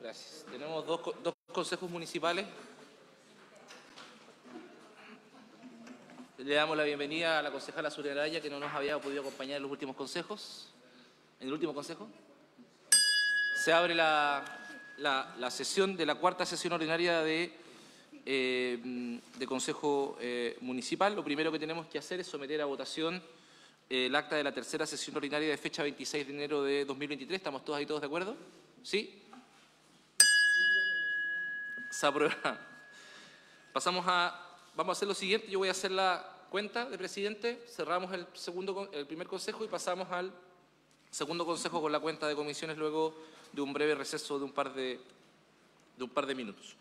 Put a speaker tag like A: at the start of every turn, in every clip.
A: Gracias. Tenemos dos, dos consejos municipales. Le damos la bienvenida a la concejala Surya que no nos había podido acompañar en los últimos consejos. ¿En el último consejo? Se abre la, sesión de la cuarta sesión ordinaria de, eh, de Consejo eh, Municipal. Lo primero que tenemos que hacer es someter a votación eh, el acta de la tercera sesión ordinaria de fecha 26 de enero de 2023. ¿Estamos todos ahí todos de acuerdo? ¿Sí? Se aprueba. Pasamos a... Vamos a hacer lo siguiente. Yo voy a hacer la cuenta de presidente. Cerramos el, segundo, el primer consejo y pasamos al segundo consejo con la cuenta de comisiones luego de un breve receso de un par de, de, un par de minutos.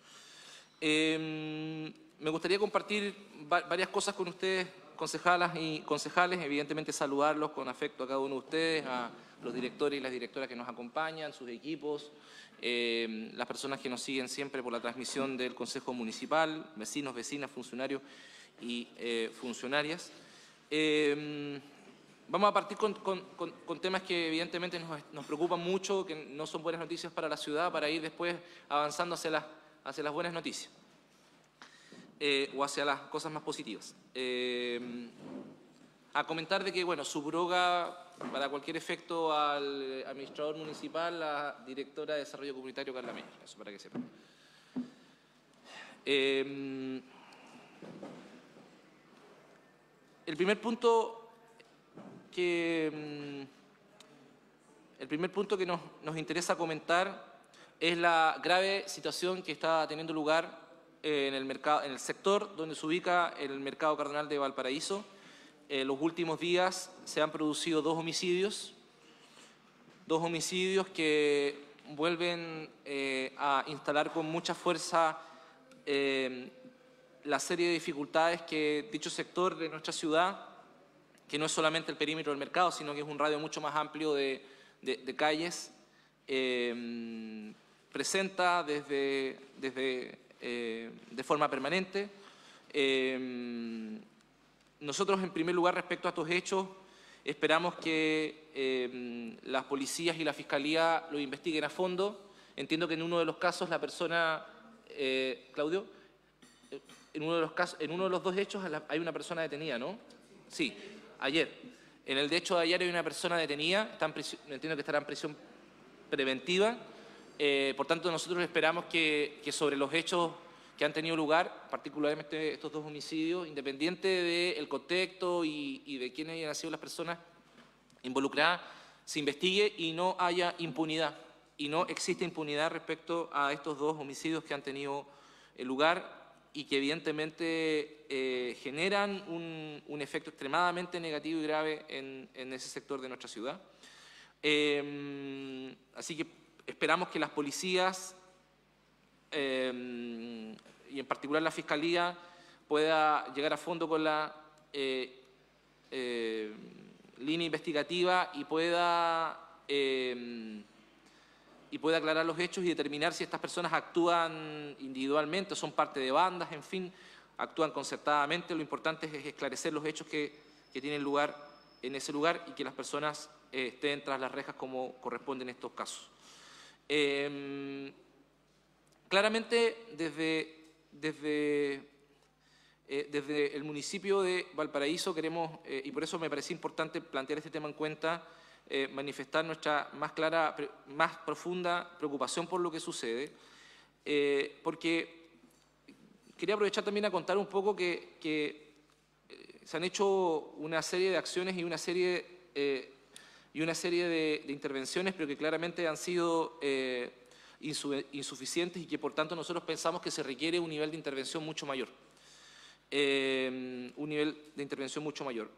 A: Em, me gustaría compartir varias cosas con ustedes, concejalas y concejales, evidentemente saludarlos con afecto a cada uno de ustedes, a los directores y las directoras que nos acompañan, sus equipos, em, las personas que nos siguen siempre por la transmisión del Consejo Municipal, vecinos, vecinas, funcionarios y eh, funcionarias. Em, Vamos a partir con, temas que evidentemente nos, preocupan mucho, que no son buenas noticias para la ciudad, para ir después avanzando hacia las, buenas noticias eh, o hacia las cosas más positivas. A comentar de que, bueno, subroga para cualquier efecto al administrador municipal la directora de Desarrollo Comunitario Carla Meyer, eso para que sepan. Eh, el primer punto que mm, el primer punto que nos, interesa comentar es la grave situación que está teniendo lugar en el, mercado, en el sector donde se ubica el mercado cardenal de Valparaíso. En los últimos días se han producido dos homicidios, dos homicidios que vuelven eh, a instalar con mucha fuerza eh, la serie de dificultades que dicho sector de nuestra ciudad que no es solamente el perímetro del mercado, sino que es un radio mucho más amplio de, calles, presenta desde, desde eh, de forma permanente. Nosotros, en primer lugar, respecto a estos hechos, esperamos que em, las policías y la Fiscalía lo investiguen a fondo. Entiendo que en uno de los casos la persona, eh, Claudio, en uno, de los casos, en uno de los dos hechos hay una persona detenida, ¿no? Sí, ayer. En el de hecho de ayer hay una persona detenida, está entiendo que estará en prisión preventiva. Eh, por tanto, nosotros esperamos que, sobre los hechos que han tenido lugar, particularmente estos dos homicidios, independiente del contexto y, de quiénes hayan sido las personas involucradas, se investigue y no haya impunidad. Y no existe impunidad respecto a estos dos homicidios que han tenido lugar y que evidentemente eh, generan un, efecto extremadamente negativo y grave en, ese sector de nuestra ciudad. Em, así que esperamos que las policías em, y en particular la Fiscalía pueda llegar a fondo con la eh, eh, línea investigativa y pueda em, y puede aclarar los hechos y determinar si estas personas actúan individualmente, son parte de bandas, en fin, actúan concertadamente. Lo importante es esclarecer los hechos que, tienen lugar en ese lugar y que las personas eh, estén tras las rejas como corresponde en estos casos. Claramente, desde, desde, eh, desde el municipio de Valparaíso queremos, eh, y por eso me parece importante plantear este tema en cuenta, eh, manifestar nuestra más clara, más profunda preocupación por lo que sucede, porque quería aprovechar también a contar un poco que, se han hecho una serie de acciones y una serie, y una serie de, intervenciones, pero que claramente han sido insuficientes y que por tanto nosotros pensamos que se requiere un nivel de intervención mucho mayor. un nivel de intervención mucho mayor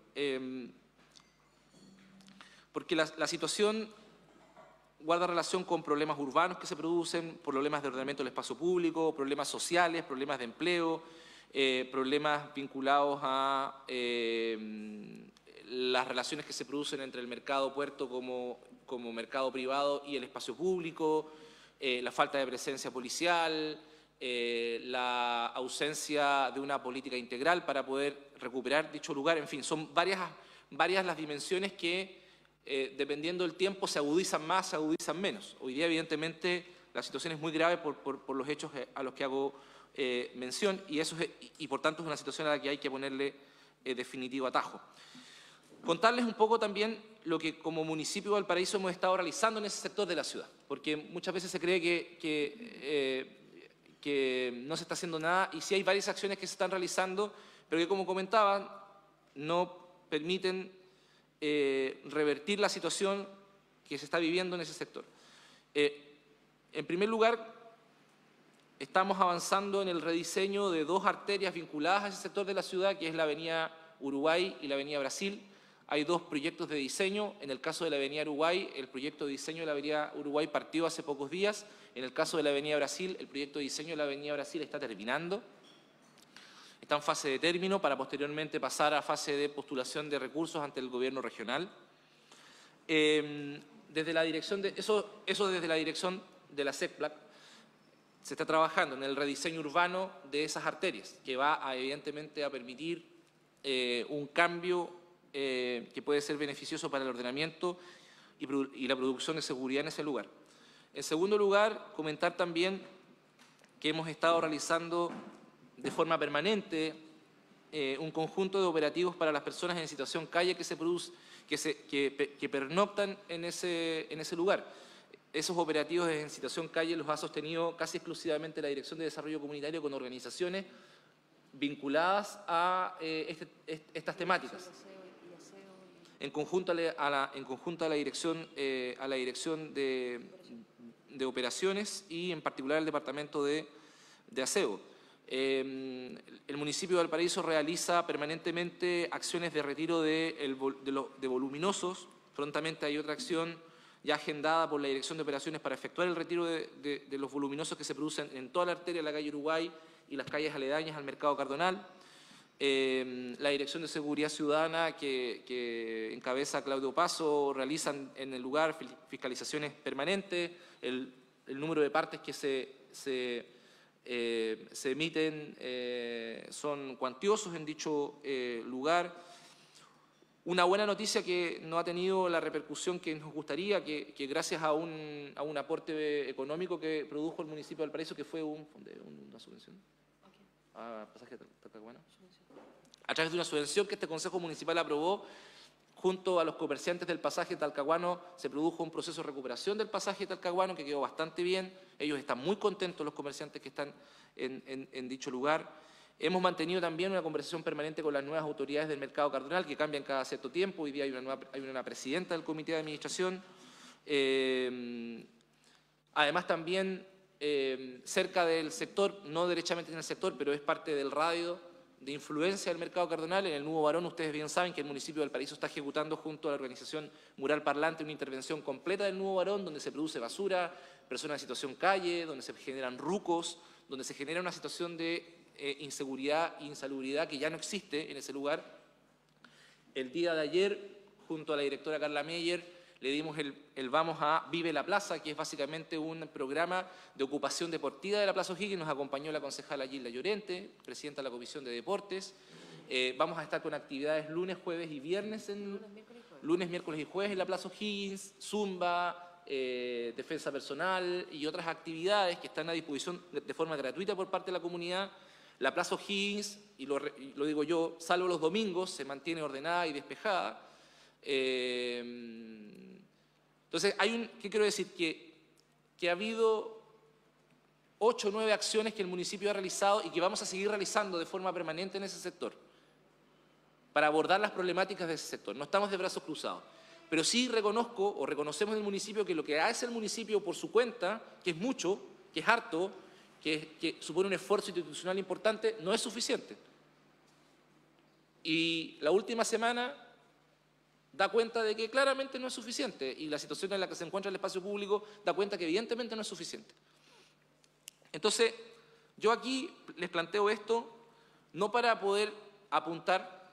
A: porque la, situación guarda relación con problemas urbanos que se producen, problemas de ordenamiento del espacio público, problemas sociales, problemas de empleo, eh, problemas vinculados a eh, las relaciones que se producen entre el mercado puerto como, como mercado privado y el espacio público, eh, la falta de presencia policial, la ausencia de una política integral para poder recuperar dicho lugar, en fin, son varias, las dimensiones que eh, dependiendo del tiempo, se agudizan más, se agudizan menos. Hoy día, evidentemente, la situación es muy grave por, los hechos eh, a los que hago eh, mención y, eso y, por tanto es una situación a la que hay que ponerle definitivo atajo. Contarles un poco también lo que como municipio de Valparaíso hemos estado realizando en ese sector de la ciudad, porque muchas veces se cree que, que no se está haciendo nada y sí hay varias acciones que se están realizando, pero que como comentaba, no permiten eh, revertir la situación que se está viviendo en ese sector. Eh, en primer lugar, estamos avanzando en el rediseño de dos arterias vinculadas a ese sector de la ciudad, que es la avenida Uruguay y la avenida Brasil. Hay dos proyectos de diseño. En el caso de la avenida Uruguay, el proyecto de diseño de la avenida Uruguay partió hace pocos días. En el caso de la avenida Brasil, el proyecto de diseño de la avenida Brasil está terminando. Está en fase de término para posteriormente pasar a fase de postulación de recursos ante el gobierno regional. Em, desde la dirección eso desde la dirección de la CEPLAC se está trabajando en el rediseño urbano de esas arterias, que va a, evidentemente a permitir eh, un cambio eh, que puede ser beneficioso para el ordenamiento y, la producción de seguridad en ese lugar. En segundo lugar, comentar también que hemos estado realizando de forma permanente eh, un conjunto de operativos para las personas en situación calle que, se produce, que, se, que, pernoctan en ese, en ese lugar. Esos operativos en situación calle los ha sostenido casi exclusivamente la Dirección de Desarrollo Comunitario con organizaciones vinculadas a eh, este, estas temáticas en conjunto a la, en conjunto a la dirección, eh, a la dirección de, operaciones y en particular el departamento de, aseo. Eh, el municipio de Valparaíso realiza permanentemente acciones de retiro de, de, voluminosos. Prontamente hay otra acción ya agendada por la Dirección de Operaciones para efectuar el retiro de, los voluminosos que se producen en toda la arteria de la calle Uruguay y las calles aledañas al mercado Cardonal. Em, la Dirección de Seguridad Ciudadana que, encabeza Claudio Paso realizan en el lugar fiscalizaciones permanentes, el, número de partes que se, se, eh, emiten eh, son cuantiosos en dicho eh, lugar. Una buena noticia que no ha tenido la repercusión que nos gustaría, que, gracias a un, a un, aporte económico que produjo el municipio de Valparaíso, que fue un, una subvención. a pasaje de a través de una subvención que este Consejo Municipal aprobó, junto a los comerciantes del pasaje Talcahuano, se produjo un proceso de recuperación del pasaje Talcahuano que quedó bastante bien. Ellos están muy contentos, los comerciantes que están en, dicho lugar. Hemos mantenido también una conversación permanente con las nuevas autoridades del mercado cardinal, que cambian cada cierto tiempo. Hoy día hay una, nueva, hay una presidenta del comité de administración. Eh, además, también eh, cerca del sector, no derechamente en el sector, pero es parte del radio, de influencia del mercado cardonal. En el Nuevo Barón ustedes bien saben que el municipio del Paraíso está ejecutando junto a la organización Mural Parlante una intervención completa del Nuevo Barón donde se produce basura, personas en situación calle, donde se generan rucos, donde se genera una situación de eh, inseguridad e insalubridad que ya no existe en ese lugar. El día de ayer, junto a la directora Carla Meyer, le dimos el, Vamos a Vive la Plaza, que es básicamente un programa de ocupación deportiva de la Plaza O'Higgins. Nos acompañó la concejala Gilda Llorente, presidenta de la Comisión de Deportes. Eh, vamos a estar con actividades lunes, jueves y viernes, en, lunes, miércoles y jueves en la Plaza O'Higgins, Zumba, eh, defensa personal y otras actividades que están a disposición de, forma gratuita por parte de la comunidad. La Plaza O'Higgins, y lo, lo digo yo, salvo los domingos, se mantiene ordenada y despejada. Eh, entonces, hay un, ¿qué quiero decir? Que, que ha habido ocho o nueve acciones que el municipio ha realizado y que vamos a seguir realizando de forma permanente en ese sector para abordar las problemáticas de ese sector. No estamos de brazos cruzados. Pero sí reconozco o reconocemos en el municipio que lo que hace el municipio por su cuenta, que es mucho, que es harto, que, que supone un esfuerzo institucional importante, no es suficiente. Y la última semana da cuenta de que claramente no es suficiente y la situación en la que se encuentra el espacio público da cuenta que evidentemente no es suficiente. Entonces, yo aquí les planteo esto no para poder apuntar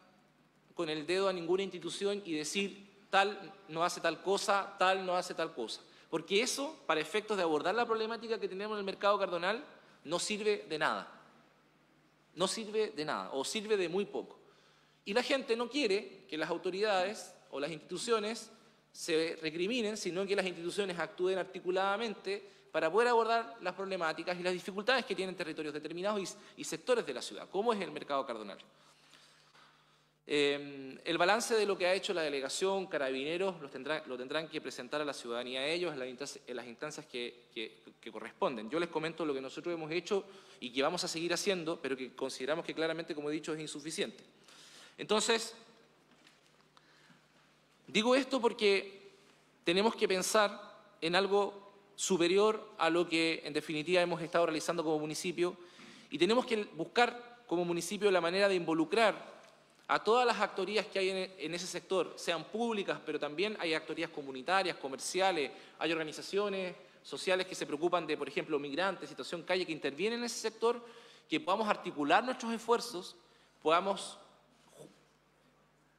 A: con el dedo a ninguna institución y decir tal no hace tal cosa, tal no hace tal cosa. Porque eso, para efectos de abordar la problemática que tenemos en el mercado cardonal, no sirve de nada. No sirve de nada, o sirve de muy poco. Y la gente no quiere que las autoridades o las instituciones se recriminen, sino que las instituciones actúen articuladamente para poder abordar las problemáticas y las dificultades que tienen territorios determinados y, sectores de la ciudad, como es el mercado cardonal. Eh, el balance de lo que ha hecho la delegación, carabineros, lo tendrán que presentar a la ciudadanía ellos en las instancias, que, corresponden. Yo les comento lo que nosotros hemos hecho y que vamos a seguir haciendo, pero que consideramos que claramente, como he dicho, es insuficiente. Entonces, digo esto porque tenemos que pensar en algo superior a lo que en definitiva hemos estado realizando como municipio y tenemos que buscar como municipio la manera de involucrar a todas las actorías que hay en, ese sector, sean públicas, pero también hay actorías comunitarias, comerciales, hay organizaciones sociales que se preocupan de, por ejemplo, migrantes, situación calle, que intervienen en ese sector, que podamos articular nuestros esfuerzos, podamos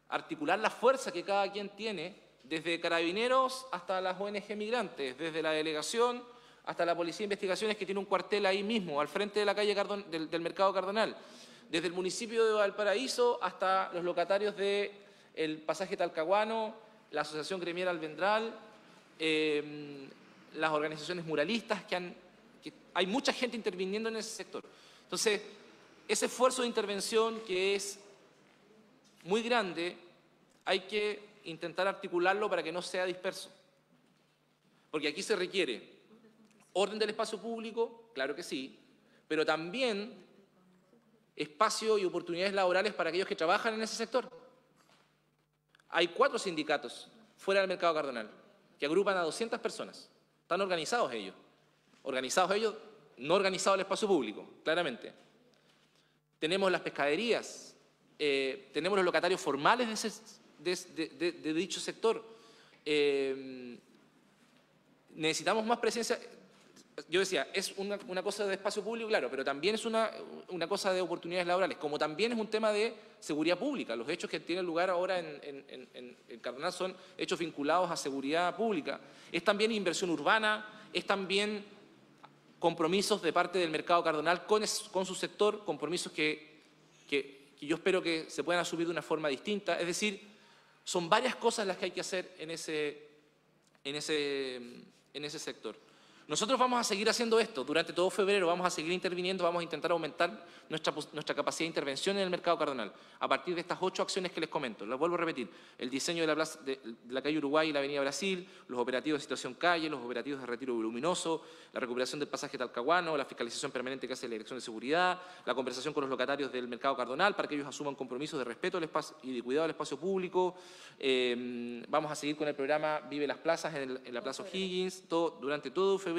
A: articular la fuerza que cada quien tiene, desde carabineros hasta las ONG migrantes, desde la delegación hasta la Policía de Investigaciones que tiene un cuartel ahí mismo, al frente de la calle del Mercado Cardonal desde el municipio de Valparaíso hasta los locatarios del pasaje Talcahuano, la Asociación Gremial Alvendral, em, las organizaciones muralistas, que, han, hay mucha gente interviniendo en ese sector. Entonces, ese esfuerzo de intervención que es muy grande, hay que intentar articularlo para que no sea disperso. Porque aquí se requiere orden del espacio público, claro que sí, pero también espacio y oportunidades laborales para aquellos que trabajan en ese sector. Hay cuatro sindicatos fuera del mercado cardonal que agrupan a 200 personas. Están organizados ellos. Organizados ellos, no organizado el espacio público, claramente. Tenemos las pescaderías, eh, tenemos los locatarios formales de, dicho sector. Eh, necesitamos más presencia yo decía, es una, cosa de espacio público, claro, pero también es una, cosa de oportunidades laborales, como también es un tema de seguridad pública. Los hechos que tienen lugar ahora en, en, Cardenal son hechos vinculados a seguridad pública. Es también inversión urbana, es también compromisos de parte del mercado cardonal con, su sector, compromisos que, yo espero que se puedan asumir de una forma distinta. Es decir, son varias cosas las que hay que hacer en ese, en ese, en ese sector. Nosotros vamos a seguir haciendo esto durante todo febrero, vamos a seguir interviniendo, vamos a intentar aumentar nuestra, nuestra capacidad de intervención en el mercado cardonal a partir de estas ocho acciones que les comento. Las vuelvo a repetir, el diseño de la, calle Uruguay y la avenida Brasil, los operativos de situación calle, los operativos de retiro voluminoso, la recuperación del pasaje talcahuano, la fiscalización permanente que hace la Dirección de Seguridad, la conversación con los locatarios del mercado cardonal para que ellos asuman compromisos de respeto al espacio y de cuidado del espacio público. Eh, vamos a seguir con el programa Vive las Plazas en, la Plaza O'Higgins durante todo febrero.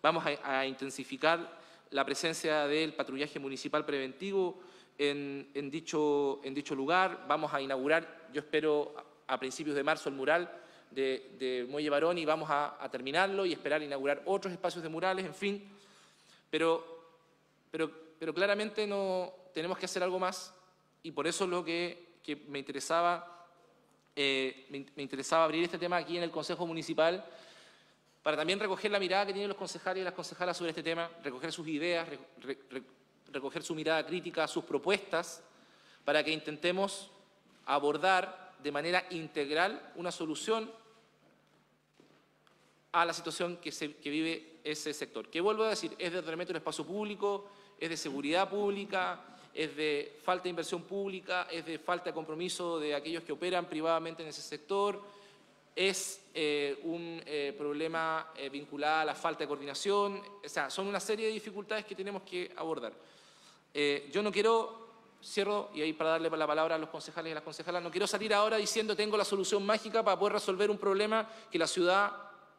A: Vamos a, intensificar la presencia del patrullaje municipal preventivo en, dicho, lugar. Vamos a inaugurar, yo espero, a principios de marzo el mural de, Muelle Barón y vamos a, terminarlo y esperar inaugurar otros espacios de murales, en fin. Pero, pero, claramente no, tenemos que hacer algo más y por eso lo que, me, interesaba, eh, me interesaba abrir este tema aquí en el Consejo Municipal para también recoger la mirada que tienen los concejales y las concejalas sobre este tema, recoger sus ideas, recoger su mirada crítica, sus propuestas, para que intentemos abordar de manera integral una solución a la situación que, vive ese sector. Que vuelvo a decir, es de remeto del espacio público, es de seguridad pública, es de falta de inversión pública, es de falta de compromiso de aquellos que operan privadamente en ese sector, es eh, un eh, problema eh, vinculado a la falta de coordinación, o sea, son una serie de dificultades que tenemos que abordar. yo no quiero, cierro, y ahí para darle la palabra a los concejales y a las concejalas, no quiero salir ahora diciendo tengo la solución mágica para poder resolver un problema que la ciudad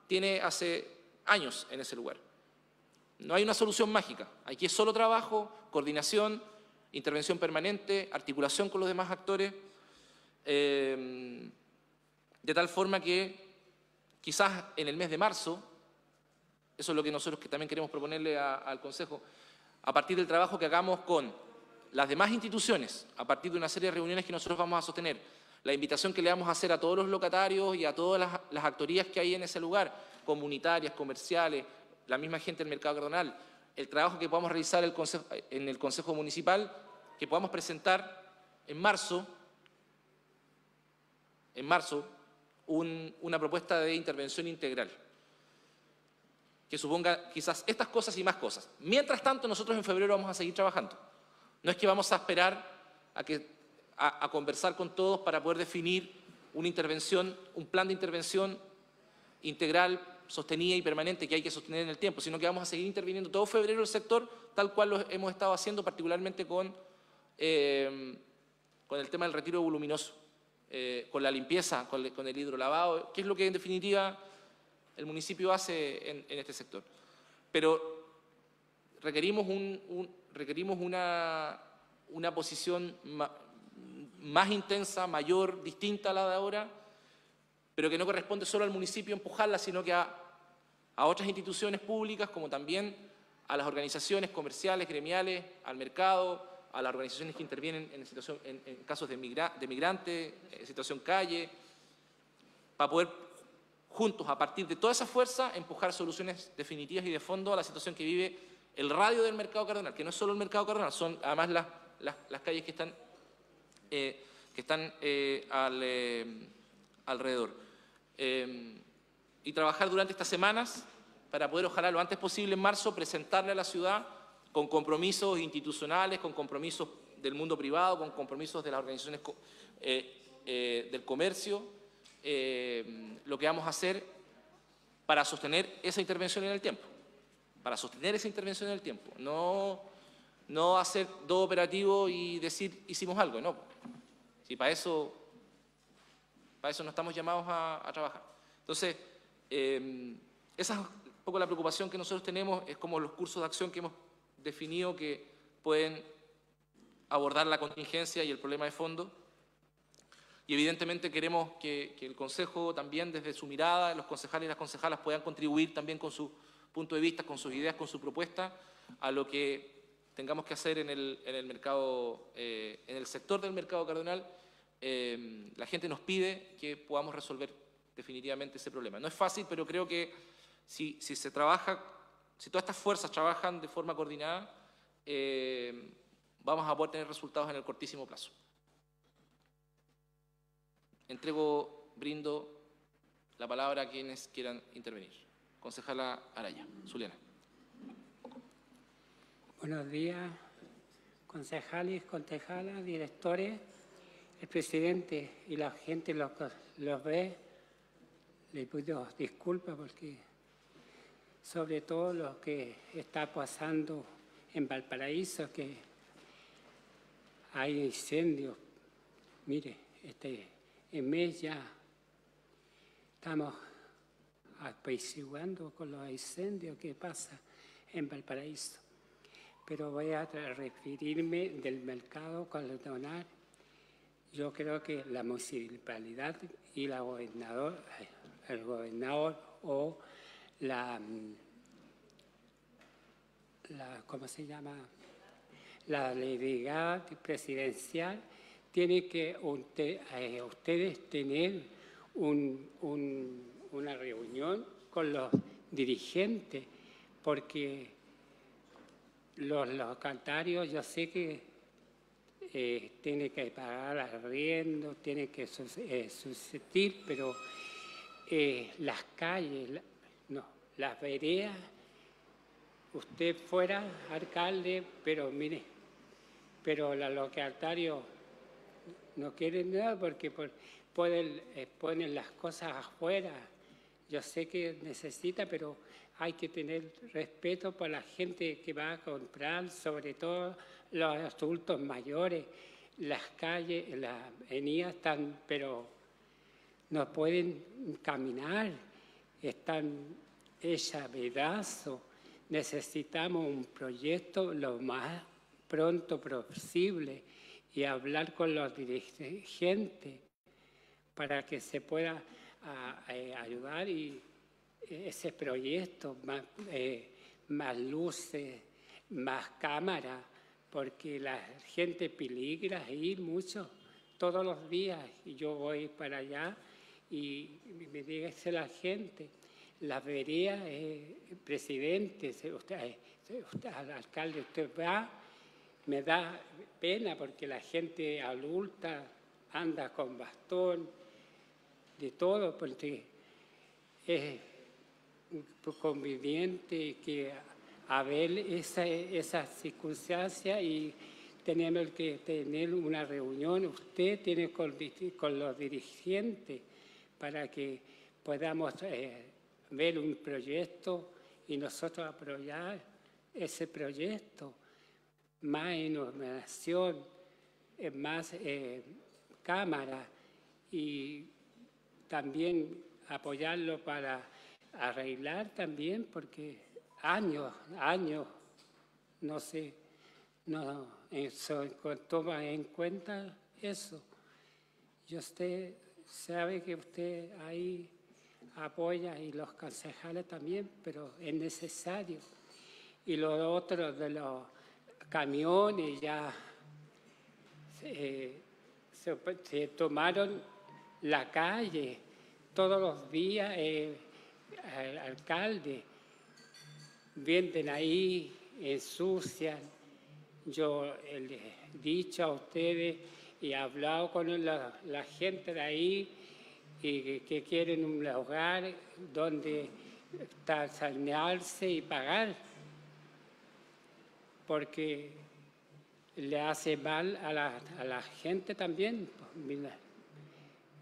A: tiene hace años en ese lugar. No hay una solución mágica, aquí es solo trabajo, coordinación, intervención permanente, articulación con los demás actores, de tal forma que quizás en el mes de marzo, eso es lo que nosotros que también queremos proponerle al Consejo, a partir del trabajo que hagamos con las demás instituciones, a partir de una serie de reuniones que nosotros vamos a sostener, la invitación que le vamos a hacer a todos los locatarios y a todas las, actorías que hay en ese lugar, comunitarias, comerciales, la misma gente del mercado cardonal, el trabajo que podamos realizar el consejo, en el Consejo Municipal, que podamos presentar en marzo, en marzo, una propuesta de intervención integral. que suponga quizás estas cosas y más cosas. Mientras tanto, nosotros en febrero vamos a seguir trabajando. No es que vamos a esperar a, que, a, conversar con todos para poder definir una intervención, un plan de intervención integral, sostenida y permanente que hay que sostener en el tiempo, sino que vamos a seguir interviniendo todo febrero el sector, tal cual lo hemos estado haciendo, particularmente con, eh, con el tema del retiro voluminoso, eh, con la limpieza, con, el hidrolavado, que es lo que en definitiva el municipio hace en, este sector. Pero requerimos, un, requerimos una, una posición más intensa, mayor, distinta a la de ahora, pero que no corresponde solo al municipio empujarla, sino que a, otras instituciones públicas, como también a las organizaciones comerciales, gremiales, al mercado, a las organizaciones que intervienen en, situación, en, casos de, de migrantes, en situación calle, para poder juntos, a partir de toda esa fuerza, empujar soluciones definitivas y de fondo a la situación que vive el radio del mercado cardenal, que no es solo el mercado cardenal, son además las, calles que están, eh, que están eh, eh, alrededor. y trabajar durante estas semanas para poder, ojalá lo antes posible en marzo, presentarle a la ciudad con compromisos institucionales, con compromisos del mundo privado, con compromisos de las organizaciones del comercio, lo que vamos a hacer para sostener esa intervención en el tiempo para sostener esa intervención en el tiempo, no, no hacer dos operativos y decir hicimos algo, no. Si para eso, para eso no estamos llamados a, trabajar. Entonces, esa es un poco la preocupación que nosotros tenemos, es como los cursos de acción que hemos definido que pueden abordar la contingencia y el problema de fondo. Y evidentemente queremos que, el Consejo también desde su mirada, los concejales y las concejalas puedan contribuir también con su punto de vista, con sus ideas, con su propuesta, a lo que tengamos que hacer en el, en el mercado, eh, en el sector del mercado cardenal, eh, la gente nos pide que podamos resolver definitivamente ese problema. No es fácil, pero creo que si, si se trabaja, si todas estas fuerzas trabajan de forma coordinada, eh, vamos a poder tener resultados en el cortísimo plazo. Entrego, brindo la palabra a quienes quieran intervenir. Concejala Araya. Zuliana.
B: Buenos días, concejales, concejalas, directores, el presidente y la gente los, los ve. Les pido disculpas porque sobre todo lo que está pasando en Valparaíso, que hay incendios. Mire, este, en mes estamos apaciguando con los incendios que pasa en Valparaíso. Pero voy a referirme del mercado donar. Yo creo que la municipalidad y la gobernador, el gobernador o la, ¿cómo se llama? La delegada presidencial tiene que eh, ustedes tener un, un una reunión con los dirigentes, porque los locatarios, yo sé que eh, tiene que pagar arriendo, tiene que eh, subsistir, pero eh, las calles, las veredas, usted fuera alcalde, pero mire, pero los locatarios no quieren nada porque pueden, ponen las cosas afuera yo sé que necesita, pero hay que tener respeto por la gente que va a comprar, sobre todo los adultos mayores. Las calles, las avenidas están, pero no pueden caminar, están hechas pedazos. Necesitamos un proyecto lo más pronto posible y hablar con los dirigentes para que se pueda ayudar y ese proyecto, más, eh, luces, más cámaras, porque la gente peligra ir mucho todos los días y yo voy para allá y me dice la gente, la vería, eh, presidente, usted, usted, alcalde, usted va, me da pena porque la gente adulta anda con bastón, de todo, porque conviviente que a ver esa, esa circunstancia y tenemos que tener una reunión, usted tiene con, con los dirigentes para que podamos eh, ver un proyecto y nosotros apoyar ese proyecto, más innovación, eh, más eh, cámara y también apoyarlo para arreglar también, porque años, años, no sé, no eso, toma en cuenta eso. Y usted sabe que usted ahí apoya y los concejales también, pero es necesario. Y los otros de los camiones ya se, tomaron la calle todos los días, el eh, alcalde, vienen ahí, ensucian. Yo he dicho a ustedes y he hablado con la gente de ahí y que quieren un lugar donde sanearse y pagar, porque le hace mal a la, a la gente también.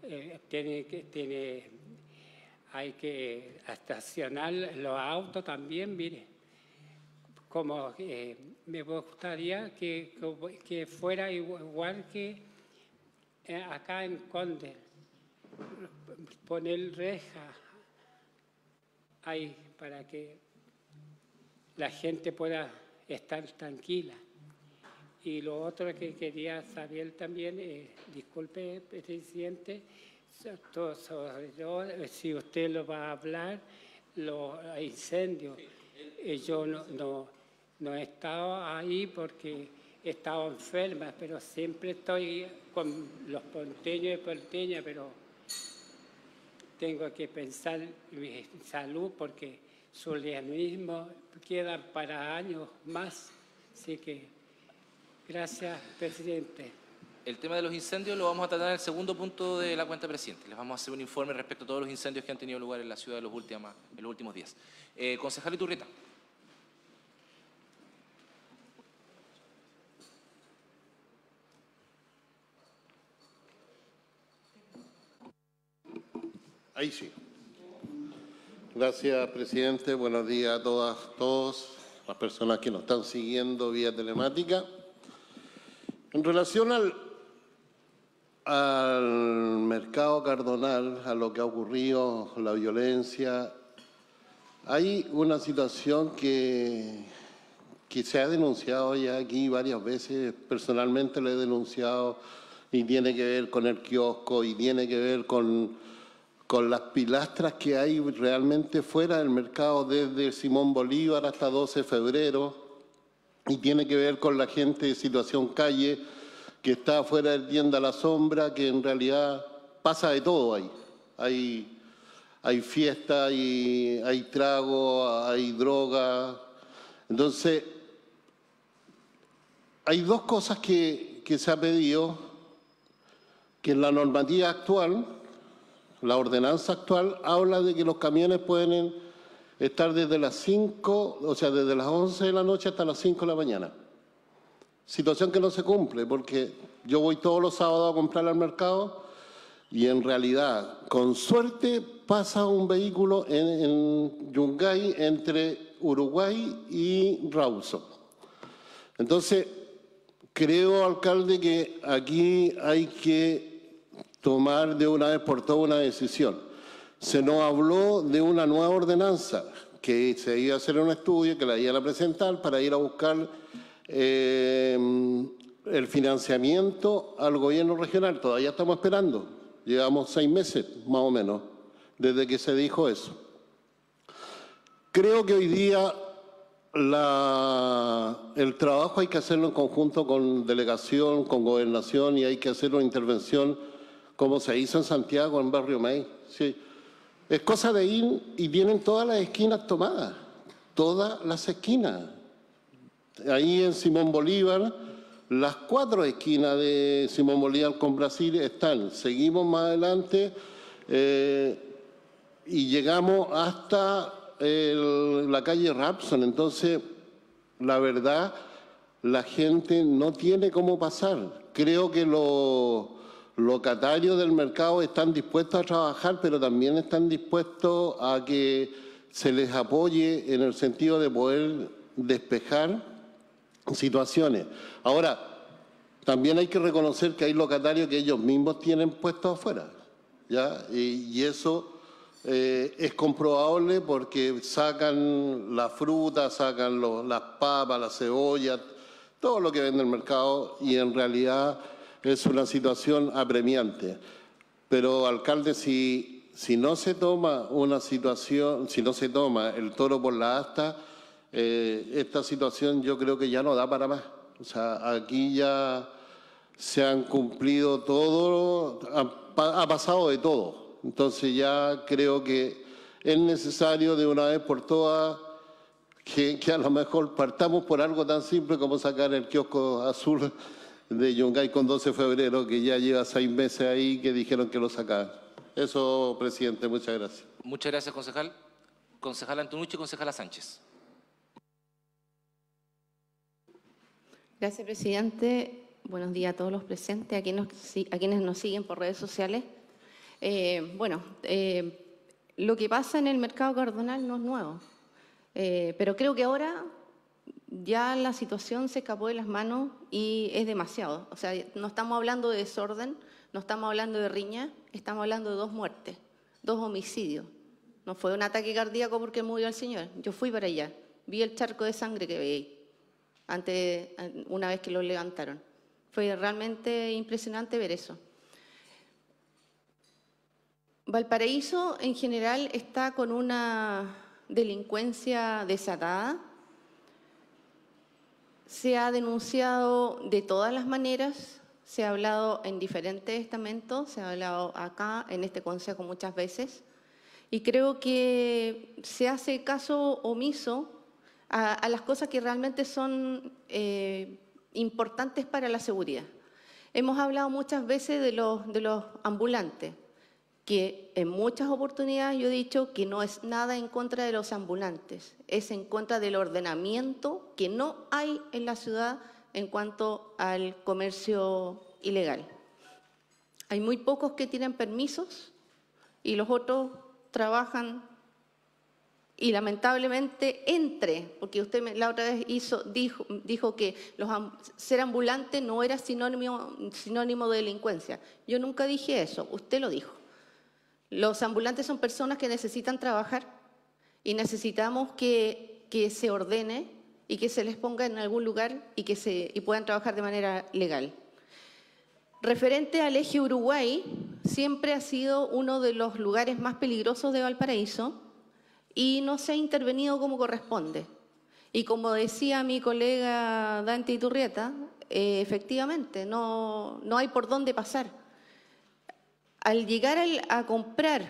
B: Eh, tiene tiene, hay que estacionar los autos también, mire. Como eh, me gustaría que, que fuera igual que eh, acá en Conde poner reja ahí para que la gente pueda estar tranquila. Y lo otro que quería saber también, eh, disculpe, presidente, si usted lo va a hablar, los incendios. Eh, yo no, no, no he estado ahí porque he estado enferma, pero siempre estoy con los ponteños y ponteñas, pero tengo que pensar en mi salud porque su lealismo queda para años más. Así que gracias, presidente.
A: El tema de los incendios lo vamos a tratar en el segundo punto de la cuenta presidente. Les vamos a hacer un informe respecto a todos los incendios que han tenido lugar en la ciudad en los últimos, en los últimos días. Eh, concejal Iturrieta.
C: Ahí sí. Gracias, presidente. Buenos días a todas, todos, las personas que nos están siguiendo vía telemática. En relación al, al mercado cardonal, a lo que ha ocurrido, la violencia, hay una situación que, que se ha denunciado ya aquí varias veces, personalmente lo he denunciado, y tiene que ver con el kiosco, y tiene que ver con con las pilastras que hay realmente fuera del mercado desde Simón Bolívar hasta 12 de febrero y tiene que ver con la gente de situación calle que está fuera del tienda a la sombra, que en realidad pasa de todo ahí. Hay, hay fiesta, hay, hay trago, hay droga. Entonces, hay dos cosas que, que se ha pedido, que en la normativa actual la ordenanza actual habla de que los camiones pueden estar desde las 5, o sea, desde las 11 de la noche hasta las 5 de la mañana. Situación que no se cumple porque yo voy todos los sábados a comprar al mercado y en realidad, con suerte, pasa un vehículo en, Yungay entre Uruguay y Rauso. Entonces, creo, alcalde, que aquí hay que tomar de una vez por todas una decisión. Se nos habló de una nueva ordenanza que se iba a hacer un estudio, que la iban a presentar para ir a buscar eh, el financiamiento al gobierno regional. Todavía estamos esperando. Llevamos seis meses, más o menos, desde que se dijo eso. Creo que hoy día el trabajo hay que hacerlo en conjunto con delegación, con gobernación y hay que hacer una intervención como se hizo en Santiago, en Barrio May. Sí. Es cosa de ir y vienen todas las esquinas tomadas, todas las esquinas. Ahí en Simón Bolívar, las cuatro esquinas de Simón Bolívar con Brasil están. Seguimos más adelante eh, y llegamos hasta la calle Rapson, entonces la verdad la gente no tiene cómo pasar. Creo que los locatarios del mercado están dispuestos a trabajar, pero también están dispuestos a que se les apoye en el sentido de poder despejar situaciones. Ahora, también hay que reconocer que hay locatarios que ellos mismos tienen puestos afuera, ¿ya? Y, eso eh, es comprobable porque sacan la fruta, sacan las papas, la cebolla, todo lo que vende el mercado y en realidad es una situación apremiante. Pero, alcalde, si, si no se toma una situación, si no se toma el toro por la asta, eh, esta situación yo creo que ya no da para más. O sea, aquí ya se han cumplido todo, ha, ha pasado de todo. Entonces ya creo que es necesario de una vez por todas que, que a lo mejor partamos por algo tan simple como sacar el kiosco azul de Yungay con 12 de febrero, que ya lleva seis meses ahí que dijeron que lo sacaban. Eso, presidente, muchas gracias.
A: Muchas gracias, concejal. Concejal Antonucci y concejala Sánchez.
D: Gracias, presidente. Buenos días a todos los presentes, a quienes nos, a quienes nos siguen por redes sociales. Eh, bueno, eh, lo que pasa en el mercado cardonal no es nuevo, Eh, pero creo que ahora ya la situación se escapó de las manos y es demasiado. O sea, no estamos hablando de desorden, no estamos hablando de riña, estamos hablando de dos muertes, dos homicidios. No fue un ataque cardíaco porque murió el señor. Yo fui para allá, vi el charco de sangre que veía antes, una vez que lo levantaron. Fue realmente impresionante ver eso. Valparaíso en general está con una delincuencia desatada. Se ha denunciado de todas las maneras, se ha hablado en diferentes estamentos, se ha hablado acá en este consejo muchas veces, y creo que se hace caso omiso a, las cosas que realmente son eh, importantes para la seguridad. Hemos hablado muchas veces de los, de los ambulantes, que en muchas oportunidades yo he dicho que no es nada en contra de los ambulantes, es en contra del ordenamiento que no hay en la ciudad en cuanto al comercio ilegal. Hay muy pocos que tienen permisos y los otros trabajan y lamentablemente entre, porque usted la otra vez dijo, que ser ambulante no era sinónimo de delincuencia. Yo nunca dije eso, usted lo dijo. Los ambulantes son personas que necesitan trabajar y necesitamos que, se ordene y que se les ponga en algún lugar y que puedan trabajar de manera legal. Referente al eje Uruguay, siempre ha sido uno de los lugares más peligrosos de Valparaíso y no se ha intervenido como corresponde. Y como decía mi colega Dante Iturrieta, eh, efectivamente, no, no hay por dónde pasar. Al llegar al- a comprar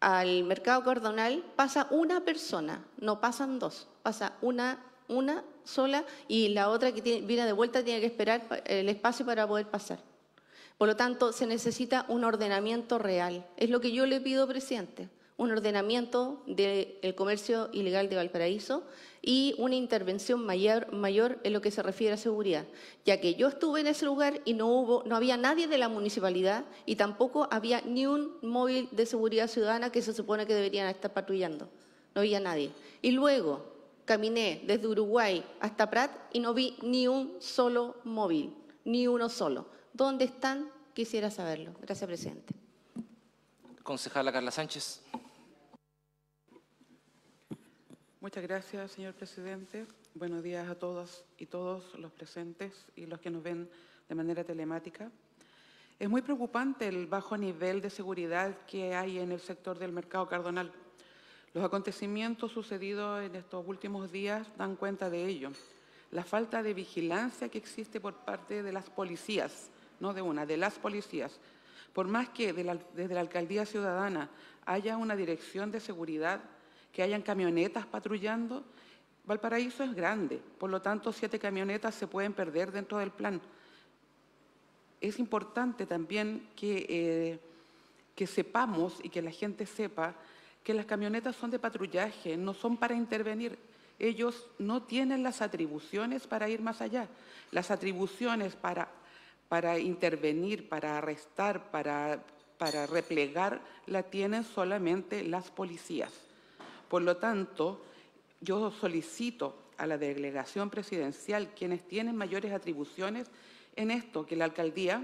D: al mercado cordonal, pasa una persona, no pasan dos, pasa una, sola y la otra que tiene- viene de vuelta tiene que esperar el espacio para poder pasar. Por lo tanto, se necesita un ordenamiento real. Es lo que yo le pido, presidente, un ordenamiento del comercio ilegal de Valparaíso y una intervención mayor, mayor en lo que se refiere a seguridad, ya que yo estuve en ese lugar y no, hubo, no había nadie de la municipalidad y tampoco había ni un móvil de seguridad ciudadana que se supone que deberían estar patrullando. No había nadie. Y luego caminé desde Uruguay hasta Prat y no vi ni un solo móvil, ni uno solo. ¿Dónde están? Quisiera saberlo. Gracias, presidente.
A: Concejala Carla Sánchez.
E: Muchas gracias, señor presidente. Buenos días a todos y todos los presentes y los que nos ven de manera telemática. Es muy preocupante el bajo nivel de seguridad que hay en el sector del mercado cardonal. Los acontecimientos sucedidos en estos últimos días dan cuenta de ello. La falta de vigilancia que existe por parte de las policías, no de una, de las policías. Por más que desde la alcaldía ciudadana haya una dirección de seguridad, que hayan camionetas patrullando, Valparaíso es grande, por lo tanto siete camionetas se pueden perder dentro del plan. Es importante también que, eh, que sepamos y que la gente sepa que las camionetas son de patrullaje, no son para intervenir. Ellos no tienen las atribuciones para ir más allá. Las atribuciones para, para intervenir, para arrestar, para, para replegar, la tienen solamente las policías. Por lo tanto, yo solicito a la delegación presidencial, quienes tienen mayores atribuciones en esto, que la alcaldía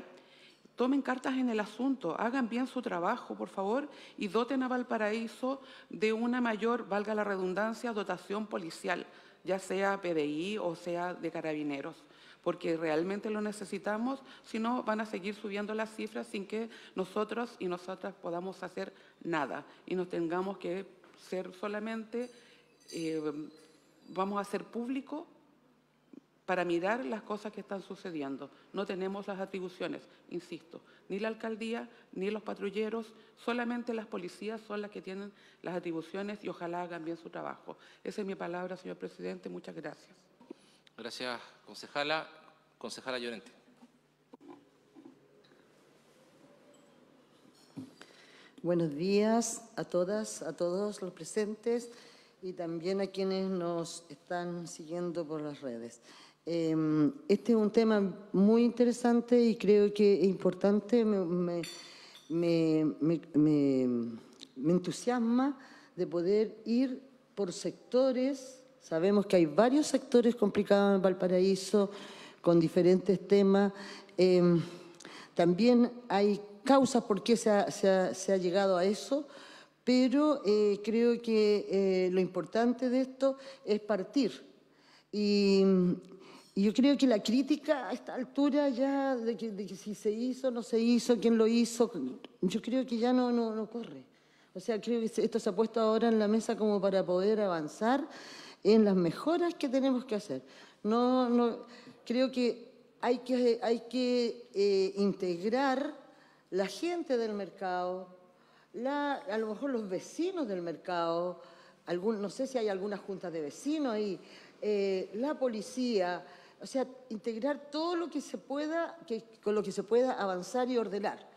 E: tomen cartas en el asunto, hagan bien su trabajo, por favor, y doten a Valparaíso de una mayor, valga la redundancia, dotación policial, ya sea PDI o sea de carabineros, porque realmente lo necesitamos, si no van a seguir subiendo las cifras sin que nosotros y nosotras podamos hacer nada y nos tengamos que ser solamente, eh, vamos a ser público para mirar las cosas que están sucediendo. No tenemos las atribuciones, insisto, ni la alcaldía ni los patrulleros, solamente las policías son las que tienen las atribuciones y ojalá hagan bien su trabajo. Esa es mi palabra, señor presidente. Muchas gracias.
A: Gracias, concejala. Concejala Llorente.
F: Buenos días a todas, a todos los presentes y también a quienes nos están siguiendo por las redes. Em, este es un tema muy interesante y creo que es importante, me, entusiasma de poder ir por sectores. Sabemos que hay varios sectores complicados en Valparaíso con diferentes temas. Em, también hay causas por qué se ha, llegado a eso, pero eh, creo que eh, lo importante de esto es partir. Y, y yo creo que la crítica a esta altura ya de que, si se hizo, no se hizo, quién lo hizo, yo creo que ya no, no, no corre. O sea, creo que esto se ha puesto ahora en la mesa como para poder avanzar en las mejoras que tenemos que hacer. No, no, creo que hay que, hay que eh, integrar la gente del mercado, la, a lo mejor los vecinos del mercado, no sé si hay algunas juntas de vecinos ahí, eh, la policía, o sea, integrar todo lo que se pueda, con lo que se pueda avanzar y ordenar.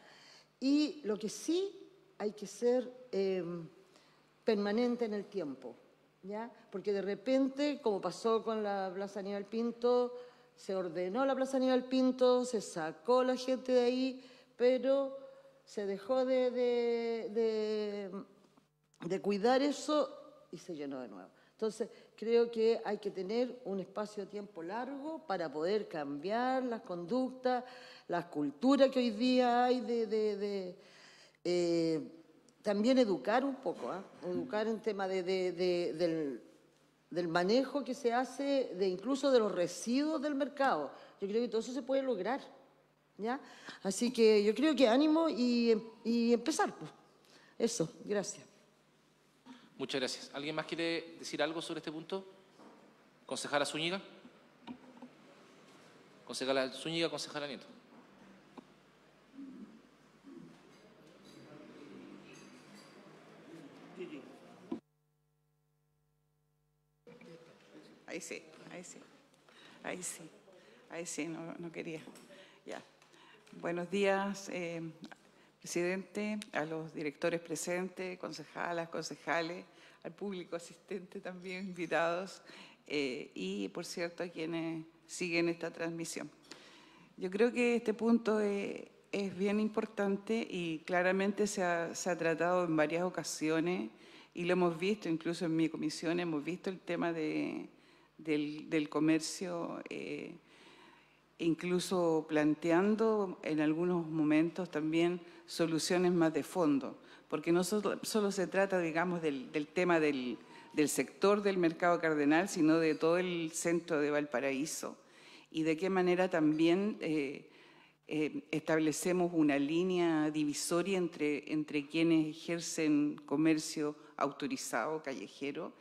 F: Y lo que sí hay que ser em, permanente en el tiempo, ¿ya? Porque de repente, como pasó con la Plaza Aníbal Pinto, se ordenó la Plaza Aníbal Pinto, se sacó la gente de ahí, pero se dejó de, de, de cuidar eso y se llenó de nuevo. Entonces, creo que hay que tener un espacio de tiempo largo para poder cambiar las conductas, la cultura que hoy día hay de... Eh, también educar un poco, ¿ah? educar en tema de, del, del, manejo que se hace de incluso de los residuos del mercado. Yo creo que todo eso se puede lograr. ¿Ya? Así que yo creo que ánimo y, y empezar. Pues. Eso, gracias.
A: Muchas gracias. ¿Alguien más quiere decir algo sobre este punto? Concejala Zúñiga. Concejala Zúñiga, concejala Nieto.
G: Ahí sí, ahí sí, ahí sí, ahí sí, no, quería. Buenos días, eh, presidente, a los directores presentes, concejalas, concejales, al público asistente también, invitados, eh, y por cierto a quienes siguen esta transmisión. Yo creo que este punto es, bien importante y claramente se ha, tratado en varias ocasiones y lo hemos visto, incluso en mi comisión hemos visto el tema de, del, comercio. Eh, incluso planteando en algunos momentos también soluciones más de fondo, porque no solo, se trata, digamos, del, tema del, sector del mercado cardenal, sino de todo el centro de Valparaíso. Y de qué manera también eh, eh, establecemos una línea divisoria entre, entre quienes ejercen comercio autorizado, callejero,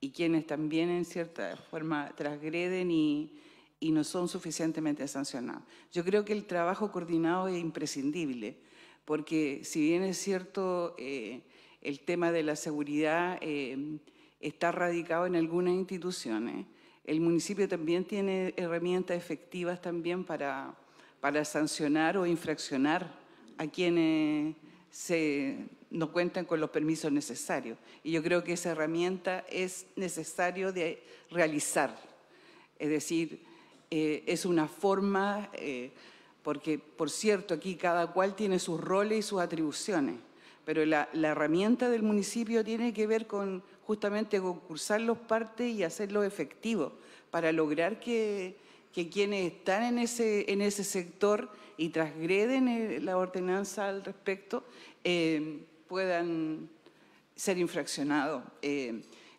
G: y quienes también en cierta forma transgreden y, y no son suficientemente sancionados. Yo creo que el trabajo coordinado es imprescindible, porque si bien es cierto eh, el tema de la seguridad eh, está radicado en algunas instituciones, el municipio también tiene herramientas efectivas también para, para sancionar o infraccionar a quienes no cuentan con los permisos necesarios. Y yo creo que esa herramienta es necesario de realizar. Es decir, eh, es una forma, eh, porque por cierto, aquí cada cual tiene sus roles y sus atribuciones, pero la, herramienta del municipio tiene que ver con justamente concursar los partes y hacerlo efectivo para lograr que, quienes están en ese, en ese sector y transgreden eh, la ordenanza al respecto puedan ser infraccionados.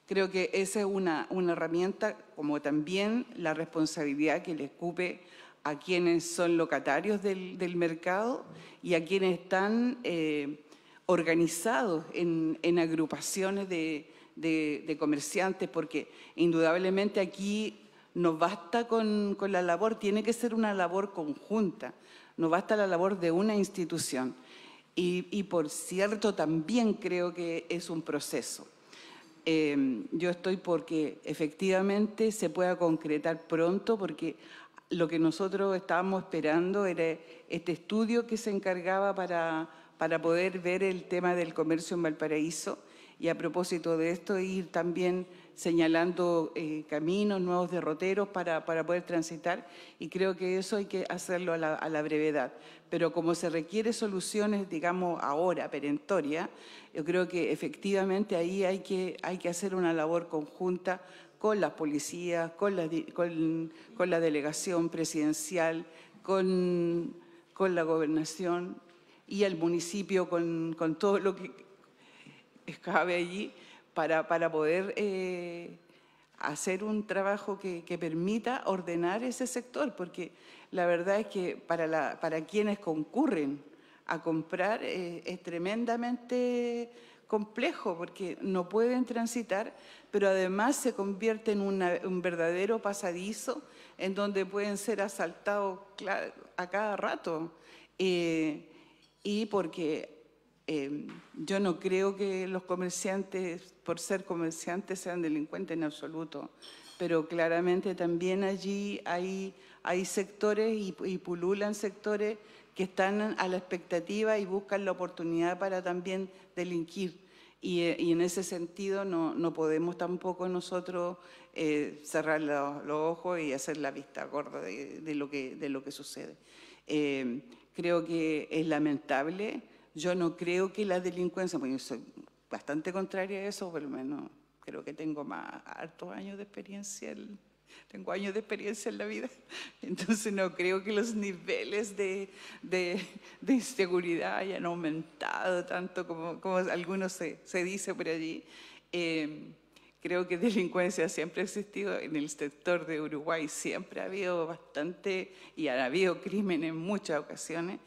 G: Creo que esa es una, herramienta, como también la responsabilidad que le escupe a quienes son locatarios del, mercado y a quienes están eh, organizados en, agrupaciones de, comerciantes, porque indudablemente aquí no basta con, la labor, tiene que ser una labor conjunta, no basta la labor de una institución. y por cierto, también creo que es un proceso. Em, yo estoy porque efectivamente se pueda concretar pronto, porque lo que nosotros estábamos esperando era este estudio que se encargaba para, para poder ver el tema del comercio en Valparaíso. Y a propósito de esto ir también señalando eh, caminos, nuevos derroteros para, para, poder transitar y creo que eso hay que hacerlo a la, a la brevedad. Pero como se requiere soluciones, digamos, ahora, perentoria, yo creo que efectivamente ahí hay que, hay que hacer una labor conjunta con las policías, con la, con, con la delegación presidencial, con, con, la gobernación y el municipio con, con todo lo que cabe allí para, poder eh, hacer un trabajo que, permita ordenar ese sector, porque la verdad es que para, para quienes concurren a comprar eh, es tremendamente complejo porque no pueden transitar, pero además se convierte en un verdadero pasadizo en donde pueden ser asaltados a cada rato. Eh, y porque Em, yo no creo que los comerciantes, por ser comerciantes, sean delincuentes en absoluto, pero claramente también allí hay, hay sectores y, pululan sectores que están a la expectativa y buscan la oportunidad para también delinquir. Y, eh, en ese sentido no, no podemos tampoco nosotros eh, cerrar los, ojos y hacer la vista gorda de, lo, que, de lo que sucede. Eh, creo que es lamentable yo no creo que la delincuencia, porque yo soy bastante contraria a eso, por lo menos creo que tengo más hartos años de experiencia, tengo años de experiencia en la vida, entonces no creo que los niveles de, de, inseguridad hayan aumentado tanto como, como algunos se, se dice por allí. Eh, creo que delincuencia siempre ha existido en el sector de Uruguay, siempre ha habido bastante y ha habido crimen en muchas ocasiones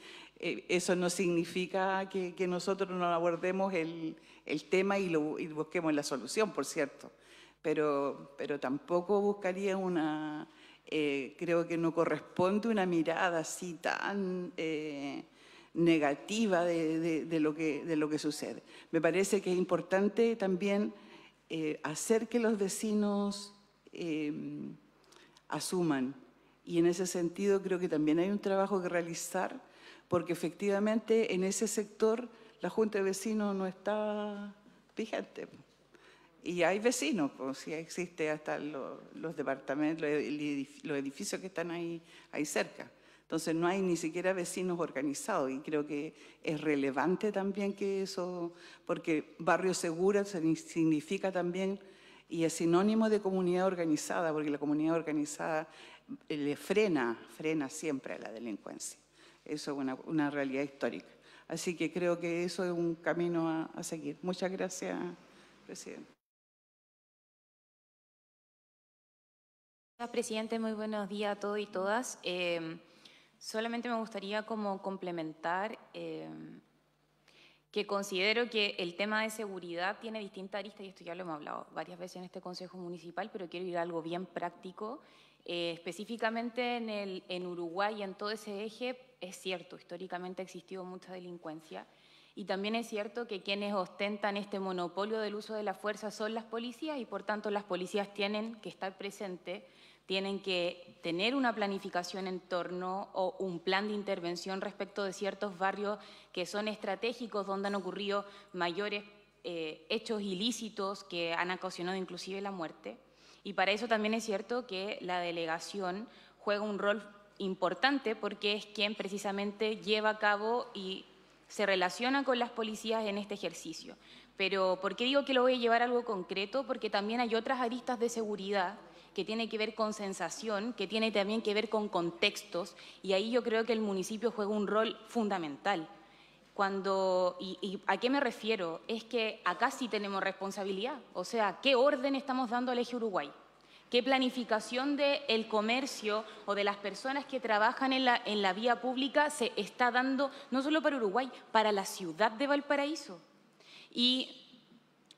G: eh, eso no significa que, nosotros no abordemos el, tema y, lo, busquemos la solución, por cierto. Pero, pero tampoco buscaría una, eh, creo que no corresponde una mirada así tan eh, negativa de, lo que, de lo que sucede. Me parece que es importante también hacer que los vecinos asuman. Y en ese sentido creo que también hay un trabajo que realizar porque efectivamente en ese sector la Junta de Vecinos no está vigente. Y hay vecinos, pues sí existe hasta los, departamentos, los edificios que están ahí, ahí cerca. Entonces no hay ni siquiera vecinos organizados y creo que es relevante también que eso, porque barrio seguro significa también y es sinónimo de comunidad organizada, porque la comunidad organizada le frena, frena siempre a la delincuencia. Eso es una, realidad histórica. Así que creo que eso es un camino a, seguir. Muchas gracias, presidente.
H: Presidente. Muy buenos días a todos y todas. Eh, solamente me gustaría como complementar eh, que considero que el tema de seguridad tiene distintas aristas, y esto ya lo hemos hablado varias veces en este Consejo Municipal, pero quiero ir a algo bien práctico. Eh, específicamente en Uruguay y en todo ese eje, es cierto, históricamente ha existido mucha delincuencia y también es cierto que quienes ostentan este monopolio del uso de la fuerza son las policías y por tanto las policías tienen que estar presentes tienen que tener una planificación en torno o un plan de intervención respecto de ciertos barrios que son estratégicos, donde han ocurrido mayores eh, hechos ilícitos que han ocasionado inclusive la muerte. Y para eso también es cierto que la delegación juega un rol importante porque es quien precisamente lleva a cabo y se relaciona con las policías en este ejercicio. Pero ¿por qué digo que lo voy a llevar a algo concreto? Porque también hay otras aristas de seguridad que tiene que ver con sensación, que tiene también que ver con contextos, y ahí yo creo que el municipio juega un rol fundamental. Cuando, y, a qué me refiero? Es que acá sí tenemos responsabilidad. O sea, ¿qué orden estamos dando al eje Uruguay? ¿Qué planificación del comercio o de las personas que trabajan en la, en la vía pública se está dando no solo para Uruguay, para la ciudad de Valparaíso? Y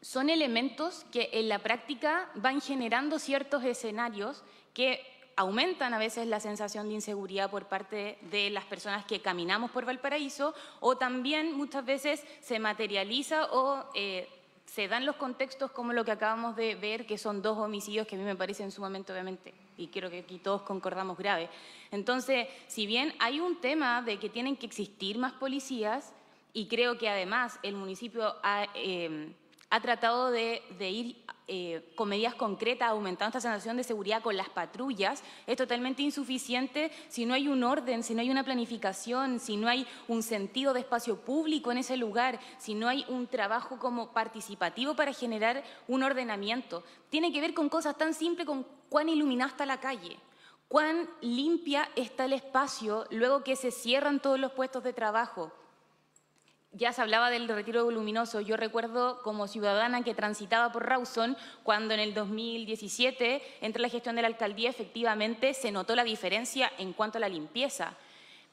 H: son elementos que en la práctica van generando ciertos escenarios que aumentan a veces la sensación de inseguridad por parte de las personas que caminamos por Valparaíso o también muchas veces se materializa o eh, se dan los contextos como lo que acabamos de ver, que son dos homicidios que a mí me parecen sumamente, obviamente, y creo que aquí todos concordamos grave. Entonces, si bien hay un tema de que tienen que existir más policías, y creo que además el municipio ha... Eh, ha tratado de, ir eh, con medidas concretas aumentando esta sensación de seguridad con las patrullas, es totalmente insuficiente si no hay un orden, si no hay una planificación, si no hay un sentido de espacio público en ese lugar, si no hay un trabajo como participativo para generar un ordenamiento. Tiene que ver con cosas tan simples como cuán iluminada está la calle, cuán limpia está el espacio luego que se cierran todos los puestos de trabajo ya se hablaba del retiro voluminoso. Yo recuerdo como ciudadana que transitaba por Rawson cuando en el 2017, entre la gestión de la alcaldía, efectivamente se notó la diferencia en cuanto a la limpieza.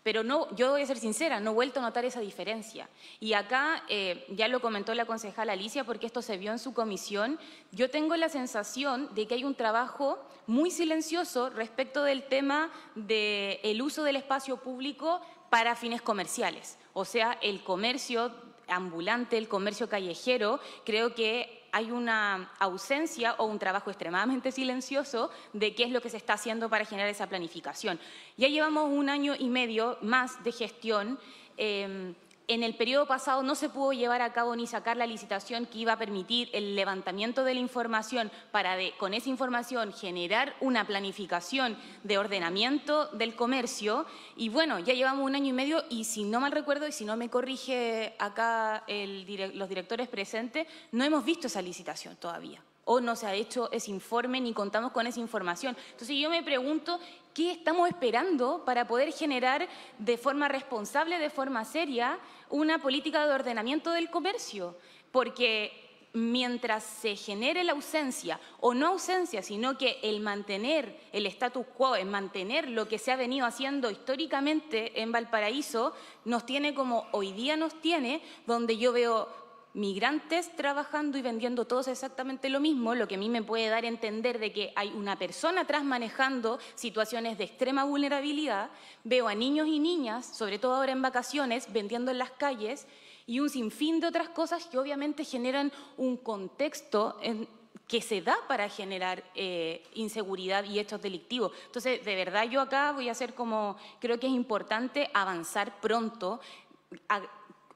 H: Pero no, yo voy a ser sincera, no he vuelto a notar esa diferencia. Y acá, eh, ya lo comentó la concejala Alicia, porque esto se vio en su comisión, yo tengo la sensación de que hay un trabajo muy silencioso respecto del tema del uso del espacio público para fines comerciales. O sea, el comercio ambulante, el comercio callejero, creo que hay una ausencia o un trabajo extremadamente silencioso de qué es lo que se está haciendo para generar esa planificación. Ya llevamos un año y medio más de gestión. Eh, en el periodo pasado no se pudo llevar a cabo ni sacar la licitación que iba a permitir el levantamiento de la información para con esa información generar una planificación de ordenamiento del comercio. Y bueno, ya llevamos un año y medio y si no mal recuerdo y si no me corrige acá los directores presentes, no hemos visto esa licitación todavía o no se ha hecho ese informe ni contamos con esa información. Entonces yo me pregunto, ¿qué estamos esperando para poder generar de forma responsable, de forma seria, una política de ordenamiento del comercio? Porque mientras se genere la ausencia, o no ausencia, sino que el mantener el status quo, el mantener lo que se ha venido haciendo históricamente en Valparaíso, nos tiene como hoy día nos tiene, donde yo veo migrantes trabajando y vendiendo todos exactamente lo mismo, lo que a mí me puede dar a entender de que hay una persona atrás manejando situaciones de extrema vulnerabilidad, veo a niños y niñas, sobre todo ahora en vacaciones, vendiendo en las calles y un sinfín de otras cosas que obviamente generan un contexto que se da para generar eh, inseguridad y hechos delictivos. Entonces, de verdad yo acá voy a hacer como, creo que es importante avanzar pronto.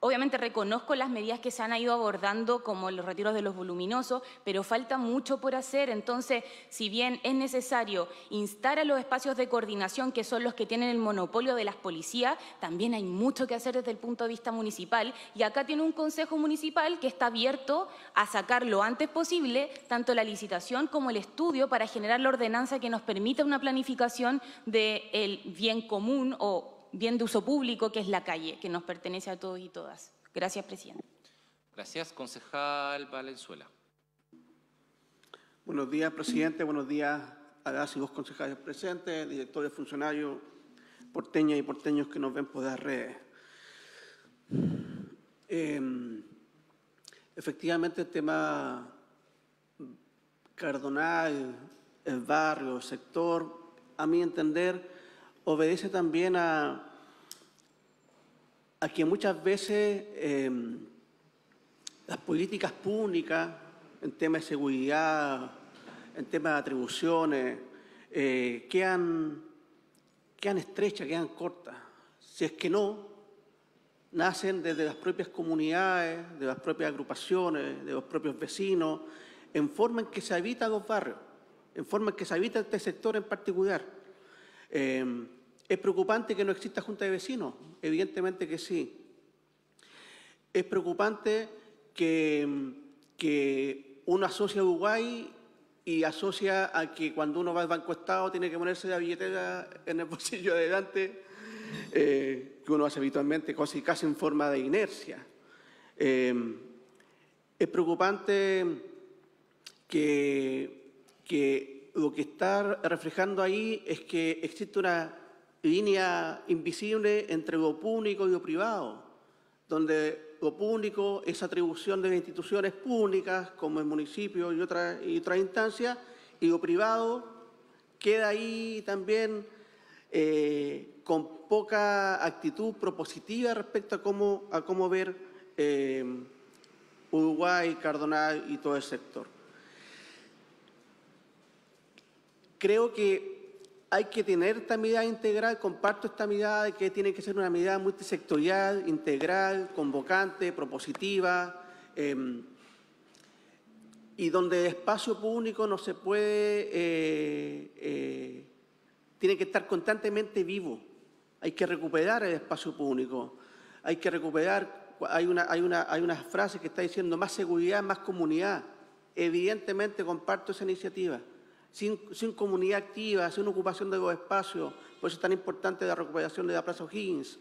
H: Obviamente reconozco las medidas que se han ido abordando, como los retiros de los voluminosos, pero falta mucho por hacer. Entonces, si bien es necesario instar a los espacios de coordinación, que son los que tienen el monopolio de las policías, también hay mucho que hacer desde el punto de vista municipal. Y acá tiene un consejo municipal que está abierto a sacar lo antes posible tanto la licitación como el estudio para generar la ordenanza que nos permita una planificación del bien común o bien de uso público, que es la calle, que nos pertenece a todos y todas. Gracias, presidente.
A: Gracias, concejal Valenzuela.
I: Buenos días, presidente. Buenos días a las y dos concejales presentes, directores, funcionarios, porteñas y porteños que nos ven por las redes. Em, efectivamente, el tema cardonal, el barrio, el sector, a mi entender, obedece también a, a que muchas veces em, las políticas públicas en temas de seguridad, en temas de atribuciones, eh, quedan, quedan estrechas, quedan cortas. Si es que no, nacen desde las propias comunidades, de las propias agrupaciones, de los propios vecinos, en forma en que se habita los barrios, en forma en que se habita este sector en particular. Eh, ¿Es preocupante que no exista junta de vecinos? Evidentemente que sí. Es preocupante que, uno asocia a Uruguay y asocia a que cuando uno va al banco Estado tiene que ponerse la billetera en el bolsillo de adelante, eh, que uno hace habitualmente, casi, casi en forma de inercia. Eh, es preocupante que, que lo que está reflejando ahí es que existe una línea invisible entre lo público y lo privado, donde lo público es atribución de instituciones públicas, como el municipio y otras otra instancias, y lo privado queda ahí también eh, con poca actitud propositiva respecto a cómo, a cómo ver eh, Uruguay, Cardonal y todo el sector. Creo que hay que tener esta mirada integral, comparto esta mirada de que tiene que ser una mirada multisectorial, integral, convocante, propositiva, em, y donde el espacio público no se puede, eh, eh, tiene que estar constantemente vivo. Hay que recuperar el espacio público, hay que recuperar, hay una, hay una, hay una frase que está diciendo más seguridad, más comunidad. Evidentemente comparto esa iniciativa sin, comunidad activa, sin ocupación de los espacios. Por eso es tan importante la recuperación de la Plaza O'Higgins.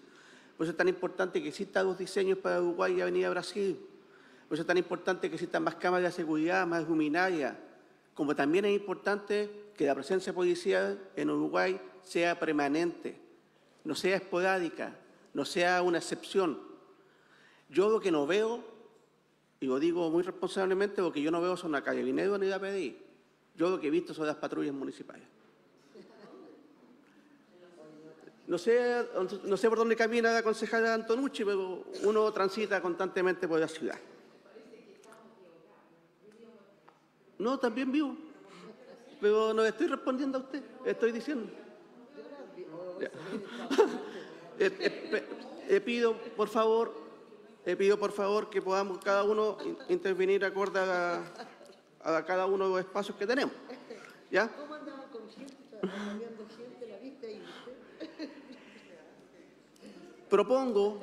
I: Por eso es tan importante que existan los diseños para Uruguay y Avenida Brasil. Por eso es tan importante que existan más cámaras de seguridad, más luminarias. Como también es importante que la presencia policial en Uruguay sea permanente, no sea esporádica, no sea una excepción. Yo lo que no veo, y lo digo muy responsablemente, lo que yo no veo son calle Vinedo ni la PDI. Yo lo que he visto son las patrullas municipales. No sé, no sé por dónde camina la concejala Antonucci, pero uno transita constantemente por la ciudad. No, también vivo. Pero no estoy respondiendo a usted, estoy diciendo. Le eh, eh, pido, por favor, le pido por favor que podamos cada uno intervenir acorde a la a cada uno de los espacios que tenemos. ¿Ya? ¿Cómo andaba con gente? gente la vista ahí? Propongo,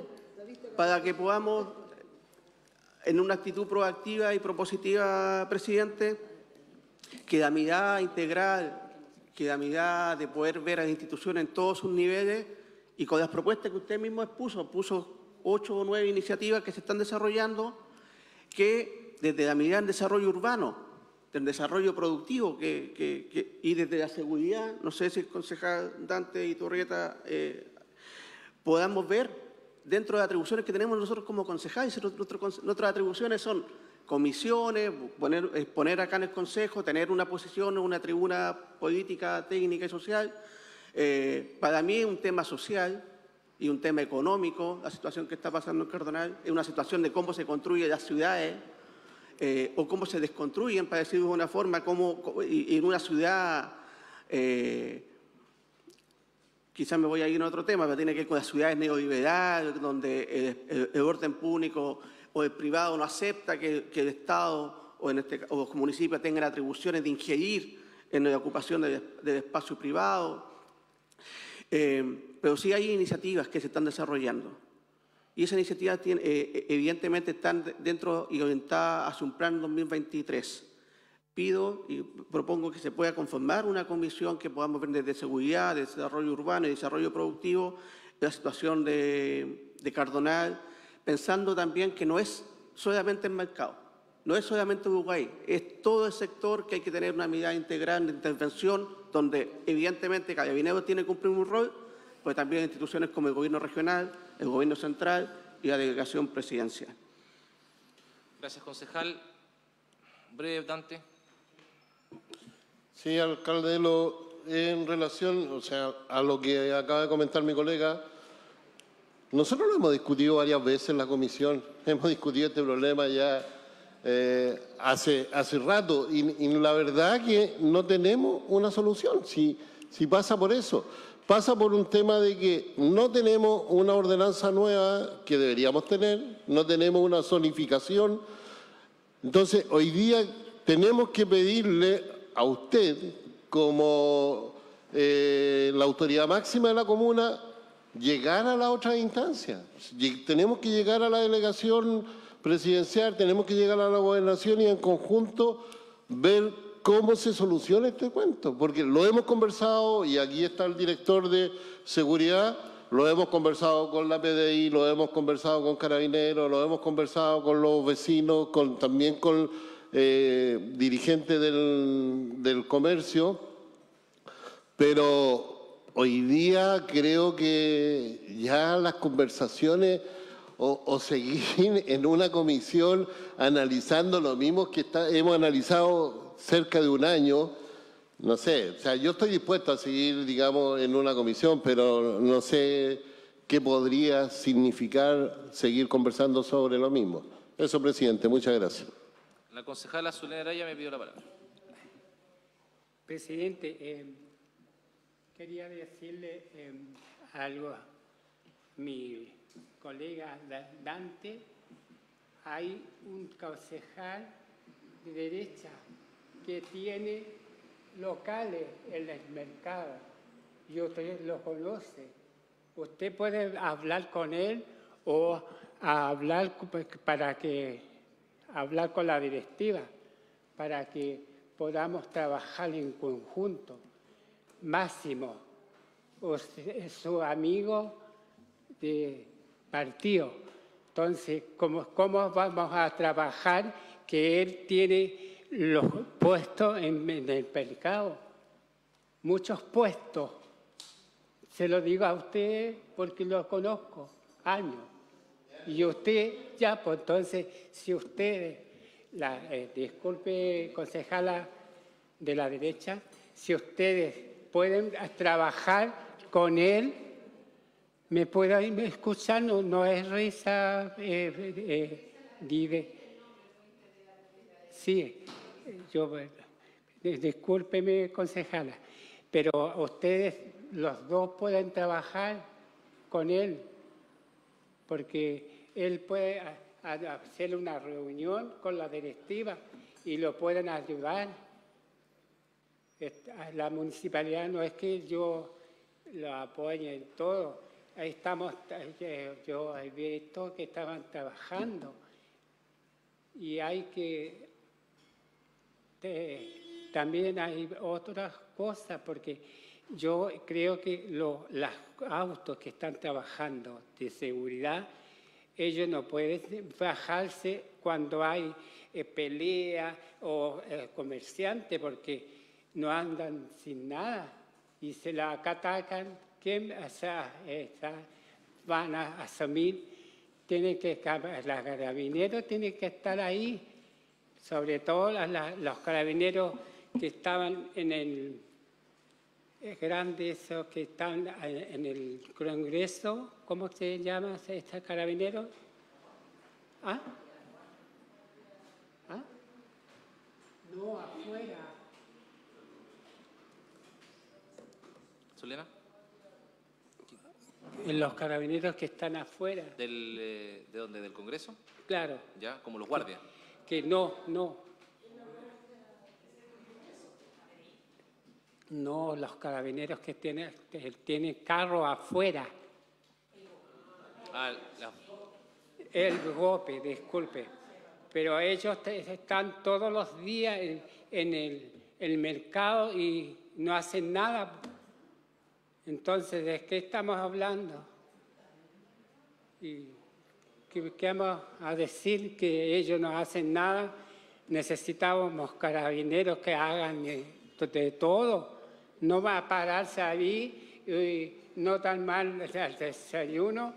I: para que podamos, en una actitud proactiva y propositiva, presidente, que la mirada integral, que la mirada de poder ver a las instituciones en todos sus niveles y con las propuestas que usted mismo expuso, puso ocho o nueve iniciativas que se están desarrollando, que desde la mirada en desarrollo urbano, del desarrollo productivo que, y desde la seguridad, no sé si el concejal Dante y Torrieta eh, podamos ver dentro de atribuciones que tenemos nosotros como concejales, nuestras atribuciones son comisiones, poner, exponer acá en el Consejo, tener una posición, una tribuna política, técnica y social. Eh, para mí es un tema social y un tema económico, la situación que está pasando en Cardonal, es una situación de cómo se construyen las ciudades, eh, o cómo se desconstruyen, para decirlo de una forma, como en una ciudad, eh, quizás me voy a ir a otro tema, pero tiene que ver con las ciudades neoliberales, donde el, orden público o el privado no acepta que, el Estado o, en este, o los municipios tengan atribuciones de ingerir en la ocupación del, espacio privado. Eh, pero sí hay iniciativas que se están desarrollando. Y esa iniciativa tiene, eh, evidentemente están dentro y orientada hacia un plan 2023. Pido y propongo que se pueda conformar una comisión que podamos ver desde seguridad, desarrollo urbano y desarrollo productivo, la situación de, de Cardonal, pensando también que no es solamente el mercado, no es solamente Uruguay, es todo el sector que hay que tener una medida integral de intervención, donde evidentemente Carabineros tiene que cumplir un rol, pues también instituciones como el Gobierno regional, el Gobierno central y la delegación presidencial.
A: Gracias, concejal. Breve, Dante.
C: Sí, alcalde, en relación o sea, a lo que acaba de comentar mi colega, nosotros lo hemos discutido varias veces en la comisión, hemos discutido este problema ya eh, hace, hace rato y, la verdad que no tenemos una solución, si, si pasa por eso. Pasa por un tema de que no tenemos una ordenanza nueva que deberíamos tener, no tenemos una zonificación. Entonces, hoy día tenemos que pedirle a usted, como eh, la autoridad máxima de la comuna, llegar a la otra instancia. Tenemos que llegar a la delegación presidencial, tenemos que llegar a la gobernación y en conjunto ver cómo se soluciona este cuento, porque lo hemos conversado y aquí está el director de seguridad, lo hemos conversado con la PDI, lo hemos conversado con Carabineros, lo hemos conversado con los vecinos, también con eh, dirigentes del, del comercio, pero hoy día creo que ya las conversaciones o, seguir en una comisión analizando lo mismo que hemos analizado cerca de un año, no sé, o sea, yo estoy dispuesto a seguir, digamos, en una comisión, pero no sé qué podría significar seguir conversando sobre lo mismo. Eso, presidente, muchas gracias.
A: La concejala Zulena Araya me pidió la palabra.
B: Presidente, eh, quería decirle eh, algo. Mi colega Dante, hay un concejal de derecha que tiene locales en el mercado y usted lo conoce. Usted puede hablar con él o hablar para que hablar con la directiva para que podamos trabajar en conjunto. Máximo, su amigo de partido. Entonces, ¿cómo, ¿cómo, vamos a trabajar que él tiene los puestos en, el mercado? Muchos puestos. Se lo digo a usted porque lo conozco años. Y usted, ya, pues entonces, si usted, la, eh, disculpe, concejala de la derecha, si ustedes pueden trabajar con él ¿Me puede escuchar? No, no es risa, eh, eh, Sí, yo, discúlpeme, concejala, pero ustedes los dos pueden trabajar con él, porque él puede hacer una reunión con la directiva y lo pueden ayudar. La municipalidad no es que yo lo apoye en todo, ahí estamos, yo he visto que estaban trabajando y hay que, también hay otras cosas, porque yo creo que los autos que están trabajando de seguridad, ellos no pueden bajarse cuando hay eh, pelea o eh, comerciante, porque no andan sin nada y se la atacan ¿Quién van a asumir? Tiene que, los carabineros tienen que estar ahí, sobre todo los carabineros que estaban en el grande, esos que están en el Congreso, ¿cómo se llama este carabinero? ¿Ah? ¿Ah? No, afuera.
A: ¿Zulena?
B: En los carabineros que están afuera.
A: Eh, ¿De dónde? ¿Del Congreso?
B: Claro.
A: ¿Ya? Como los guardias.
B: Que, no, no. No, los carabineros que tienen, que tienen carro afuera.
A: Ah,
B: El golpe, disculpe. Pero ellos están todos los días en, el, el mercado y no hacen nada entonces, ¿de qué estamos hablando? ¿Y qué, vamos a decir que ellos no hacen nada? Necesitábamos carabineros que hagan de, todo. No va a pararse ahí no tan mal el desayuno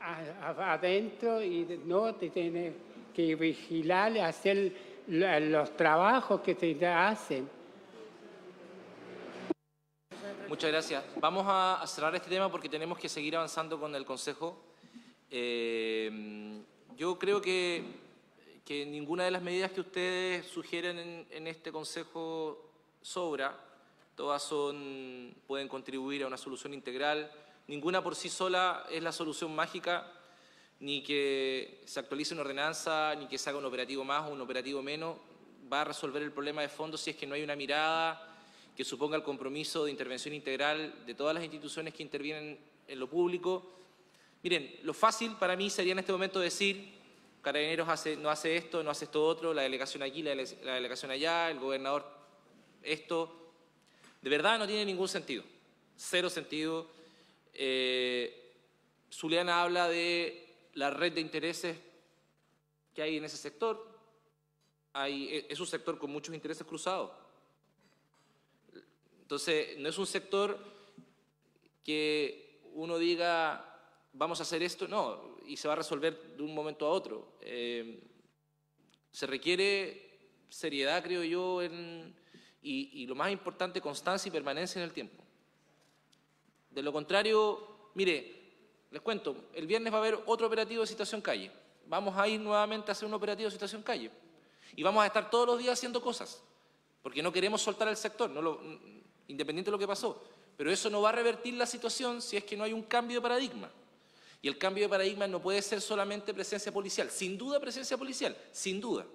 B: adentro y no te tiene que vigilar hacer los trabajos que te hacen.
A: Muchas gracias. Vamos a cerrar este tema porque tenemos que seguir avanzando con el Consejo. Eh, yo creo que, que ninguna de las medidas que ustedes sugieren en, en este Consejo sobra, todas son, pueden contribuir a una solución integral, ninguna por sí sola es la solución mágica, ni que se actualice una ordenanza, ni que se haga un operativo más o un operativo menos, va a resolver el problema de fondo si es que no hay una mirada que suponga el compromiso de intervención integral de todas las instituciones que intervienen en lo público. Miren, lo fácil para mí sería en este momento decir, Carabineros no hace esto, no hace esto otro, la delegación aquí, la, delegación allá, el gobernador esto. De verdad no tiene ningún sentido, cero sentido. Eh, Zuliana habla de la red de intereses que hay en ese sector. Hay, es un sector con muchos intereses cruzados. Entonces, no es un sector que uno diga, vamos a hacer esto, no, y se va a resolver de un momento a otro. Eh, se requiere seriedad, creo yo, y lo más importante, constancia y permanencia en el tiempo. De lo contrario, mire, les cuento, el viernes va a haber otro operativo de situación calle. Vamos a ir nuevamente a hacer un operativo de situación calle. Y vamos a estar todos los días haciendo cosas, porque no queremos soltar el sector, no lo, independiente de lo que pasó. Pero eso no va a revertir la situación si es que no hay un cambio de paradigma. Y el cambio de paradigma no puede ser solamente presencia policial. Sin duda presencia policial, sin duda.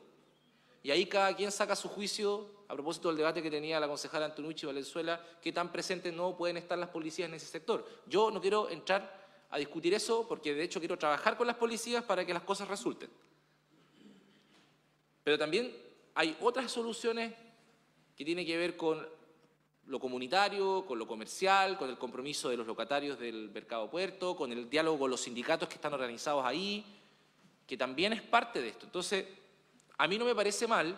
A: Y ahí cada quien saca su juicio a propósito del debate que tenía la concejala Antonucci Valenzuela, qué tan presentes no pueden estar las policías en ese sector. Yo no quiero entrar a discutir eso porque de hecho quiero trabajar con las policías para que las cosas resulten. Pero también hay otras soluciones que tienen que ver con lo comunitario, con lo comercial, con el compromiso de los locatarios del mercado puerto, con el diálogo con los sindicatos que están organizados ahí, que también es parte de esto. Entonces, a mí no me parece mal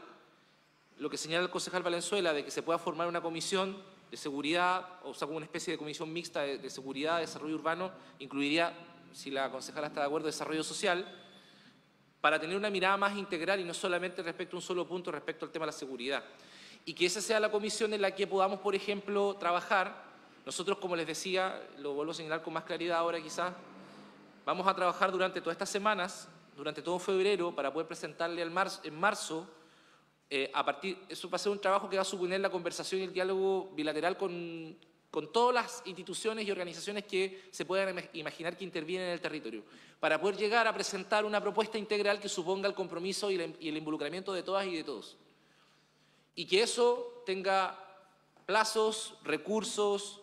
A: lo que señala el concejal Valenzuela de que se pueda formar una comisión de seguridad, o sea, como una especie de comisión mixta de, de seguridad, desarrollo urbano, incluiría, si la concejala está de acuerdo, desarrollo social, para tener una mirada más integral y no solamente respecto a un solo punto respecto al tema de la seguridad y que esa sea la comisión en la que podamos, por ejemplo, trabajar. Nosotros, como les decía, lo vuelvo a señalar con más claridad ahora quizás, vamos a trabajar durante todas estas semanas, durante todo febrero, para poder presentarle al marzo, en marzo, eh, a partir, eso va a ser un trabajo que va a suponer la conversación y el diálogo bilateral con, con todas las instituciones y organizaciones que se puedan imaginar que intervienen en el territorio, para poder llegar a presentar una propuesta integral que suponga el compromiso y el involucramiento de todas y de todos y que eso tenga plazos, recursos,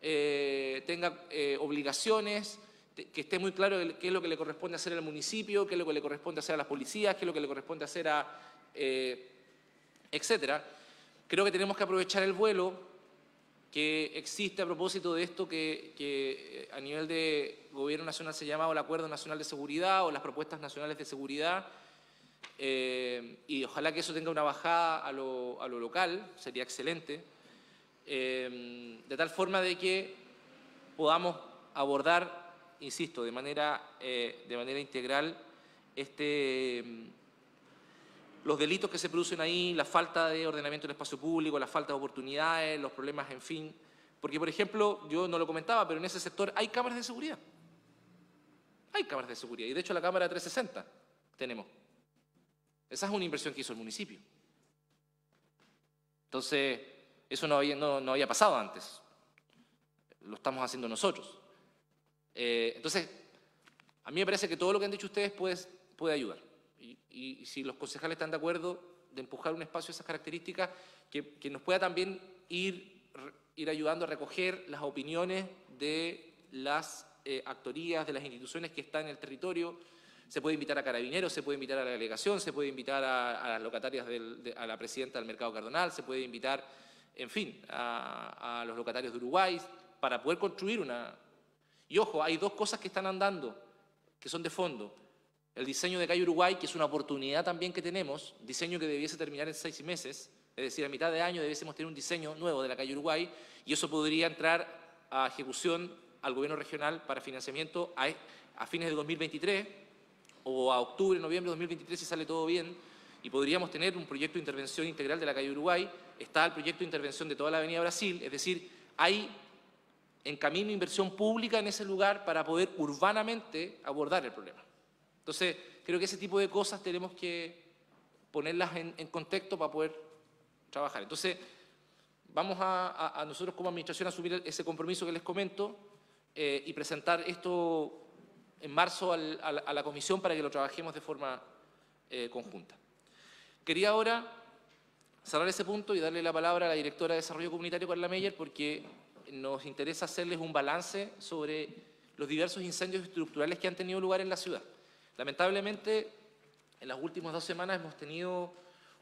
A: eh, tenga eh, obligaciones, que esté muy claro qué es lo que le corresponde hacer al municipio, qué es lo que le corresponde hacer a las policías, qué es lo que le corresponde hacer a... Eh, etcétera. Creo que tenemos que aprovechar el vuelo que existe a propósito de esto que, que a nivel de gobierno nacional se llama el Acuerdo Nacional de Seguridad o las propuestas nacionales de seguridad, eh, y ojalá que eso tenga una bajada a lo, a lo local, sería excelente, eh, de tal forma de que podamos abordar, insisto, de manera, eh, de manera integral este, los delitos que se producen ahí, la falta de ordenamiento del espacio público, la falta de oportunidades, los problemas, en fin. Porque, por ejemplo, yo no lo comentaba, pero en ese sector hay cámaras de seguridad. Hay cámaras de seguridad. Y de hecho la cámara 360 tenemos. Esa es una inversión que hizo el municipio. Entonces, eso no había, no, había pasado antes. Lo estamos haciendo nosotros. Eh, entonces, a mí me parece que todo lo que han dicho ustedes puede, puede ayudar. Y, si los concejales están de acuerdo de empujar un espacio de esas características, que, nos pueda también ir, ir ayudando a recoger las opiniones de las eh, actorías, de las instituciones que están en el territorio, se puede invitar a carabineros, se puede invitar a la delegación, se puede invitar a, las locatarias, a la presidenta del Mercado Cardonal, se puede invitar, en fin, a, los locatarios de Uruguay, para poder construir una... Y ojo, hay dos cosas que están andando, que son de fondo. El diseño de Calle Uruguay, que es una oportunidad también que tenemos, diseño que debiese terminar en seis meses, es decir, a mitad de año debiésemos tener un diseño nuevo de la Calle Uruguay, y eso podría entrar a ejecución al gobierno regional para financiamiento a, a fines de 2023 o a octubre, noviembre de 2023 si sale todo bien y podríamos tener un proyecto de intervención integral de la calle Uruguay. Está el proyecto de intervención de toda la avenida Brasil, es decir, hay en camino inversión pública en ese lugar para poder urbanamente abordar el problema. Entonces, creo que ese tipo de cosas tenemos que ponerlas en, contexto para poder trabajar. Entonces, vamos a, nosotros como administración a asumir ese compromiso que les comento eh, y presentar esto en marzo a, la, comisión para que lo trabajemos de forma eh, conjunta. Quería ahora cerrar ese punto y darle la palabra a la directora de Desarrollo Comunitario, Carla Meyer, porque nos interesa hacerles un balance sobre los diversos incendios estructurales que han tenido lugar en la ciudad. Lamentablemente, en las últimas dos semanas hemos tenido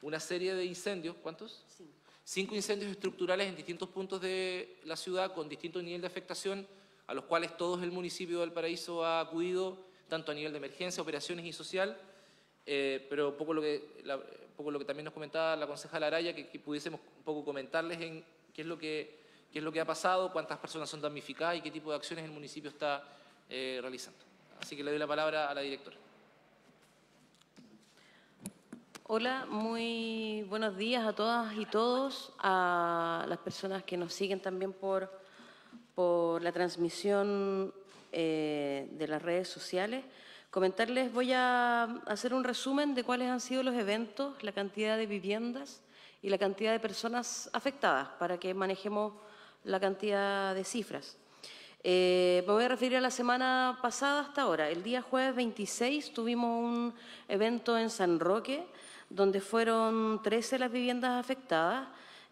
A: una serie de incendios, ¿cuántos? Cinco. Cinco incendios estructurales en distintos puntos de la ciudad con distinto nivel de afectación, a los cuales todo el municipio de Valparaíso ha acudido, tanto a nivel de emergencia, operaciones y social, eh, pero poco lo, que, poco lo que también nos comentaba la concejala Araya, que, que pudiésemos un poco comentarles en qué es lo que qué es lo que ha pasado, cuántas personas son damnificadas y qué tipo de acciones el municipio está eh, realizando. Así que le doy la palabra a la directora.
J: Hola, muy buenos días a todas y todos, a las personas que nos siguen también por, por la transmisión eh, de las redes sociales. Comentarles, voy a hacer un resumen de cuáles han sido los eventos, la cantidad de viviendas y la cantidad de personas afectadas para que manejemos la cantidad de cifras. Eh, me voy a referir a la semana pasada hasta ahora. El día jueves 26 tuvimos un evento en San Roque, donde fueron 13 las viviendas afectadas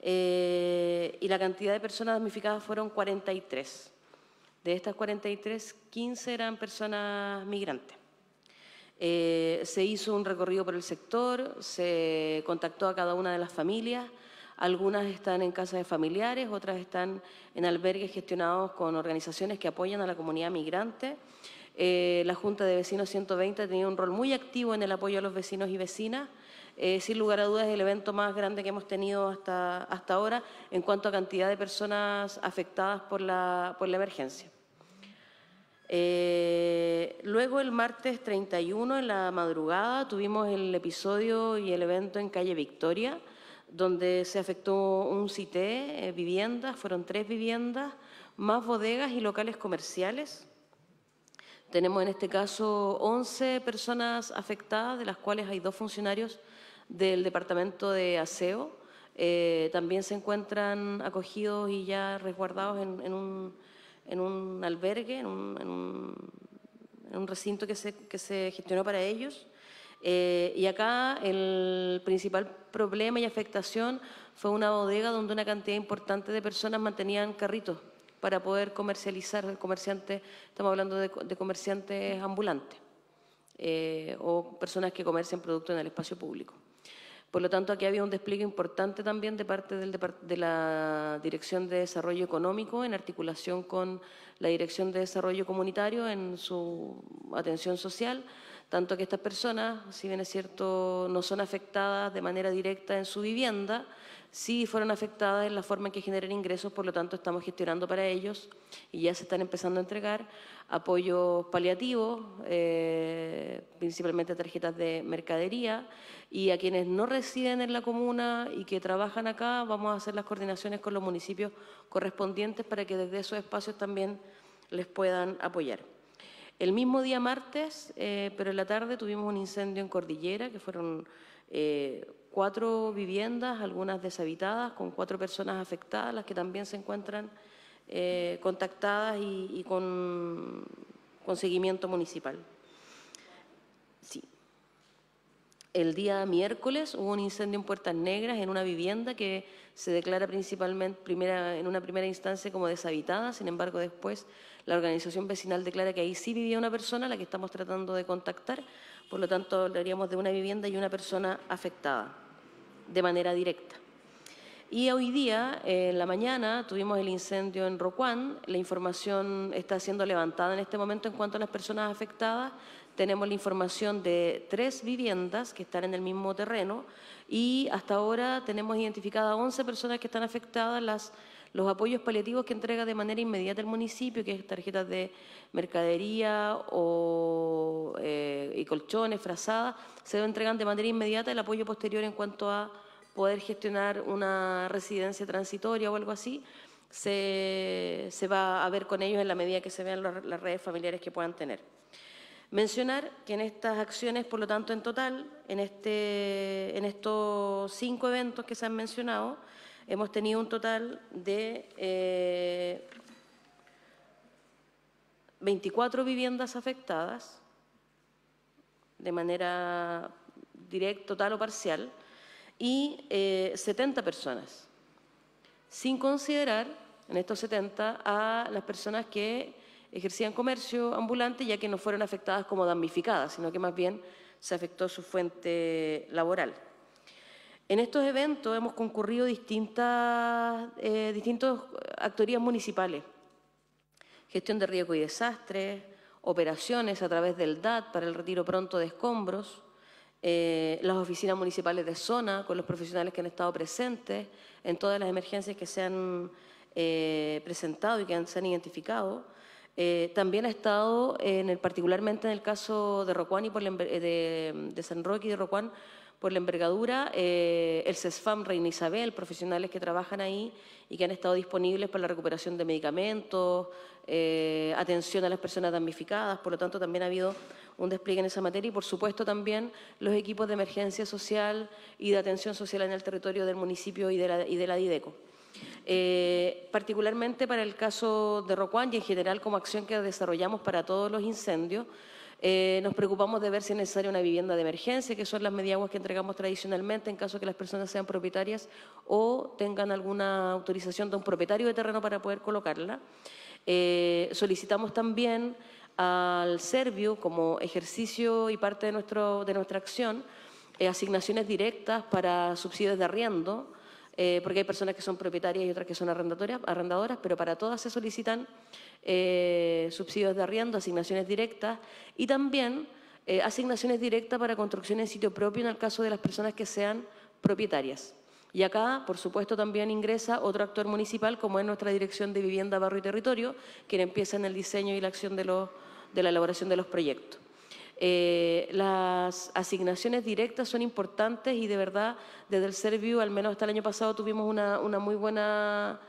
J: eh, y la cantidad de personas damnificadas fueron 43. De estas 43, 15 eran personas migrantes. Eh, se hizo un recorrido por el sector, se contactó a cada una de las familias, algunas están en casas de familiares, otras están en albergues gestionados con organizaciones que apoyan a la comunidad migrante. Eh, la Junta de Vecinos 120 ha tenido un rol muy activo en el apoyo a los vecinos y vecinas. Eh, sin lugar a dudas, el evento más grande que hemos tenido hasta, hasta ahora en cuanto a cantidad de personas afectadas por la, por la emergencia. Eh, luego, el martes 31, en la madrugada, tuvimos el episodio y el evento en calle Victoria, donde se afectó un CITE, eh, viviendas, fueron tres viviendas, más bodegas y locales comerciales. Tenemos en este caso 11 personas afectadas, de las cuales hay dos funcionarios del Departamento de Aseo. Eh, también se encuentran acogidos y ya resguardados en, un, albergue, en un, recinto que se gestionó para ellos. Eh, y acá el principal problema y afectación fue una bodega donde una cantidad importante de personas mantenían carritos para poder comercializar. El comerciante, estamos hablando de, comerciantes ambulantes eh, o personas que comercian productos en el espacio público. Por lo tanto, aquí había un despliegue importante también de parte de la Dirección de Desarrollo Económico en articulación con la Dirección de Desarrollo Comunitario en su atención social tanto que estas personas, si bien es cierto, no son afectadas de manera directa en su vivienda, sí fueron afectadas en la forma en que generan ingresos, por lo tanto estamos gestionando para ellos y ya se están empezando a entregar apoyos paliativos, eh, principalmente tarjetas de mercadería, y a quienes no residen en la comuna y que trabajan acá, vamos a hacer las coordinaciones con los municipios correspondientes para que desde esos espacios también les puedan apoyar. El mismo día martes, eh, pero en la tarde, tuvimos un incendio en Cordillera, que fueron eh, cuatro viviendas, algunas deshabitadas, con cuatro personas afectadas, las que también se encuentran eh, contactadas y, con, con, seguimiento municipal. Sí. El día miércoles hubo un incendio en Puertas Negras en una vivienda que se declara principalmente primera, en una primera instancia como deshabitada, sin embargo después la organización vecinal declara que ahí sí vivía una persona, la que estamos tratando de contactar, por lo tanto hablaríamos de una vivienda y una persona afectada de manera directa. Y hoy día, en la mañana, tuvimos el incendio en Rocuán. La información está siendo levantada en este momento en cuanto a las personas afectadas. Tenemos la información de tres viviendas que están en el mismo terreno y hasta ahora tenemos identificadas 11 personas que están afectadas. Las los apoyos paliativos que entrega de manera inmediata el municipio, que es tarjetas de mercadería o, eh, y colchones, frazadas, se entregan de manera inmediata el apoyo posterior en cuanto a poder gestionar una residencia transitoria o algo así, se, va a ver con ellos en la medida que se vean las redes familiares que puedan tener. Mencionar que en estas acciones, por lo tanto, en total, en, este, en estos cinco eventos que se han mencionado, hemos tenido un total de 24 eh, viviendas afectadas de manera directa, total o parcial, y 70 eh, personas, sin considerar en estos 70 a las personas que ejercían comercio ambulante, ya que no fueron afectadas como damnificadas, sino que más bien se afectó su fuente laboral. En estos eventos hemos concurrido distintas eh, distintas actorías municipales, gestión de riesgo y desastres, operaciones a través del DAT para el retiro pronto de escombros, eh, las oficinas municipales de zona con los profesionales que han estado presentes en todas las emergencias que se han eh, presentado y que se han identificado. Eh, también ha estado, en el, particularmente en el caso de Rocuán y por de, de, San Roque y de Rocuán, por la envergadura, el CESFAM Reina Isabel, profesionales que trabajan ahí y que han estado disponibles para la recuperación de medicamentos, atención a las personas damnificadas, por lo tanto también ha habido un despliegue en esa materia y, por supuesto, también los equipos de emergencia social y de atención social en el territorio del municipio y de la, y de la DIDECO. Eh, particularmente para el caso de Rocuán y en general como acción que desarrollamos para todos los incendios, eh, nos preocupamos de ver si es necesaria una vivienda de emergencia, que son las mediaguas que entregamos tradicionalmente en caso de que las personas sean propietarias o tengan alguna autorización de un propietario de terreno para poder colocarla. Eh, solicitamos también al Servio como ejercicio y parte de, nuestro, de nuestra acción eh, asignaciones directas para subsidios de arriendo, eh, porque hay personas que son propietarias y otras que son arrendadoras, pero para todas se solicitan eh, subsidios de arriendo, asignaciones directas y también asignaciones directas para construcción en sitio propio en el caso de las personas que sean propietarias. Y acá, por supuesto, también ingresa otro actor municipal, como es nuestra Dirección de Vivienda, Barrio y Territorio, quien empieza en el diseño y la acción de la elaboración de los proyectos. Eh, las asignaciones directas son importantes y de verdad desde el Servio, al menos hasta el año pasado, tuvimos una, muy buena,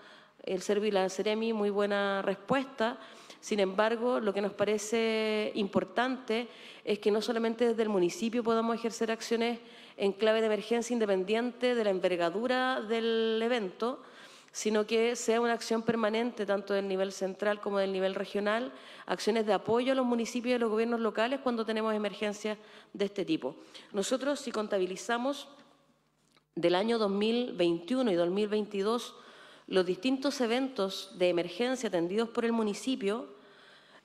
J: el Servio y la Ceremi, muy buena respuesta. Sin embargo, lo que nos parece importante es que no solamente desde el municipio podamos ejercer acciones en clave de emergencia independiente de la envergadura del evento, sino que sea una acción permanente tanto del nivel central como del nivel regional, acciones de apoyo a los municipios y a los gobiernos locales cuando tenemos emergencias de este tipo. Nosotros, si contabilizamos del año 2021 y 2022 los distintos eventos de emergencia atendidos por el municipio,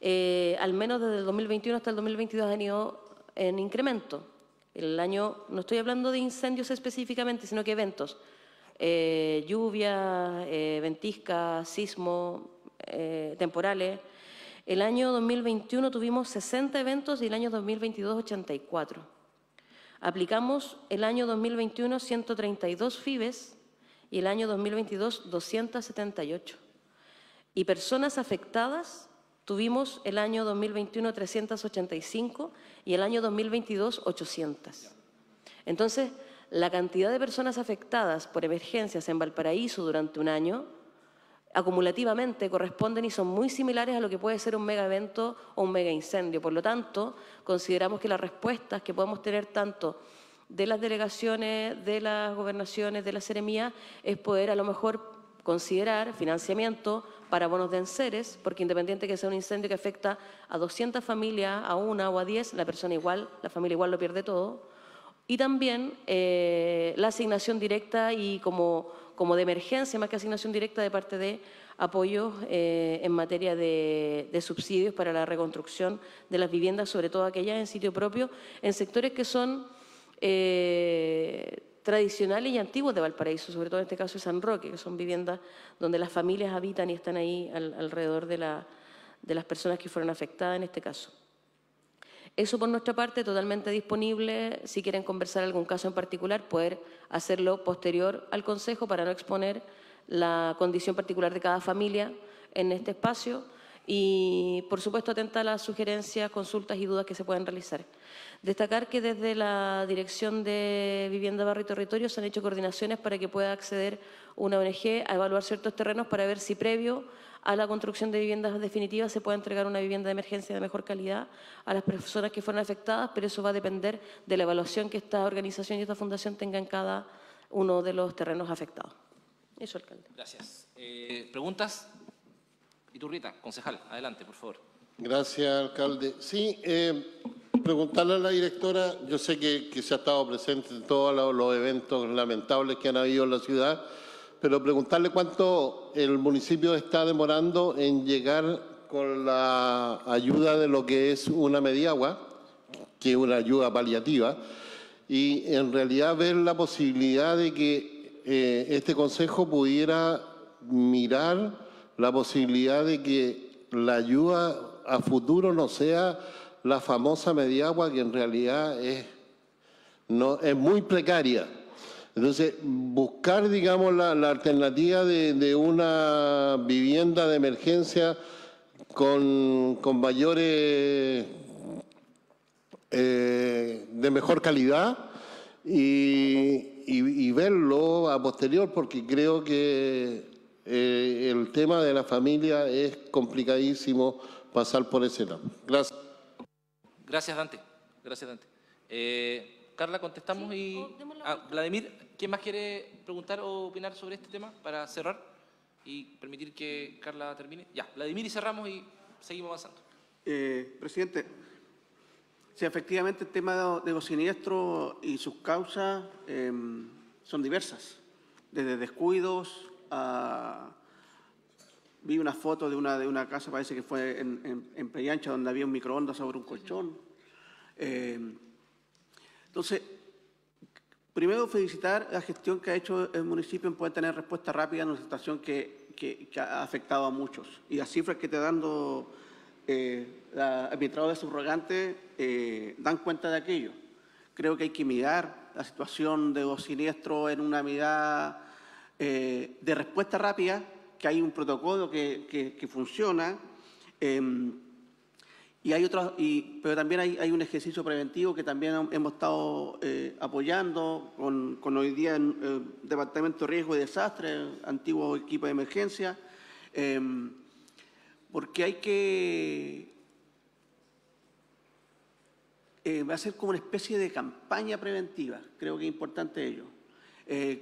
J: eh, al menos desde el 2021 hasta el 2022 han ido en incremento. El año, no estoy hablando de incendios específicamente, sino que eventos eh, lluvia, eh, ventisca, sismo, eh, temporales. El año 2021 tuvimos 60 eventos y el año 2022 84. Aplicamos el año 2021 132 FIBES y el año 2022 278. Y personas afectadas tuvimos el año 2021 385 y el año 2022 800. Entonces, la cantidad de personas afectadas por emergencias en Valparaíso durante un año acumulativamente corresponden y son muy similares a lo que puede ser un mega evento o un mega incendio. Por lo tanto, consideramos que las respuestas que podemos tener tanto de las delegaciones, de las gobernaciones, de la seremía, es poder a lo mejor considerar financiamiento para bonos de enseres, porque independiente que sea un incendio que afecta a 200 familias, a una o a 10, la persona igual, la familia igual lo pierde todo, y también eh, la asignación directa y como, como, de emergencia, más que asignación directa de parte de apoyos eh, en materia de, subsidios para la reconstrucción de las viviendas, sobre todo aquellas en sitio propio, en sectores que son eh, tradicionales y antiguos de Valparaíso, sobre todo en este caso de San Roque, que son viviendas donde las familias habitan y están ahí alrededor de, la, de las personas que fueron afectadas en este caso. Eso por nuestra parte totalmente disponible, si quieren conversar algún caso en particular, poder hacerlo posterior al Consejo para no exponer la condición particular de cada familia en este espacio y, por supuesto, atenta a las sugerencias, consultas y dudas que se puedan realizar. Destacar que desde la Dirección de Vivienda, Barrio y Territorio se han hecho coordinaciones para que pueda acceder una ONG a evaluar ciertos terrenos para ver si previo a la construcción de viviendas definitivas se puede entregar una vivienda de emergencia de mejor calidad a las personas que fueron afectadas, pero eso va a depender de la evaluación que esta organización y esta fundación tengan en cada uno de los terrenos afectados. Eso, alcalde.
A: Gracias. Eh, ¿Preguntas? Iturrita, concejal, adelante, por favor.
C: Gracias, alcalde. Sí, eh, preguntarle a la directora, yo sé que, se ha estado presente en todos los, eventos lamentables que han habido en la ciudad, pero preguntarle cuánto el municipio está demorando en llegar con la ayuda de lo que es una mediagua, que es una ayuda paliativa, y en realidad ver la posibilidad de que eh, este consejo pudiera mirar la posibilidad de que la ayuda a futuro no sea la famosa mediagua que en realidad es, no, es muy precaria. Entonces, buscar, digamos, la, alternativa de, una vivienda de emergencia con, mayores, eh, de mejor calidad y, verlo a posterior, porque creo que eh, el tema de la familia es complicadísimo pasar por ese lado. Gracias.
A: Gracias, Dante. Gracias, Dante. Eh, Carla, contestamos y... Ah, Vladimir, ¿quién más quiere preguntar o opinar sobre este tema para cerrar y permitir que Carla termine? Ya, Vladimir y cerramos y seguimos avanzando.
I: Eh, presidente, sí, efectivamente el tema de los siniestros y sus causas em, son diversas, desde descuidos a Vi una foto de una, de una casa, parece que fue en, en, donde había un microondas sobre un colchón. Eh, entonces, primero felicitar la gestión que ha hecho el municipio en poder tener respuesta rápida en una situación que, que, ha afectado a muchos. Y las cifras que te dando eh, la administradora subrogante eh, dan cuenta de aquello. Creo que hay que mirar la situación de los siniestros en una mirada eh, de respuesta rápida que hay un protocolo que, funciona, em, y hay otros, y, pero también hay, un ejercicio preventivo que también hemos estado eh, apoyando con, hoy día el eh, Departamento de Riesgo y Desastre, antiguo equipo de emergencia, em, porque hay que eh, ser como una especie de campaña preventiva, creo que es importante ello.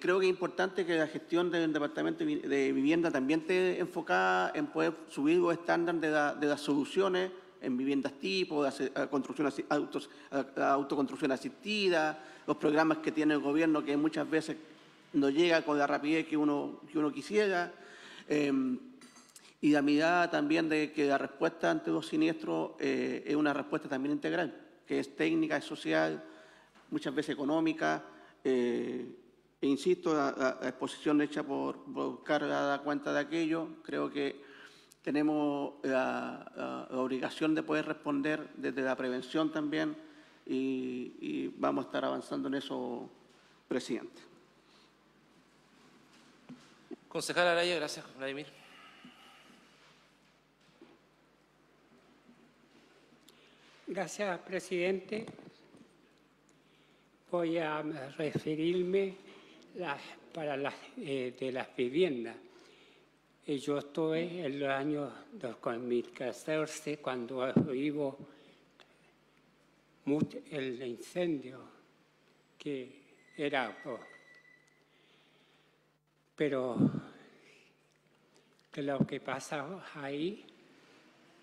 I: Creo que es importante que la gestión del Departamento de Vivienda también esté enfocada en poder subir los estándares de, las soluciones en viviendas tipo, de construcción, autos, autoconstrucción asistida, los programas que tiene el gobierno que muchas veces no llega con la rapidez que uno, que uno quisiera. Em, y la mirada también de que la respuesta ante los siniestros eh, es una respuesta también integral, que es técnica, es social, muchas veces económica. Eh, e insisto, la, exposición hecha por, por Carla da cuenta de aquello. Creo que tenemos la, obligación de poder responder desde la prevención también y, vamos a estar avanzando en eso, presidente.
A: Concejal Araya, gracias, Vladimir.
B: Gracias, presidente. Voy a referirme para las, eh, de las viviendas. Yo estuve en los años 2014 cuando vivo el incendio que era pero que lo que pasa ahí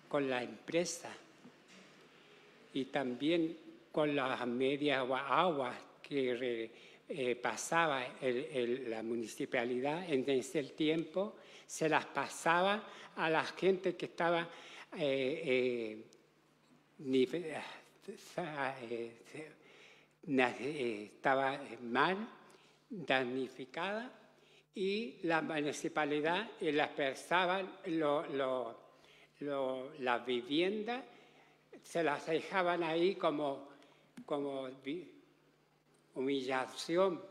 B: con la empresa y también con las medias aguas que eh, pasaba la municipalidad en ese tiempo, se las pasaba a la gente que estaba, eh, eh, estaba mal, damnificada, y la municipalidad las pasaban las viviendas, se las dejaban ahí como, como humillación.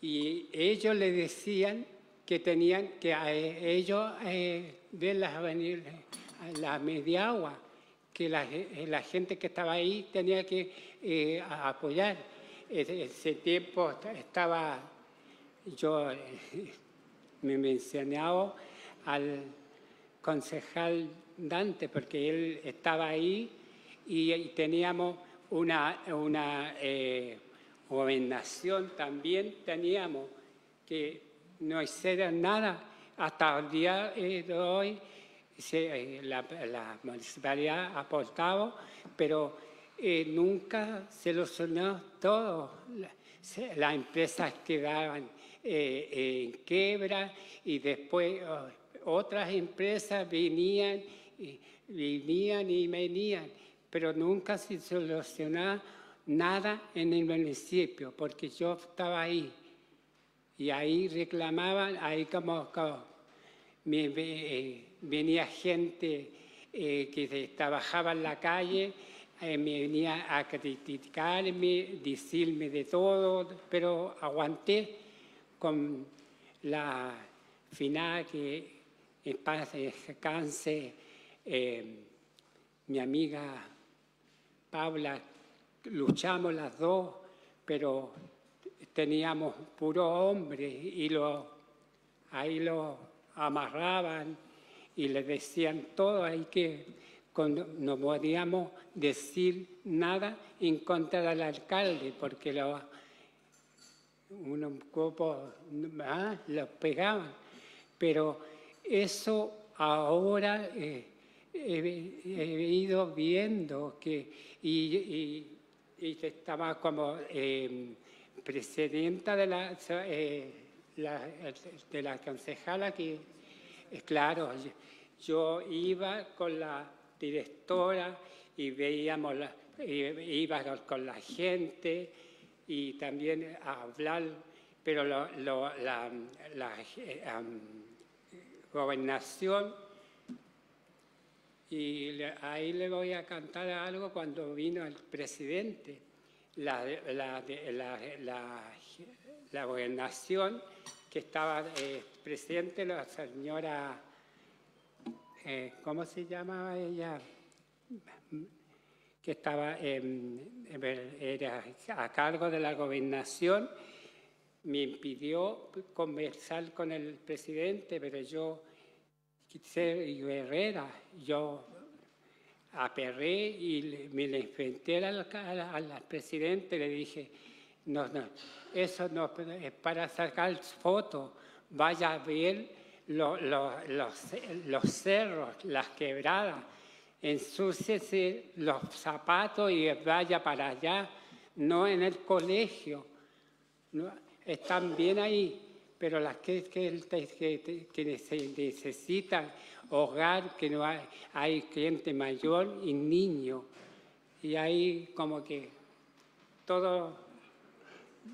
B: Y ellos le decían que tenían que a ellos eh, verlas venir la media agua, que la, eh, gente que estaba ahí tenía que eh, apoyar. Ese tiempo estaba, yo eh, me mencionaba al concejal Dante, porque él estaba ahí y, teníamos una, una gobernación también, teníamos que no hicieron nada hasta el día de hoy eh, la, municipalidad ha pero eh, nunca sonó todo. Las empresas quedaban eh, en quebra y después oh, otras empresas venían y, venían y venían, pero nunca se solucionó nada en el municipio, porque yo estaba ahí. Y ahí reclamaban, ahí como, como venía gente eh, que trabajaba en la calle, eh, me venía a criticarme, decirme de todo, pero aguanté con la final que en paz descanse eh, mi amiga Paula, luchamos las dos, pero teníamos puro hombre y lo, ahí lo amarraban y le decían todo, hay que, no podíamos decir nada en contra del alcalde, porque lo, unos copos ah, los pegaban. Pero eso ahora eh, he, ido viendo que, y, estaba como eh, presidenta de la, eh, de la concejala que claro, yo iba con la directora y veíamos, la, iba con la gente y también a hablar, pero la, eh, gobernación, y ahí le voy a cantar algo cuando vino el presidente, la, la gobernación que estaba eh, presente la señora, eh, ¿cómo se llamaba ella? Que estaba era a cargo de la gobernación, me impidió conversar con el presidente, pero yo quise guerrera, yo aperré y me le enfrenté al, al presidente, le dije, no, no, eso no es para sacar fotos. Vaya a ver los, los, cerros, las quebradas. Ensúciese los zapatos y vaya para allá, no en el colegio. están bien ahí, pero las que, que, necesitan hogar, que no hay, hay gente mayor y niño. Y ahí como que todo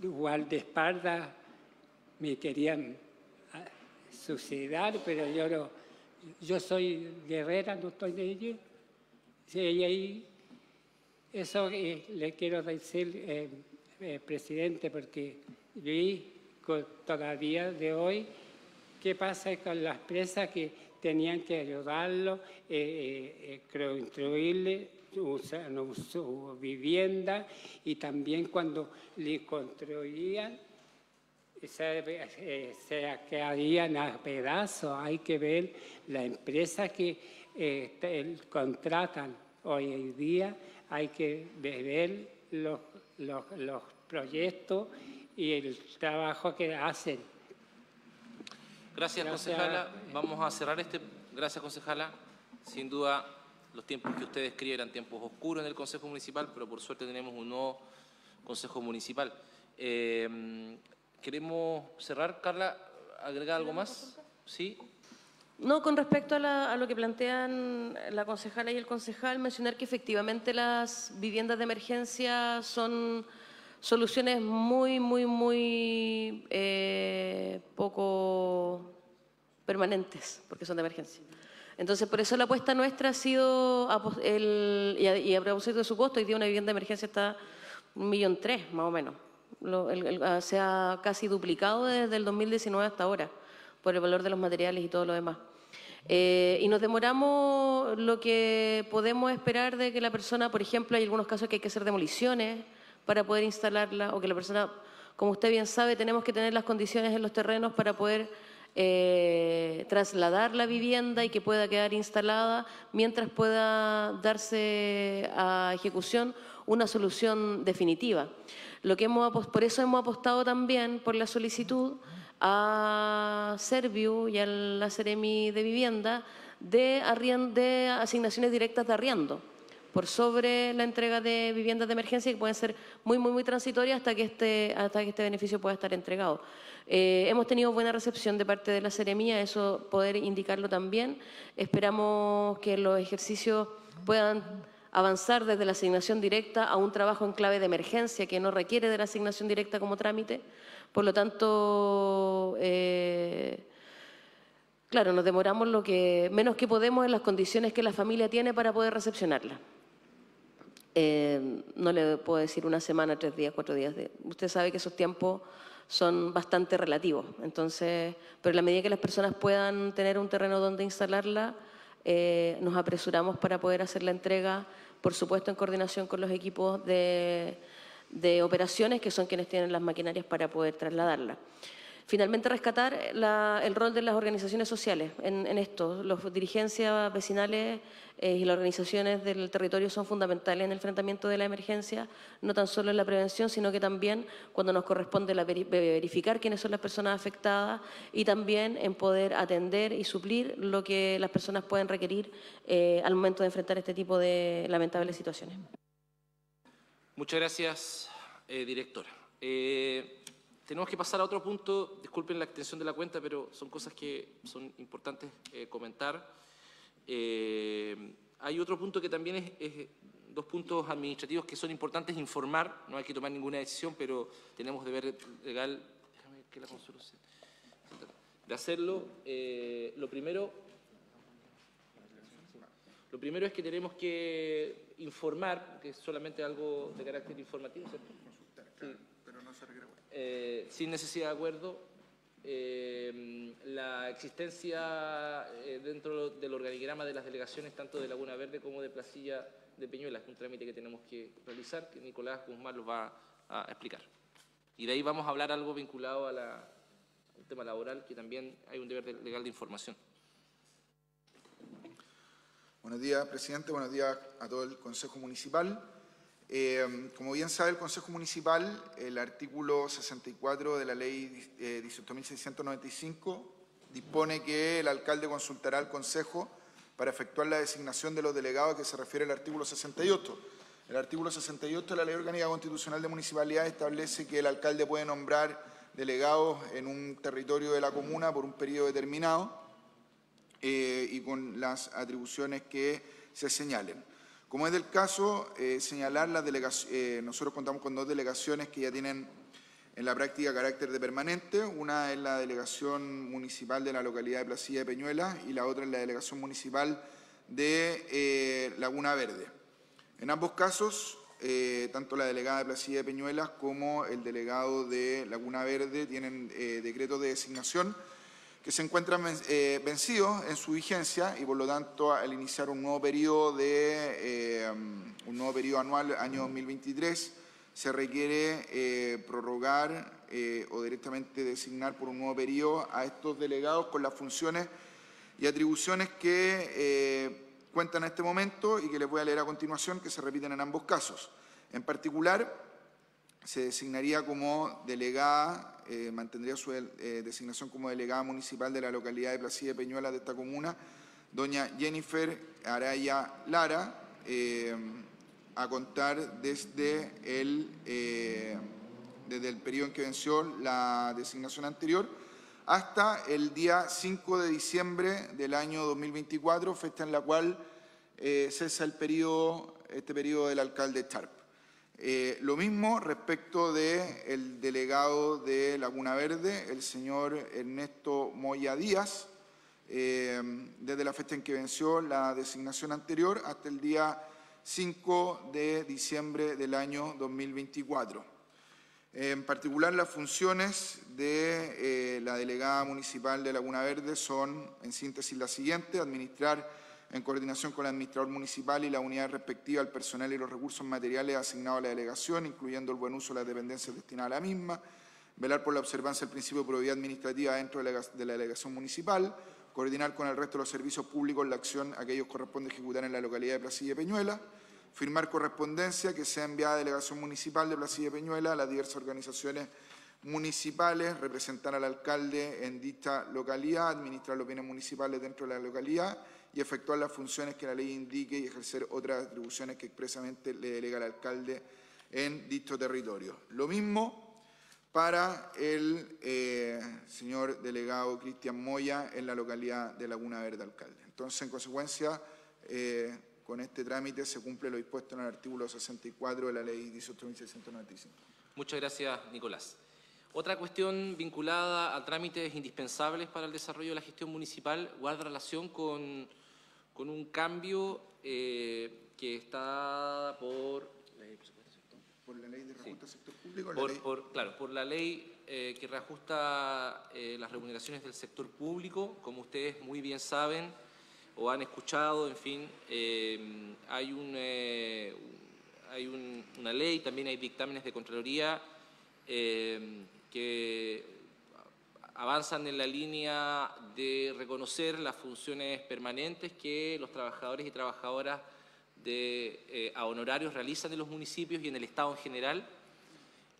B: igual de espalda me querían ah, suicidar, pero yo no, yo soy guerrera, no estoy de ello. Y ahí, eso le quiero decir, eh, eh, presidente, porque vi todavía de hoy. Qué pasa con las presas que tenían que ayudarlo, eh, creo, instruirle su, vivienda y también cuando le construían se, eh, se quedarían a pedazos. Hay que ver la empresa que eh, contratan hoy en día, hay que ver los, los proyectos y el trabajo que hacen.
A: Gracias, Gracias, concejala. Vamos a cerrar este. Gracias, concejala. Sin duda los tiempos que ustedes escriben eran tiempos oscuros en el Consejo Municipal, pero por suerte tenemos un nuevo Consejo Municipal. Eh, ¿Queremos cerrar, Carla? ¿Agregar algo más? ¿Sí?
J: No, con respecto a, lo que plantean la concejala y el concejal, mencionar que efectivamente las viviendas de emergencia son soluciones muy, muy, muy eh, poco permanentes, porque son de emergencia. Entonces, por eso la apuesta nuestra ha sido, y, a, propósito de su costo, hoy día una vivienda de emergencia está un millón tres, más o menos. Ah, se ha casi duplicado desde el 2019 hasta ahora, por el valor de los materiales y todo lo demás. Eh, y nos demoramos lo que podemos esperar de que la persona, por ejemplo, hay algunos casos que hay que hacer demoliciones para poder instalarla, o que la persona, como usted bien sabe, tenemos que tener las condiciones en los terrenos para poder eh, trasladar la vivienda y que pueda quedar instalada mientras pueda darse a ejecución una solución definitiva. Lo que hemos, por eso hemos apostado también por la solicitud a Serviu y a la Seremi de Vivienda de, de asignaciones directas de arriendo por sobre la entrega de viviendas de emergencia que pueden ser muy, muy, muy transitorias hasta que este, hasta que este beneficio pueda estar entregado. Eh, hemos tenido buena recepción de parte de la Seremía, eso poder indicarlo también. Esperamos que los ejercicios puedan avanzar desde la asignación directa a un trabajo en clave de emergencia que no requiere de la asignación directa como trámite. Por lo tanto, eh, claro, nos demoramos lo que menos que podemos en las condiciones que la familia tiene para poder recepcionarla. Eh, no le puedo decir una semana, tres días, cuatro días. usted sabe que esos tiempos son bastante relativos. Entonces, pero en la medida que las personas puedan tener un terreno donde instalarla, eh, nos apresuramos para poder hacer la entrega, por supuesto en coordinación con los equipos de, operaciones, que son quienes tienen las maquinarias para poder trasladarla. Finalmente, rescatar el rol de las organizaciones sociales en, esto. Las dirigencias vecinales eh, y las organizaciones del territorio son fundamentales en el enfrentamiento de la emergencia, no tan solo en la prevención, sino que también cuando nos corresponde verificar quiénes son las personas afectadas y también en poder atender y suplir lo que las personas pueden requerir eh, al momento de enfrentar este tipo de lamentables situaciones.
A: Muchas gracias, eh, directora. Tenemos que pasar a otro punto, disculpen la extensión de la cuenta, pero son cosas que son importantes eh, comentar. Eh, hay otro punto que también es, dos puntos administrativos que son importantes informar, no hay que tomar ninguna decisión, pero tenemos deber legal déjame que la de hacerlo. Eh, lo primero, lo primero es que tenemos que informar, que es solamente algo de carácter informativo, pero no se eh, sin necesidad de acuerdo, eh, la existencia eh, dentro del organigrama de las delegaciones tanto de Laguna Verde como de Placilla de Peñuelas, un trámite que tenemos que realizar, que Nicolás Guzmán lo va a explicar. Y de ahí vamos a hablar algo vinculado a al tema laboral, que también hay un deber legal de información.
K: Buenos días, presidente. Buenos días a todo el Consejo Municipal. Eh, como bien sabe el Consejo Municipal, el artículo 64 de la Ley 18.695 eh, dispone que el alcalde consultará al Consejo para efectuar la designación de los delegados a que se refiere el artículo 68. El artículo 68 de la Ley Orgánica Constitucional de Municipalidad establece que el alcalde puede nombrar delegados en un territorio de la comuna por un periodo determinado eh, y con las atribuciones que se señalen. Como es del caso, eh, señalar las delegaciones, eh, nosotros contamos con dos delegaciones que ya tienen en la práctica carácter de permanente. Una es la delegación municipal de la localidad de Placilla de Peñuela y la otra es la delegación municipal de eh, Laguna Verde. En ambos casos, tanto la delegada de Placilla de Peñuelas como el delegado de Laguna Verde tienen decretos de designación que se encuentran eh, vencidos en su vigencia y por lo tanto al iniciar un nuevo periodo, de, eh, un nuevo periodo anual, año 2023, se requiere eh, prorrogar o directamente designar por un nuevo periodo a estos delegados con las funciones y atribuciones que cuentan en este momento y que les voy a leer a continuación, que se repiten en ambos casos. En particular, se designaría como delegada, eh, mantendría su eh, designación como delegada municipal de la localidad de Placilla de Peñuela de esta comuna, doña Jennifer Araya Lara, eh, a contar desde el, desde el periodo en que venció la designación anterior hasta el día 5 de diciembre del año 2024, fecha en la cual cesa el periodo, este periodo del alcalde Charp. Eh, lo mismo respecto del delegado de Laguna Verde, el señor Ernesto Moya Díaz, eh, desde la fecha en que venció la designación anterior hasta el día 5 de diciembre del año 2024. En particular, las funciones de eh, la delegada municipal de Laguna Verde son, en síntesis, las siguientes. Administrar en coordinación con el administrador municipal y la unidad respectiva el personal y los recursos materiales asignados a la delegación, incluyendo el buen uso de las dependencias destinadas a la misma, velar por la observancia del principio de probidad administrativa dentro de la delegación municipal, coordinar con el resto de los servicios públicos la acción a que ellos corresponde ejecutar en la localidad de Placilla Peñuela, firmar correspondencia que sea enviada a la delegación municipal de Placilla Peñuela a las diversas organizaciones municipales, representar al alcalde en dicha localidad, administrar los bienes municipales dentro de la localidad y efectuar las funciones que la ley indique y ejercer otras atribuciones que expresamente le delega al alcalde en dicho territorio. Lo mismo para el eh, señor delegado Cristian Moya en la localidad de Laguna Verde Alcalde. Entonces, en consecuencia, eh, con este trámite se cumple lo dispuesto en el artículo 64 de la ley 18.695.
A: Muchas gracias, Nicolás. Otra cuestión vinculada a trámites indispensables para el desarrollo de la gestión municipal guarda relación con, un cambio eh, que está por
K: por la ley de reajuste sector público.
A: Por, claro, por la ley eh, que reajusta eh, las remuneraciones del sector público, como ustedes muy bien saben o han escuchado, en fin, eh, hay, un, hay una ley, también hay dictámenes de Contraloría que avanzan en la línea de reconocer las funciones permanentes que los trabajadores y trabajadoras de, eh, a honorarios realizan en los municipios y en el Estado en general.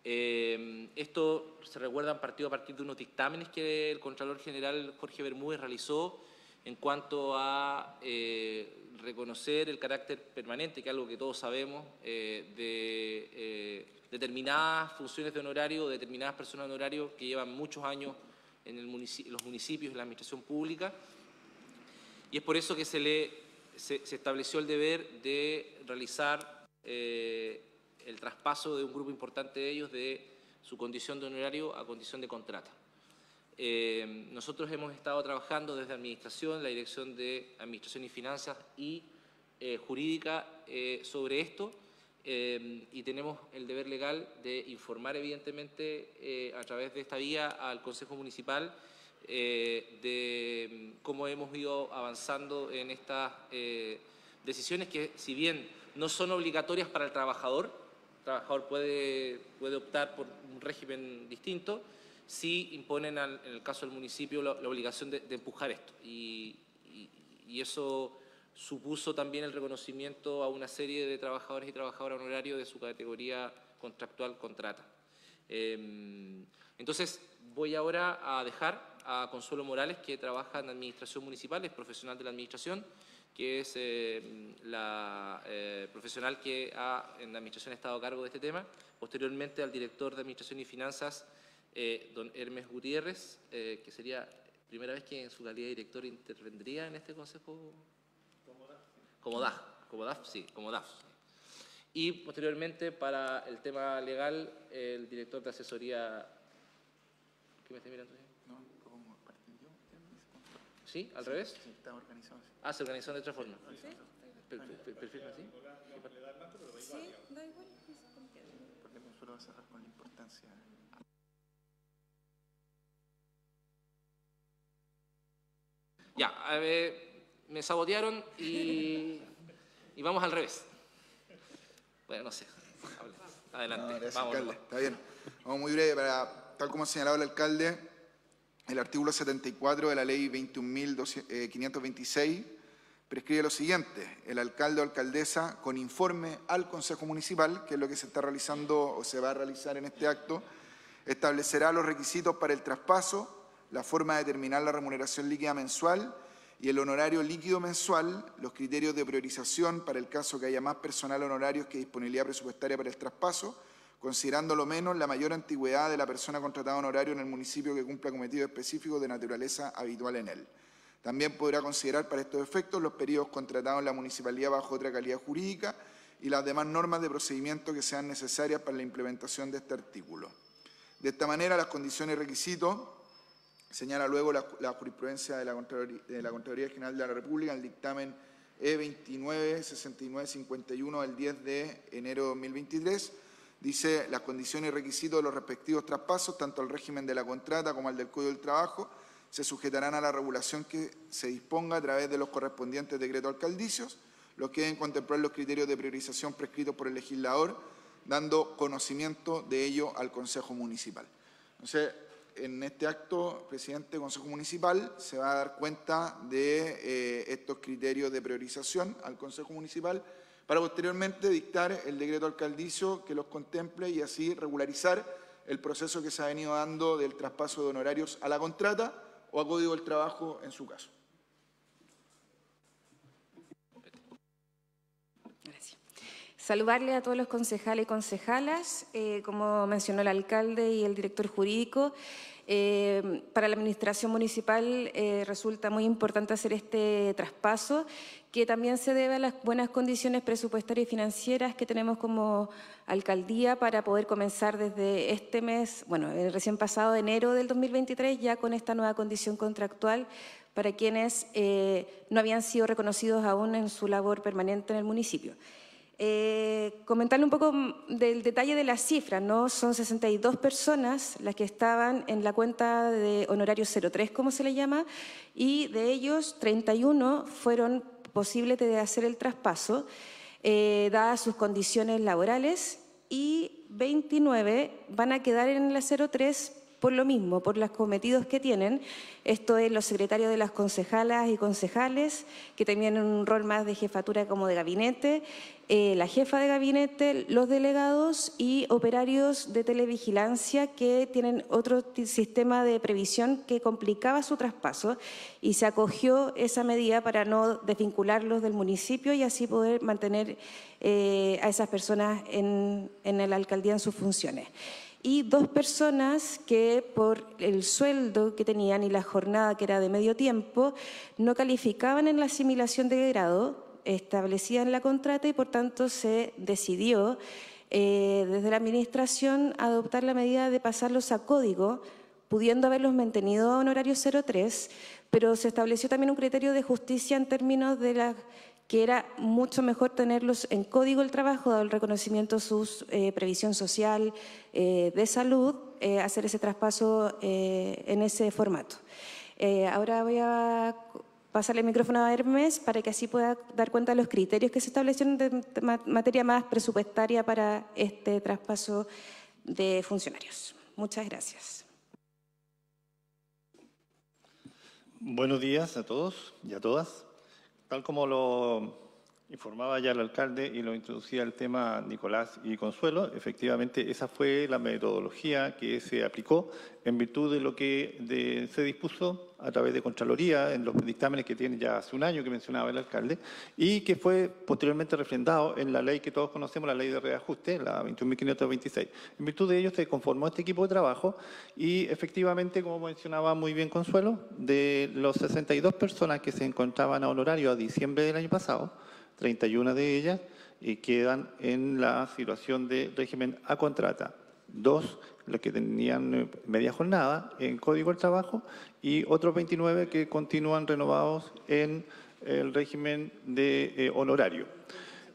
A: Eh, esto se recuerda partido a partir de unos dictámenes que el Contralor General Jorge Bermúdez realizó en cuanto a eh, reconocer el carácter permanente, que es algo que todos sabemos, de determinadas funciones de honorario, determinadas personas de honorario que llevan muchos años en, el los municipios, en la administración pública. Y es por eso que se le se, estableció el deber de realizar eh, el traspaso de un grupo importante de ellos de su condición de honorario a condición de contrata. Eh, nosotros hemos estado trabajando desde Administración, la Dirección de Administración y Finanzas y eh, Jurídica sobre esto y tenemos el deber legal de informar evidentemente a través de esta vía al Consejo Municipal eh, de mm, cómo hemos ido avanzando en estas eh, decisiones que, si bien no son obligatorias para el trabajador, el trabajador puede, puede optar por un régimen distinto, sí imponen en el caso del municipio la, obligación de, empujar esto. Y, eso supuso también el reconocimiento a una serie de trabajadores y trabajadoras honorarios de su categoría contractual contrata. Em, entonces, voy ahora a dejar a Consuelo Morales, que trabaja en Administración Municipal, es profesional de la Administración, que es eh, la eh, profesional que ha en la Administración ha estado a cargo de este tema. Posteriormente al director de Administración y Finanzas, eh, don Hermes Gutiérrez, que sería primera vez que en su calidad de director intervendría en este consejo. Como DAF. Como DAF, sí, como DAF. Y posteriormente, para el tema legal, el director de asesoría... ¿Qué me está mirando? ¿Sí? ¿Al revés?
K: Sí, está organizado.
A: Ah, se organizó de otra forma.
K: ¿Sí?
A: ¿Perfil así?
G: Sí, da igual.
K: Porque va a cerrar con la importancia.
A: Ya, a ver, me sabotearon y, y vamos al revés. Bueno, no sé. Adelante.
K: No, vamos, alcalde. Está bien. Vamos muy breve para, tal como ha señalado el alcalde, el artículo 74 de la ley 21.526 eh, prescribe lo siguiente. El alcalde o alcaldesa, con informe al Consejo Municipal, que es lo que se está realizando o se va a realizar en este acto, establecerá los requisitos para el traspaso, la forma de determinar la remuneración líquida mensual y el honorario líquido mensual, los criterios de priorización para el caso que haya más personal honorarios que disponibilidad presupuestaria para el traspaso, considerando lo menos la mayor antigüedad de la persona contratada honorario en el municipio que cumpla cometidos específicos de naturaleza habitual en él. También podrá considerar para estos efectos los periodos contratados en la municipalidad bajo otra calidad jurídica y las demás normas de procedimiento que sean necesarias para la implementación de este artículo. De esta manera, las condiciones y requisitos, señala luego la, jurisprudencia de la, Contraloría, General de la República en el dictamen E29-6951 del 10 de enero de 2023, dice las condiciones y requisitos de los respectivos traspasos, tanto al régimen de la contrata como al del Código del Trabajo, se sujetarán a la regulación que se disponga a través de los correspondientes decretos alcaldicios, los que deben contemplar los criterios de priorización prescritos por el legislador, dando conocimiento de ello al Consejo Municipal. Entonces, en este acto, presidente del Consejo Municipal se va a dar cuenta de eh, estos criterios de priorización al Consejo Municipal para posteriormente dictar el decreto alcaldicio que los contemple y así regularizar el proceso que se ha venido dando del traspaso de honorarios a la contrata o a Código del Trabajo en su caso.
L: Gracias. Saludarle a todos los concejales y concejalas, eh, como mencionó el alcalde y el director jurídico. Eh, para la Administración Municipal eh, resulta muy importante hacer este traspaso, que también se debe a las buenas condiciones presupuestarias y financieras que tenemos como alcaldía para poder comenzar desde este mes, bueno, el recién pasado enero del 2023, ya con esta nueva condición contractual para quienes no habían sido reconocidos aún en su labor permanente en el municipio. Eh, comentarle un poco del detalle de las cifras, ¿no? Son 62 personas las que estaban en la cuenta de honorario 03, como se le llama, y de ellos 31 fueron posibles de hacer el traspaso, eh, dadas sus condiciones laborales, y 29 van a quedar en la 03 por lo mismo, por los cometidos que tienen. Esto es los secretarios de las concejalas y concejales, que tienen un rol más de jefatura como de gabinete, eh, la jefa de gabinete, los delegados y operarios de televigilancia que tienen otro sistema de previsión que complicaba su traspaso y se acogió esa medida para no desvincularlos del municipio y así poder mantener eh, a esas personas en, en la alcaldía en sus funciones y dos personas que por el sueldo que tenían y la jornada que era de medio tiempo no calificaban en la asimilación de grado establecida en la contrata y por tanto se decidió eh, desde la Administración adoptar la medida de pasarlos a código, pudiendo haberlos mantenido a honorario 03, pero se estableció también un criterio de justicia en términos de la que era mucho mejor tenerlos en código del trabajo, dado el reconocimiento de su eh, previsión social, eh, de salud, eh, hacer ese traspaso en ese formato. ahora voy a pasarle el micrófono a Hermes para que así pueda dar cuenta de los criterios que se establecieron de materia más presupuestaria para este traspaso de funcionarios. Muchas gracias.
M: Buenos días a todos y a todas. Tal como lo informaba ya el alcalde y lo introducía el tema Nicolás y Consuelo, efectivamente esa fue la metodología que se aplicó en virtud de lo que se dispuso a través de Contraloría en los dictámenes que tiene ya hace un año que mencionaba el alcalde y que fue posteriormente refrendado en la ley que todos conocemos, la ley de reajuste, la 21.526. En virtud de ello se conformó este equipo de trabajo y efectivamente, como mencionaba muy bien Consuelo, de los 62 personas que se encontraban a honorario a diciembre del año pasado, 31 de ellas y quedan en la situación de régimen a contrata. Dos, los que tenían eh, media jornada en Código del Trabajo y otros 29 que continúan renovados en el régimen de eh, honorario.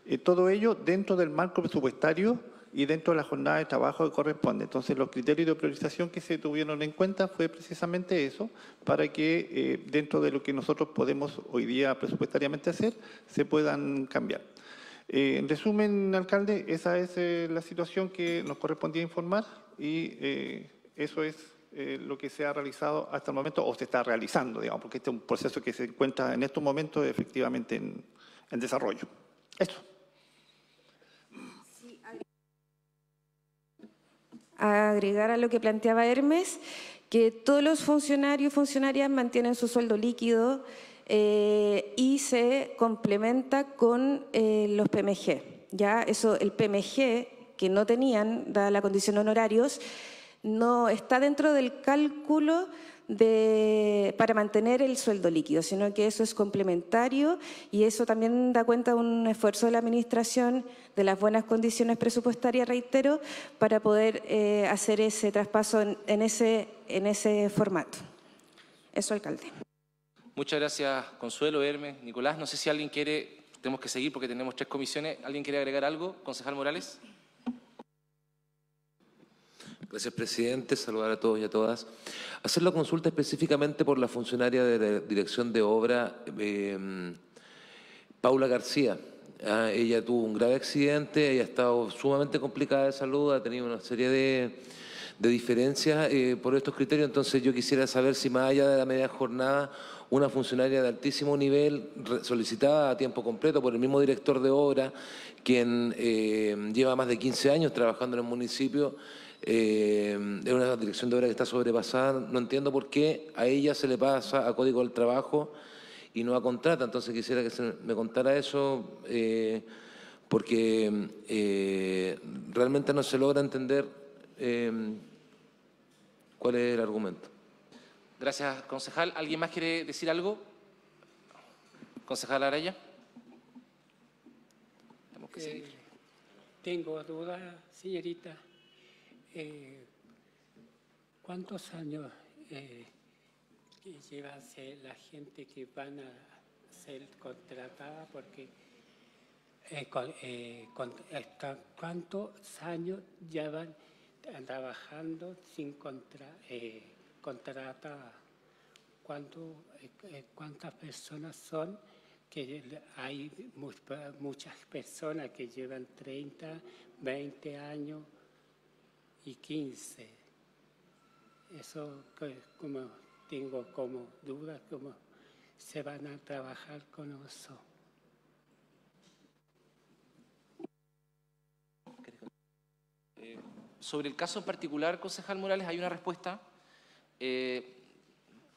M: Eh, todo ello dentro del marco presupuestario y dentro de la jornada de trabajo que corresponde. Entonces, los criterios de priorización que se tuvieron en cuenta fue precisamente eso, para que eh, dentro de lo que nosotros podemos hoy día presupuestariamente hacer, se puedan cambiar. Eh, en resumen, alcalde, esa es eh, la situación que nos correspondía informar y eso es lo que se ha realizado hasta el momento, o se está realizando, digamos, porque este es un proceso que se encuentra en estos momentos efectivamente en, en desarrollo. Esto.
L: Agregar a lo que planteaba Hermes, que todos los funcionarios y funcionarias mantienen su sueldo líquido eh, y se complementa con eh, los PMG. Ya eso, el PMG que no tenían, dada la condición de honorarios, no está dentro del cálculo para mantener el sueldo líquido, sino que eso es complementario y eso también da cuenta de un esfuerzo de la Administración de las buenas condiciones presupuestarias, reitero, para poder eh, hacer ese traspaso en, ese, en ese formato. Eso, alcalde.
A: Muchas gracias, Consuelo, Hermes, Nicolás. No sé si alguien quiere, tenemos que seguir porque tenemos tres comisiones. ¿Alguien quiere agregar algo? Concejal Morales.
N: Gracias, presidente. Saludar a todos y a todas. Hacer la consulta específicamente por la funcionaria de la Dirección de Obra, eh, Paula García. Ah, ella tuvo un grave accidente, ella ha estado sumamente complicada de salud, ha tenido una serie de, diferencias eh, por estos criterios, entonces yo quisiera saber si más allá de la media jornada, una funcionaria de altísimo nivel solicitada a tiempo completo por el mismo director de obra, quien eh, lleva más de 15 años trabajando en el municipio, eh, es una dirección de obra que está sobrepasada, no entiendo por qué a ella se le pasa a Código del Trabajo y no a contrata. Entonces quisiera que se me contara eso eh, porque eh, realmente no se logra entender eh, cuál es el argumento.
A: Gracias, concejal. ¿Alguien más quiere decir algo? Concejal Araya.
B: tengo duda, señorita. ¿Cuántos años que lleva la gente que van a ser contratada porque eh, eh, ¿cuántos años llevan trabajando sin contra, eh? ¿Cuántas personas son? Que hay muchas personas que llevan 30, 20 años y 15. Eso como tengo como dudas cómo se van a trabajar con eso.
A: Eh, sobre el caso en particular, concejal Morales, hay una respuesta. Eh,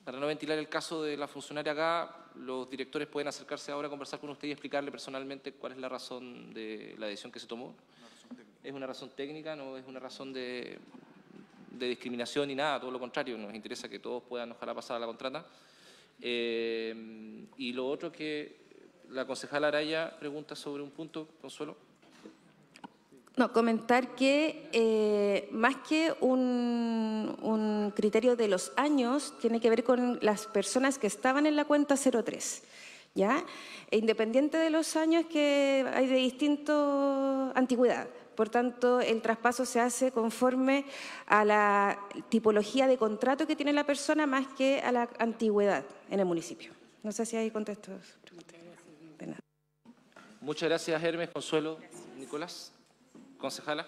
A: para no ventilar el caso de la funcionaria acá, los directores pueden acercarse ahora a conversar con usted y explicarle personalmente cuál es la razón de la decisión que se tomó. Es una razón técnica, no es una razón de, de discriminación ni nada, todo lo contrario, nos interesa que todos puedan ojalá pasar a la contrata. Eh, y lo otro que la concejala Araya pregunta sobre un punto, Consuelo.
L: No, comentar que eh, más que un, un, criterio de los años, tiene que ver con las personas que estaban en la cuenta 03. ¿ya? E independiente de los años que hay de distinta antigüedad. Por tanto, el traspaso se hace conforme a la tipología de contrato que tiene la persona más que a la antigüedad en el municipio. No sé si hay contextos.
A: Muchas gracias, Hermes, Consuelo, Nicolás, concejala.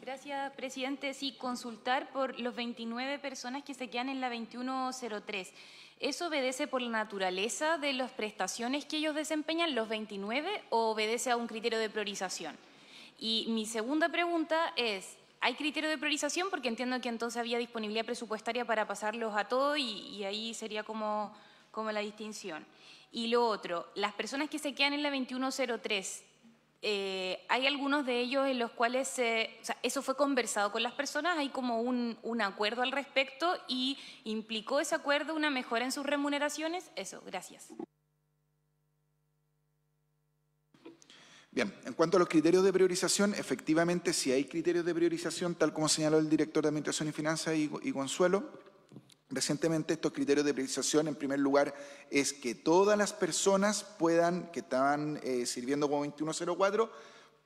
H: Gracias, presidente. Sí, consultar por los 29 personas que se quedan en la 2103. ¿Eso obedece por la naturaleza de las prestaciones que ellos desempeñan, los 29, o obedece a un criterio de priorización? Y mi segunda pregunta es, ¿hay criterio de priorización? Porque entiendo que entonces había disponibilidad presupuestaria para pasarlos a todos y, ahí sería como, como la distinción. Y lo otro, las personas que se quedan en la 2103, eh, ¿hay algunos de ellos en los cuales eso fue conversado con las personas? ¿Hay como un, un, acuerdo al respecto y implicó ese acuerdo una mejora en sus remuneraciones? Eso, gracias.
K: Bien, en cuanto a los criterios de priorización, efectivamente si hay criterios de priorización, tal como señaló el director de Administración y Finanzas y, Consuelo, recientemente estos criterios de priorización, en primer lugar, es que todas las personas puedan, que estaban eh, sirviendo como 2104,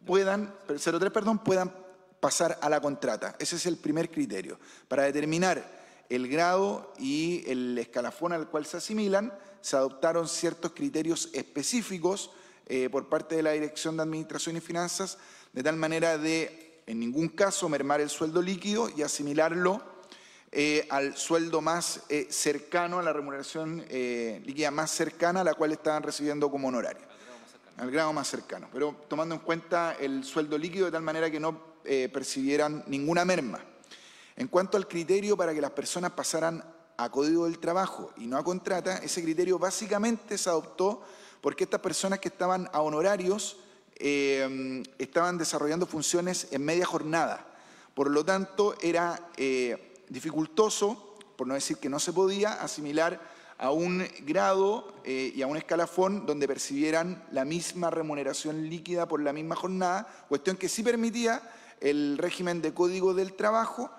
K: puedan, 03, perdón, puedan pasar a la contrata. Ese es el primer criterio. Para determinar el grado y el escalafón al cual se asimilan, se adoptaron ciertos criterios específicos eh, por parte de la Dirección de Administración y Finanzas, de tal manera de, en ningún caso, mermar el sueldo líquido y asimilarlo eh, al sueldo más eh, cercano, a la remuneración líquida más cercana a la cual estaban recibiendo como honorario. Al grado más cercano, pero tomando en cuenta el sueldo líquido de tal manera que no percibieran ninguna merma. En cuanto al criterio para que las personas pasaran a código del trabajo y no a contrata, ese criterio básicamente se adoptó porque estas personas que estaban a honorarios eh, estaban desarrollando funciones en media jornada. Por lo tanto, era eh, dificultoso, por no decir que no se podía, asimilar a un grado eh, y a un escalafón donde percibieran la misma remuneración líquida por la misma jornada, cuestión que sí permitía el régimen de código del trabajo,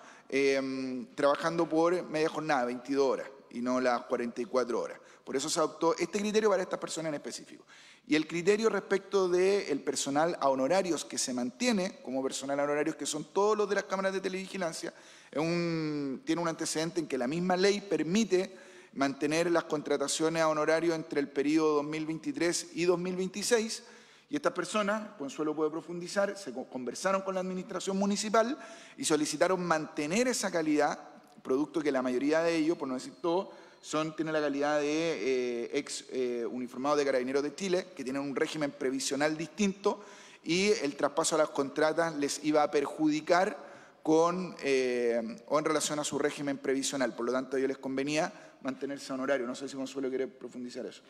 K: trabajando por media jornada, 22 horas, y no las 44 horas. Por eso se adoptó este criterio para estas personas en específico. Y el criterio respecto del personal a honorarios que se mantiene como personal a honorarios, que son todos los de las cámaras de televigilancia, tiene un antecedente en que la misma ley permite mantener las contrataciones a honorarios entre el periodo 2023 y 2026. Y estas personas, Consuelo puede profundizar, se conversaron con la administración municipal y solicitaron mantener esa calidad, producto que la mayoría de ellos, por no decir todo, son, tienen la calidad de eh, ex eh, uniformados de carabineros de Chile, que tienen un régimen previsional distinto y el traspaso a las contratas les iba a perjudicar con, eh, o en relación a su régimen previsional. Por lo tanto, a ellos les convenía mantenerse honorario. No sé si Consuelo quiere profundizar eso.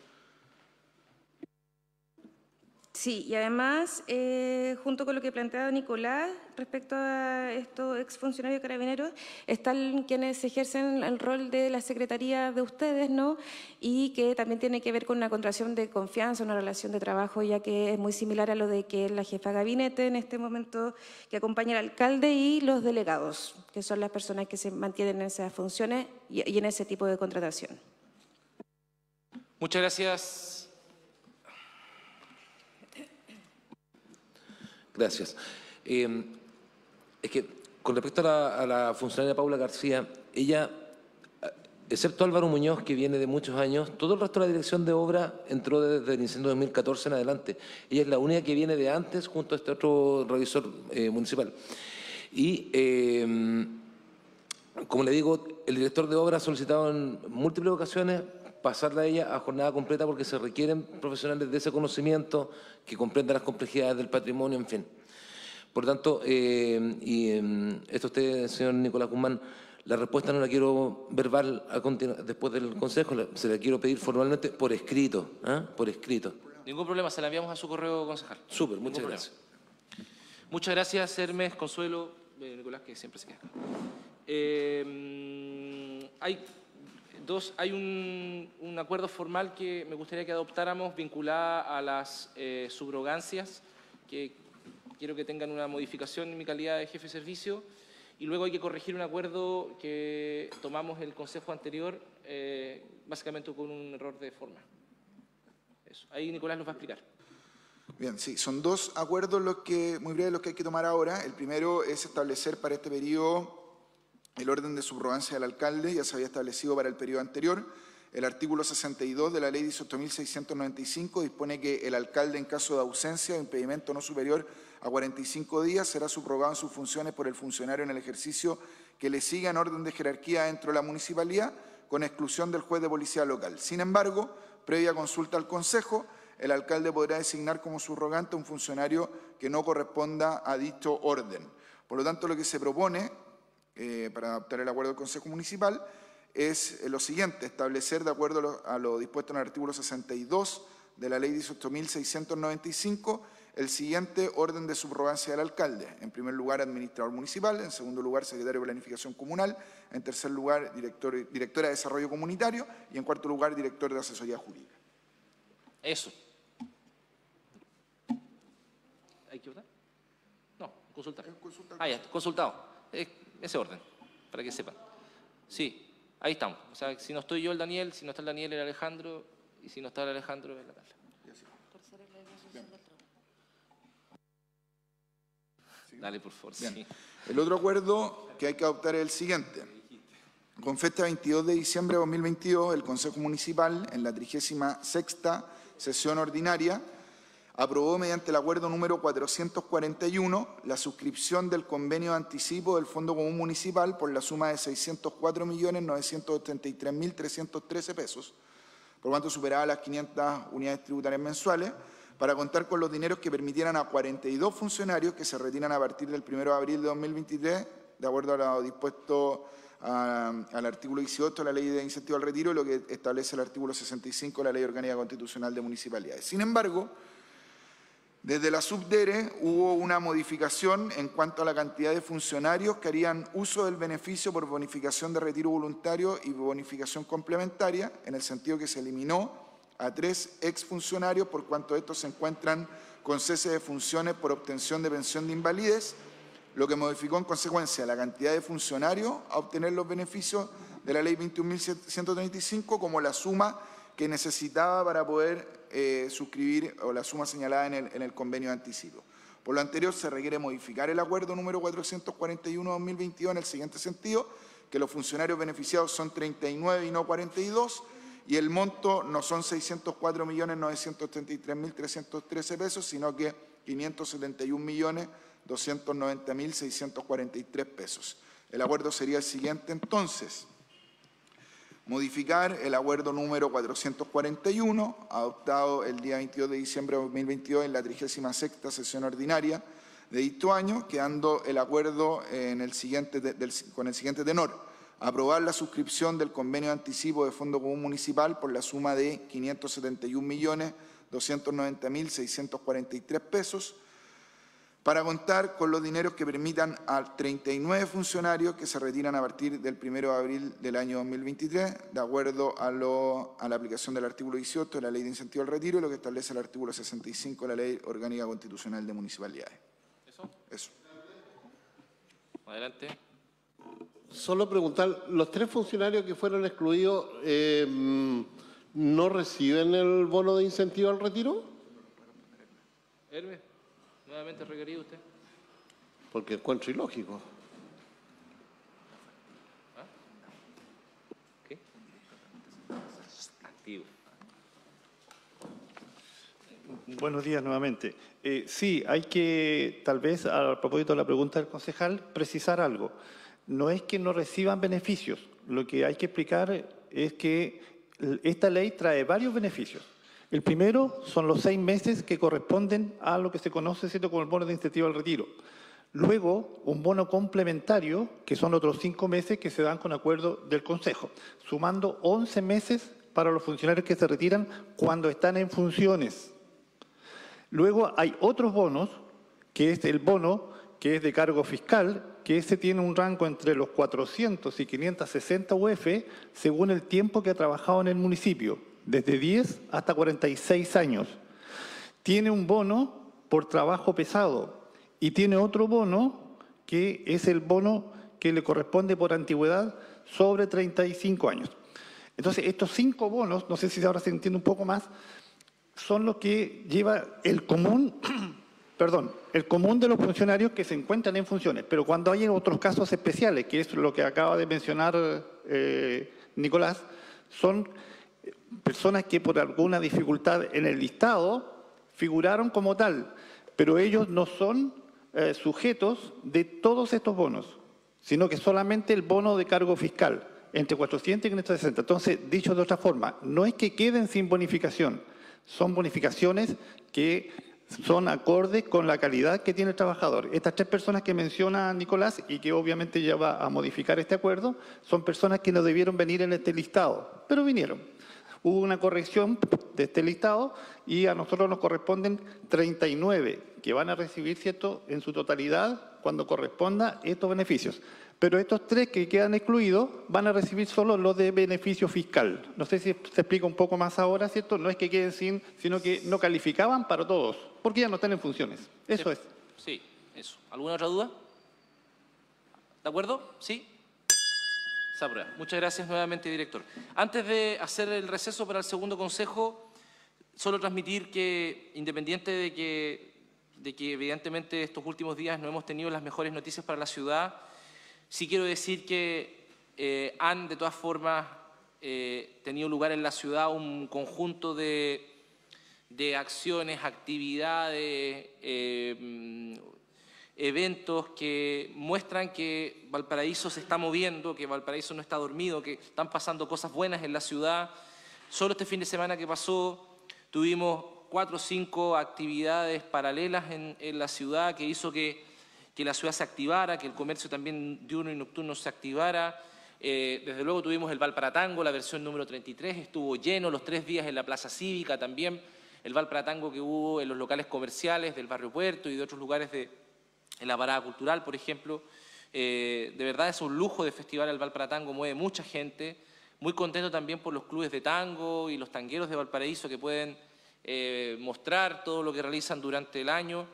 L: Sí, y además, eh, junto con lo que planteaba Nicolás respecto a estos exfuncionarios carabineros, están quienes ejercen el rol de la secretaría de ustedes, ¿no? Y que también tiene que ver con una contracción de confianza, una relación de trabajo, ya que es muy similar a lo de que es la jefa gabinete en este momento que acompaña al alcalde y los delegados, que son las personas que se mantienen en esas funciones y en ese tipo de contratación.
A: Muchas gracias.
N: Gracias. Eh, es que con respecto a la, funcionaria Paula García, ella, excepto Álvaro Muñoz, que viene de muchos años, todo el resto de la dirección de obra entró desde el incendio de 2014 en adelante. Ella es la única que viene de antes junto a este otro revisor eh, municipal. Y, eh, como le digo, el director de obra ha solicitado en múltiples ocasiones pasarla a ella a jornada completa porque se requieren profesionales de ese conocimiento que comprendan las complejidades del patrimonio, en fin. Por lo tanto, eh, y em, esto usted, señor Nicolás Guzmán, la respuesta no la quiero verbal a después del Consejo, se la quiero pedir formalmente por escrito, ¿ah? por escrito.
A: Ningún problema, se la enviamos a su correo concejal.
N: Súper, muchas gracias.
A: Muchas gracias, Hermes, Consuelo, eh, Nicolás, que siempre se queda eh, hay Dos, hay un, acuerdo formal que me gustaría que adoptáramos vinculada a las eh, subrogancias, que quiero que tengan una modificación en mi calidad de jefe de servicio, y luego hay que corregir un acuerdo que tomamos el consejo anterior, eh, básicamente con un error de forma. Eso. Ahí Nicolás nos va a explicar.
K: Bien, sí, son dos acuerdos los que, muy breves los que hay que tomar ahora. El primero es establecer para este periodo el orden de subrogancia del alcalde ya se había establecido para el periodo anterior. El artículo 62 de la Ley 18.695 dispone que el alcalde, en caso de ausencia o impedimento no superior a 45 días, será subrogado en sus funciones por el funcionario en el ejercicio que le siga en orden de jerarquía dentro de la municipalidad, con exclusión del juez de policía local. Sin embargo, previa consulta al Consejo, el alcalde podrá designar como subrogante a un funcionario que no corresponda a dicho orden. Por lo tanto, lo que se propone eh, para adaptar el acuerdo del Consejo Municipal es eh, lo siguiente, establecer de acuerdo a lo, dispuesto en el artículo 62 de la Ley 18.695 el siguiente orden de subrogancia del alcalde. En primer lugar, administrador municipal. En segundo lugar, secretario de Planificación Comunal. En tercer lugar, director, directora de Desarrollo Comunitario. Y en cuarto lugar, director de Asesoría Jurídica.
A: Eso. ¿Hay que votar? No, consultar. Ah, ya, consultado ese orden, para que sepan. Sí, ahí estamos. O sea, si no estoy yo, el Daniel, si no está el Daniel, el Alejandro, y si no está el Alejandro, el Natalia. Dale, por favor.
K: El otro acuerdo que hay que adoptar es el siguiente. Con fecha 22 de diciembre de 2022, el Consejo Municipal, en la 36 sesión ordinaria, aprobó mediante el acuerdo número 441 la suscripción del convenio de anticipo del Fondo Común Municipal por la suma de 604.983.313 pesos, por cuanto superaba las 500 unidades tributarias mensuales, para contar con los dineros que permitieran a 42 funcionarios que se retiran a partir del 1 de abril de 2023, de acuerdo a lo dispuesto al artículo 18 de la Ley de Incentivo al Retiro y lo que establece el artículo 65 de la Ley Orgánica Constitucional de Municipalidades. Sin embargo, desde la subdere hubo una modificación en cuanto a la cantidad de funcionarios que harían uso del beneficio por bonificación de retiro voluntario y bonificación complementaria, en el sentido que se eliminó a tres exfuncionarios por cuanto estos se encuentran con cese de funciones por obtención de pensión de invalidez, lo que modificó en consecuencia la cantidad de funcionarios a obtener los beneficios de la Ley 21.135 como la suma que necesitaba para poder eh, suscribir o la suma señalada en el, en el convenio de anticipo. Por lo anterior, se requiere modificar el acuerdo número 441-2022 en el siguiente sentido, que los funcionarios beneficiados son 39 y no 42, y el monto no son 604.933.313 pesos, sino que 571.290.643 pesos. El acuerdo sería el siguiente entonces. Modificar el acuerdo número 441, adoptado el día 22 de diciembre de 2022 en la 36 sesión ordinaria de dicho año, quedando el acuerdo siguiente, con el siguiente tenor. Aprobar la suscripción del convenio de anticipo de Fondo Común Municipal por la suma de 571.290.643 pesos, para contar con los dineros que permitan a 39 funcionarios que se retiran a partir del 1 de abril del año 2023, de acuerdo a, lo, a la aplicación del artículo 18 de la Ley de Incentivo al Retiro y lo que establece el artículo 65 de la Ley Orgánica Constitucional de Municipalidades.
A: ¿Eso?
K: Eso.
A: Adelante.
C: Solo preguntar, ¿los tres funcionarios que fueron excluidos eh, no reciben el bono de incentivo al retiro?
A: Hermes. Nuevamente requerido usted.
C: Porque encuentro ilógico.
A: ¿Ah? ¿Qué? Activo.
M: Buenos días nuevamente. Eh, sí, hay que, tal vez, a propósito de la pregunta del concejal, precisar algo. No es que no reciban beneficios. Lo que hay que explicar es que esta ley trae varios beneficios. El primero son los seis meses que corresponden a lo que se conoce como el bono de incentivo al retiro. Luego, un bono complementario, que son otros cinco meses que se dan con acuerdo del Consejo, sumando 11 meses para los funcionarios que se retiran cuando están en funciones. Luego hay otros bonos, que es el bono que es de cargo fiscal, que ese tiene un rango entre los 400 y 560 UF según el tiempo que ha trabajado en el municipio desde 10 hasta 46 años. Tiene un bono por trabajo pesado y tiene otro bono que es el bono que le corresponde por antigüedad sobre 35 años. Entonces, estos cinco bonos, no sé si ahora se entiende un poco más, son los que lleva el común, perdón, el común de los funcionarios que se encuentran en funciones. Pero cuando hay otros casos especiales, que es lo que acaba de mencionar eh, Nicolás, son personas que por alguna dificultad en el listado figuraron como tal, pero ellos no son eh, sujetos de todos estos bonos, sino que solamente el bono de cargo fiscal, entre 400 y 560. Entonces, dicho de otra forma, no es que queden sin bonificación, son bonificaciones que son acordes con la calidad que tiene el trabajador. Estas tres personas que menciona Nicolás y que obviamente ya va a modificar este acuerdo, son personas que no debieron venir en este listado, pero vinieron hubo una corrección de este listado y a nosotros nos corresponden 39 que van a recibir, ¿cierto?, en su totalidad cuando corresponda estos beneficios. Pero estos tres que quedan excluidos van a recibir solo los de beneficio fiscal. No sé si se explica un poco más ahora, ¿cierto? No es que queden sin, sino que no calificaban para todos, porque ya no están en funciones. Eso es.
A: Sí, eso. ¿Alguna otra duda? ¿De acuerdo? ¿Sí? Muchas gracias nuevamente, director. Antes de hacer el receso para el segundo consejo, solo transmitir que, independiente de que, de que evidentemente estos últimos días no hemos tenido las mejores noticias para la ciudad, sí quiero decir que eh, han, de todas formas, eh, tenido lugar en la ciudad un conjunto de, de acciones, actividades, eh, eventos que muestran que Valparaíso se está moviendo, que Valparaíso no está dormido, que están pasando cosas buenas en la ciudad. Solo este fin de semana que pasó tuvimos cuatro o cinco actividades paralelas en, la ciudad que hizo que, que, la ciudad se activara, que el comercio también diurno y nocturno se activara. Eh, desde luego tuvimos el Valparatango, la versión número 33, estuvo lleno los tres días en la Plaza Cívica también, el Valparatango que hubo en los locales comerciales del barrio Puerto y de otros lugares de, en la parada cultural, por ejemplo. Eh, de verdad es un lujo de Festival El Valparatango, mueve mucha gente. Muy contento también por los clubes de tango y los tangueros de Valparaíso que pueden eh, mostrar todo lo que realizan durante el año.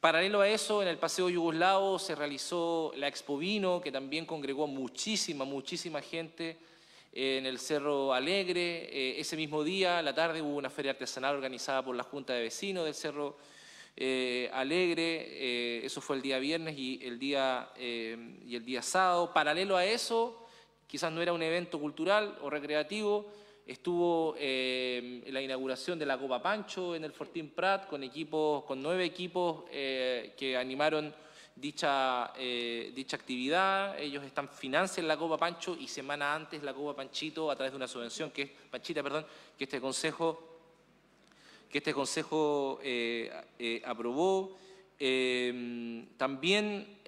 A: Paralelo a eso, en el Paseo Yugoslavo se realizó la Expo Vino, que también congregó muchísima, muchísima gente en el Cerro Alegre. Eh, ese mismo día, la tarde, hubo una feria artesanal organizada por la Junta de Vecinos del Cerro eh, Alegre. Eh, eso fue el día viernes y el día, y el día sábado. Paralelo a eso, quizás no era un evento cultural o recreativo, estuvo la inauguración de la Copa Pancho en el Fortín Prat con equipos, con nueve equipos que animaron dicha, eh, dicha actividad. Ellos están financian la Copa Pancho y semana antes la Copa Panchito a través de una subvención que es Panchita, perdón, que este consejo que este consejo eh, eh, aprobó. también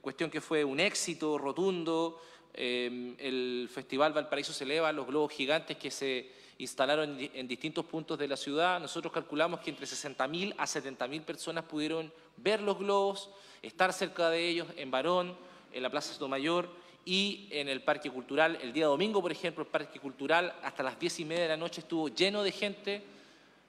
A: cuestión que fue un éxito rotundo. el Festival Valparaíso se eleva los globos gigantes que se instalaron en, distintos puntos de la ciudad. Nosotros calculamos que entre 60.000 a 70.000 personas pudieron ver los globos, estar cerca de ellos en Barón, en la Plaza Sotomayor y en el Parque Cultural. El día domingo, por ejemplo, el Parque Cultural hasta las diez y media de la noche estuvo lleno de gente.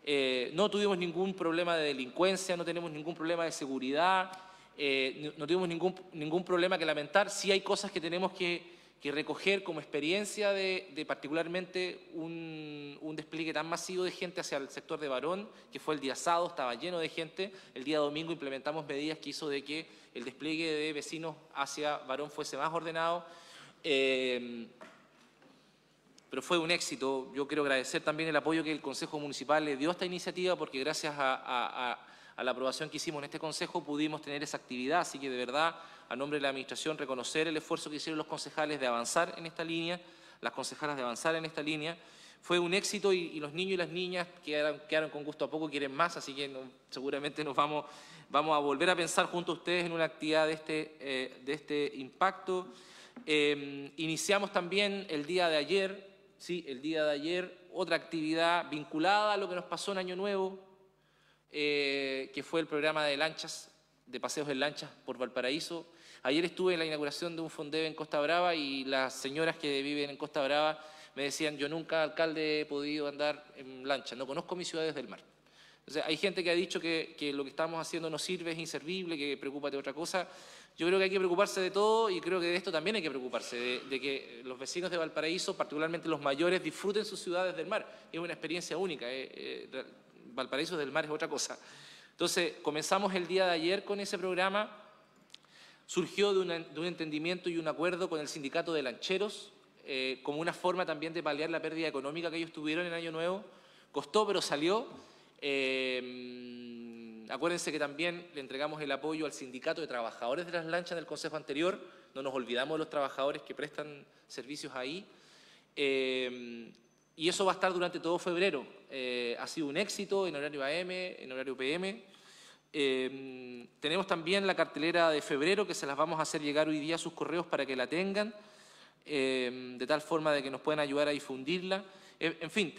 A: Eh, no tuvimos ningún problema de delincuencia, no tenemos ningún problema de seguridad, eh, no, tuvimos ningún, ningún problema que lamentar. Sí hay cosas que tenemos que recoger como experiencia de, particularmente un, despliegue tan masivo de gente hacia el sector de Barón, que fue el día sábado, estaba lleno de gente, el día domingo implementamos medidas que hizo de que el despliegue de vecinos hacia Barón fuese más ordenado, eh, pero fue un éxito. Yo quiero agradecer también el apoyo que el Consejo Municipal le dio a esta iniciativa, porque gracias a la aprobación que hicimos en este Consejo pudimos tener esa actividad, así que de verdad a nombre de la Administración, reconocer el esfuerzo que hicieron los concejales de avanzar en esta línea, las concejalas de avanzar en esta línea. Fue un éxito y, los niños y las niñas quedaron, quedaron, con gusto a poco, quieren más, así que seguramente nos vamos, vamos a volver a pensar junto a ustedes en una actividad de este, eh, de este impacto. Em, iniciamos también el día de ayer, sí, el día de ayer, otra actividad vinculada a lo que nos pasó en Año Nuevo, eh, que fue el programa de lanchas, de paseos en lanchas por Valparaíso. Ayer estuve en la inauguración de un Fondeve en Costa Brava y las señoras que viven en Costa Brava me decían, yo nunca, alcalde, he podido andar en lancha, no conozco mis ciudades del mar. hay gente que ha dicho que, lo que estamos haciendo no sirve, es inservible, que preocupa de otra cosa. Yo creo que hay que preocuparse de todo y creo que de esto también hay que preocuparse, de, que los vecinos de Valparaíso, particularmente los mayores, disfruten sus ciudades del mar. Es una experiencia única. Eh, eh, Valparaíso del mar es otra cosa. Entonces, comenzamos el día de ayer con ese programa surgió de, un entendimiento y un acuerdo con el sindicato de lancheros, eh, como una forma también de paliar la pérdida económica que ellos tuvieron en Año Nuevo. Costó, pero salió. Eh, acuérdense que también le entregamos el apoyo al sindicato de trabajadores de las lanchas del consejo anterior. No nos olvidamos de los trabajadores que prestan servicios ahí. Eh, y eso va a estar durante todo febrero. ha sido un éxito en horario AM, en horario PM. Em, tenemos también la cartelera de febrero que se las vamos a hacer llegar hoy día a sus correos para que la tengan, de tal forma de que nos puedan ayudar a difundirla. en fin,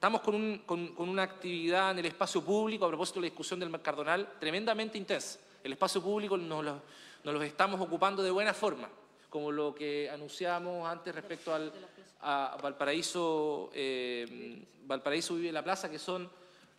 A: estamos con, con, una actividad en el espacio público, a propósito de la discusión del Cardonal, tremendamente intensa. El espacio público nos lo, nos estamos ocupando de buena forma, como lo que anunciamos antes respecto al, a Valparaíso, eh, Valparaíso Vive la Plaza, que son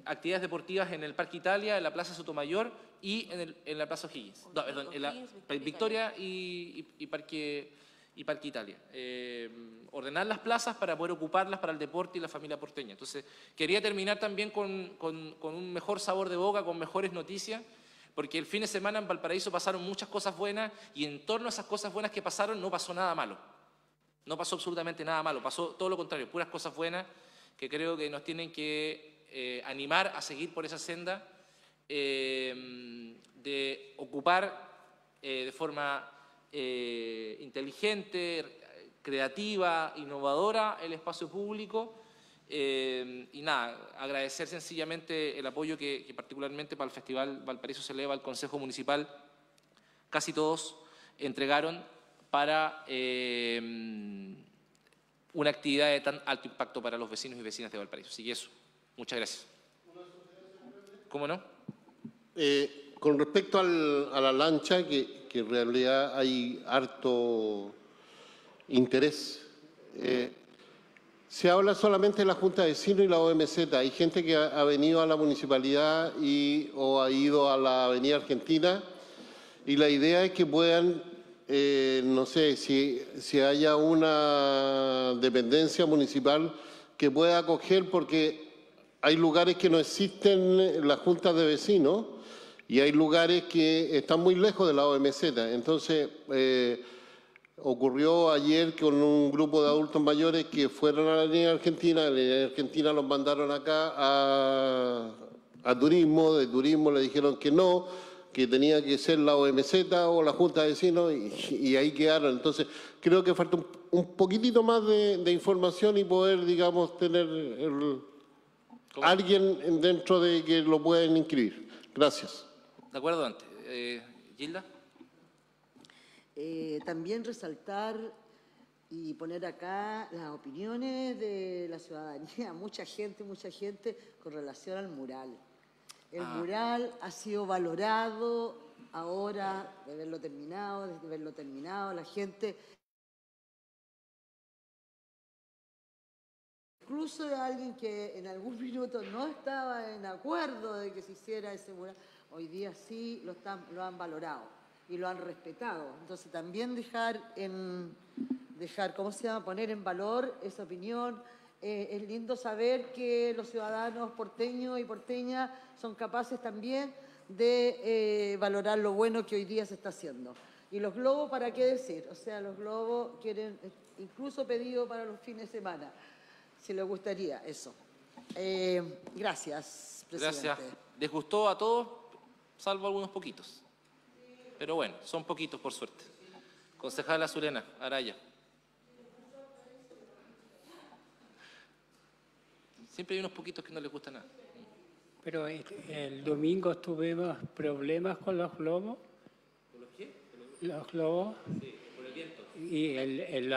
A: actividades deportivas en el Parque Italia, en la Plaza Sotomayor y en, la Plaza O'Higgins. No, perdón, en la Victoria y, Parque, y Parque Italia. Eh, ordenar las plazas para poder ocuparlas para el deporte y la familia porteña. Entonces, quería terminar también con, un mejor sabor de boca, con mejores noticias, porque el fin de semana en Valparaíso pasaron muchas cosas buenas y en torno a esas cosas buenas que pasaron no pasó nada malo. No pasó absolutamente nada malo, pasó todo lo contrario, puras cosas buenas que creo que nos tienen que eh, animar a seguir por esa senda eh, de ocupar eh, de forma inteligente, creativa, innovadora el espacio público. y nada, agradecer sencillamente el apoyo que, particularmente para el Festival Valparaíso se eleva al Consejo Municipal, casi todos entregaron para una actividad de tan alto impacto para los vecinos y vecinas de Valparaíso. Así que eso. Muchas gracias. ¿Cómo no?
C: Eh, con respecto a la lancha, que, en realidad hay harto interés, eh, se habla solamente de la Junta de Vecinos y la OMZ. Hay gente que ha, venido a la municipalidad y, o ha ido a la Avenida Argentina y la idea es que puedan eh, no sé, si, si haya una dependencia municipal que pueda acoger, porque hay lugares que no existen las juntas de vecinos y hay lugares que están muy lejos de la OMZ. Entonces, eh, ocurrió ayer con un grupo de adultos mayores que fueron a la línea argentina, la línea argentina los mandaron acá a, a turismo, de turismo le dijeron que no, que tenía que ser la OMZ o la Junta de Vecinos y, ahí quedaron. Entonces, creo que falta un, poquitito más de, información y poder, digamos, tener alguien dentro de que lo puedan inscribir. Gracias.
A: De acuerdo, antes. Eh, Gilda.
F: Eh, también resaltar y poner acá las opiniones de la ciudadanía, mucha gente, mucha gente con relación al mural. El ah. mural ha sido valorado ahora de verlo terminado, de verlo terminado, la gente... Incluso de alguien que en algún minuto no estaba en acuerdo de que se hiciera ese mural, hoy día sí lo, están, lo han valorado y lo han respetado. Entonces también dejar en, dejar, ¿cómo se llama? Poner en valor esa opinión, eh, es lindo saber que los ciudadanos porteños y porteñas son capaces también de eh, valorar lo bueno que hoy día se está haciendo. Y los globos, ¿para qué decir? O sea, los globos quieren, eh, incluso pedido para los fines de semana, si les gustaría eso. gracias, presidente.
A: Gracias. ¿Les gustó a todos? Salvo algunos poquitos. Pero bueno, son poquitos por suerte. Concejala Surena, Araya. Siempre hay unos poquitos que no les gusta nada.
B: Pero el domingo tuvimos problemas con los globos.
A: ¿Con los qué?
B: Los globos.
A: Sí, por el viento.
B: Y el,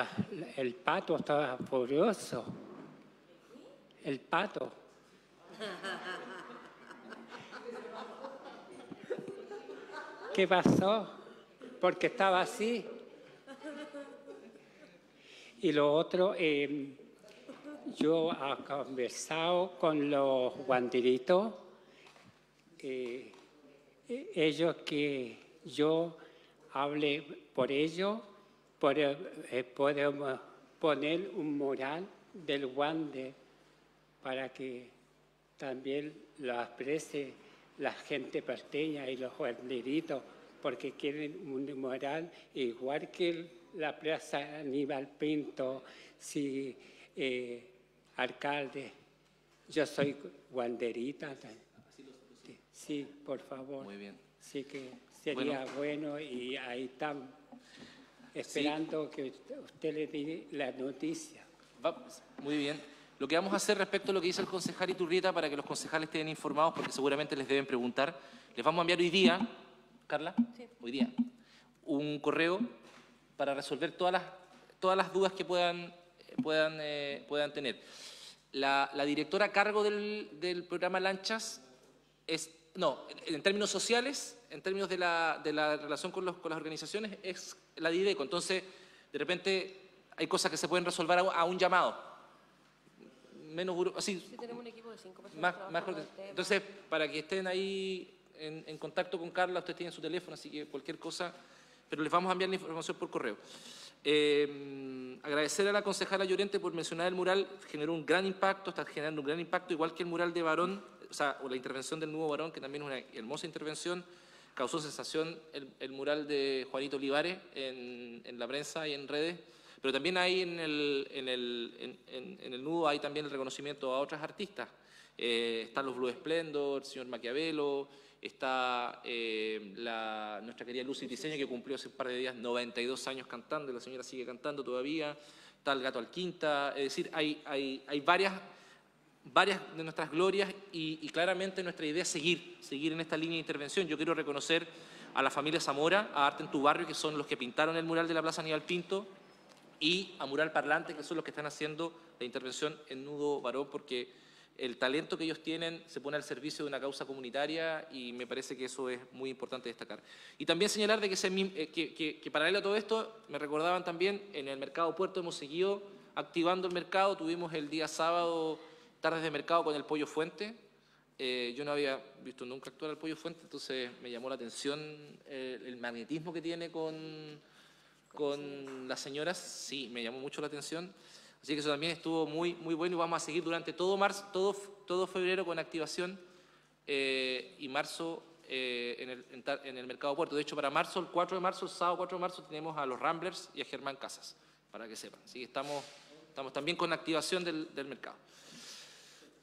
B: el, pato estaba furioso. El pato. ¿Qué pasó? Porque estaba así. Y lo otro, eh, yo he conversado con los guanderitos, eh, ellos que yo hable por ellos, eh, podemos poner un mural del guande para que también lo aprecie la gente parteña y los guanderitos, porque quieren un mural igual que la Plaza Aníbal Pinto, si eh, alcalde, yo soy guanderita. Sí, por favor.
A: Muy bien.
B: Sí que sería bueno, y ahí están esperando que usted le dé la noticia.
A: muy bien. Lo que vamos a hacer respecto a lo que dice el concejal Iturrieta para que los concejales estén informados, porque seguramente les deben preguntar, les vamos a enviar hoy día, Carla, hoy día, un correo para resolver todas las, todas las dudas que puedan puedan, eh, puedan tener. La, directora a cargo del, programa Lanchas es, no, en términos sociales, en términos de la, de la relación con, los, con, las organizaciones, es la DIDECO. Entonces, de repente hay cosas que se pueden resolver a, un llamado. Menos así.
J: Sí, tenemos un equipo de cinco personas.
A: entonces, para que estén ahí en, en, contacto con Carla, ustedes tienen su teléfono, así que cualquier cosa, pero les vamos a enviar la información por correo. Eh, agradecer a la concejala Llorente por mencionar el mural, generó un gran impacto, está generando un gran impacto, igual que el mural de Varón, o sea, la intervención del nuevo Varón, que también es una hermosa intervención, causó sensación el, mural de Juanito Olivares en, la prensa y en redes, pero también hay en el, en el, en, el nudo hay también el reconocimiento a otras artistas. Eh, están los Blue Splendor, el señor Maquiavelo, está eh, la, nuestra querida Lucy Diseño, que cumplió hace un par de días 92 años cantando, y la señora sigue cantando todavía, está el Gato al Quinta, es decir, hay, hay, hay varias, varias de nuestras glorias y, claramente nuestra idea es seguir, seguir en esta línea de intervención. Yo quiero reconocer a la familia Zamora, a Arte en tu Barrio, que son los que pintaron el mural de la Plaza Aníbal Pinto, y a Mural Parlante, que son los que están haciendo la intervención en Nudo Varón, porque el talento que ellos tienen se pone al servicio de una causa comunitaria y me parece que eso es muy importante destacar. Y también señalar de que, eh, que, paralelo a todo esto, me recordaban también, en el mercado puerto hemos seguido activando el mercado, tuvimos el día sábado tardes de mercado con el pollo fuente, eh, yo no había visto nunca actuar el pollo fuente, entonces me llamó la atención eh, el magnetismo que tiene con, con las señoras, sí, me llamó mucho la atención. Así que eso también estuvo muy, muy bueno y vamos a seguir durante todo, marzo, todo, todo febrero con activación eh, y marzo eh, en, el, en, el mercado puerto. De hecho, para marzo, el 4 de marzo, el sábado 4 de marzo, tenemos a los Ramblers y a Germán Casas, para que sepan. Así que estamos, estamos también con activación del, del mercado.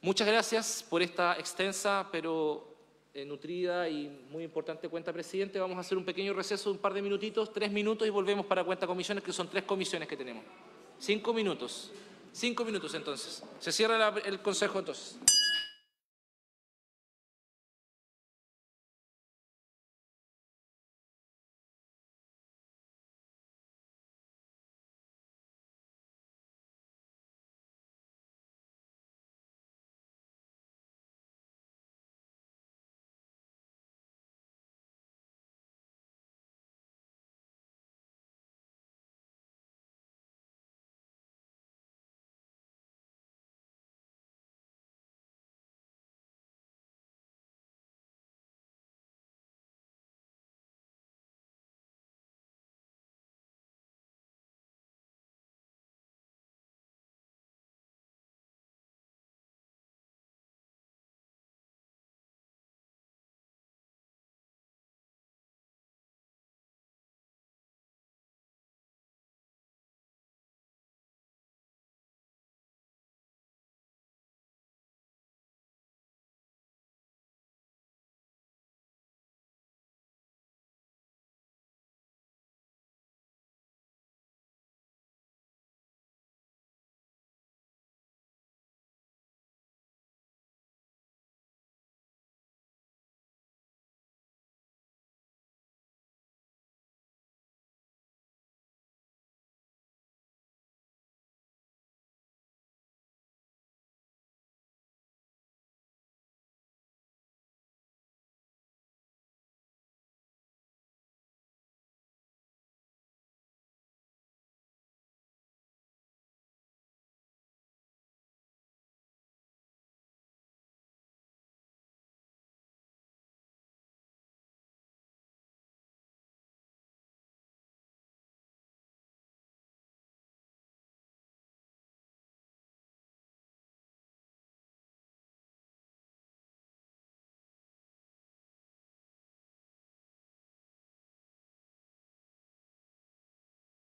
A: Muchas gracias por esta extensa, pero eh, nutrida y muy importante cuenta presidente. Vamos a hacer un pequeño receso de un par de minutitos, tres minutos y volvemos para cuenta comisiones, que son tres comisiones que tenemos. Cinco minutos. Cinco minutos entonces. Se cierra el consejo entonces.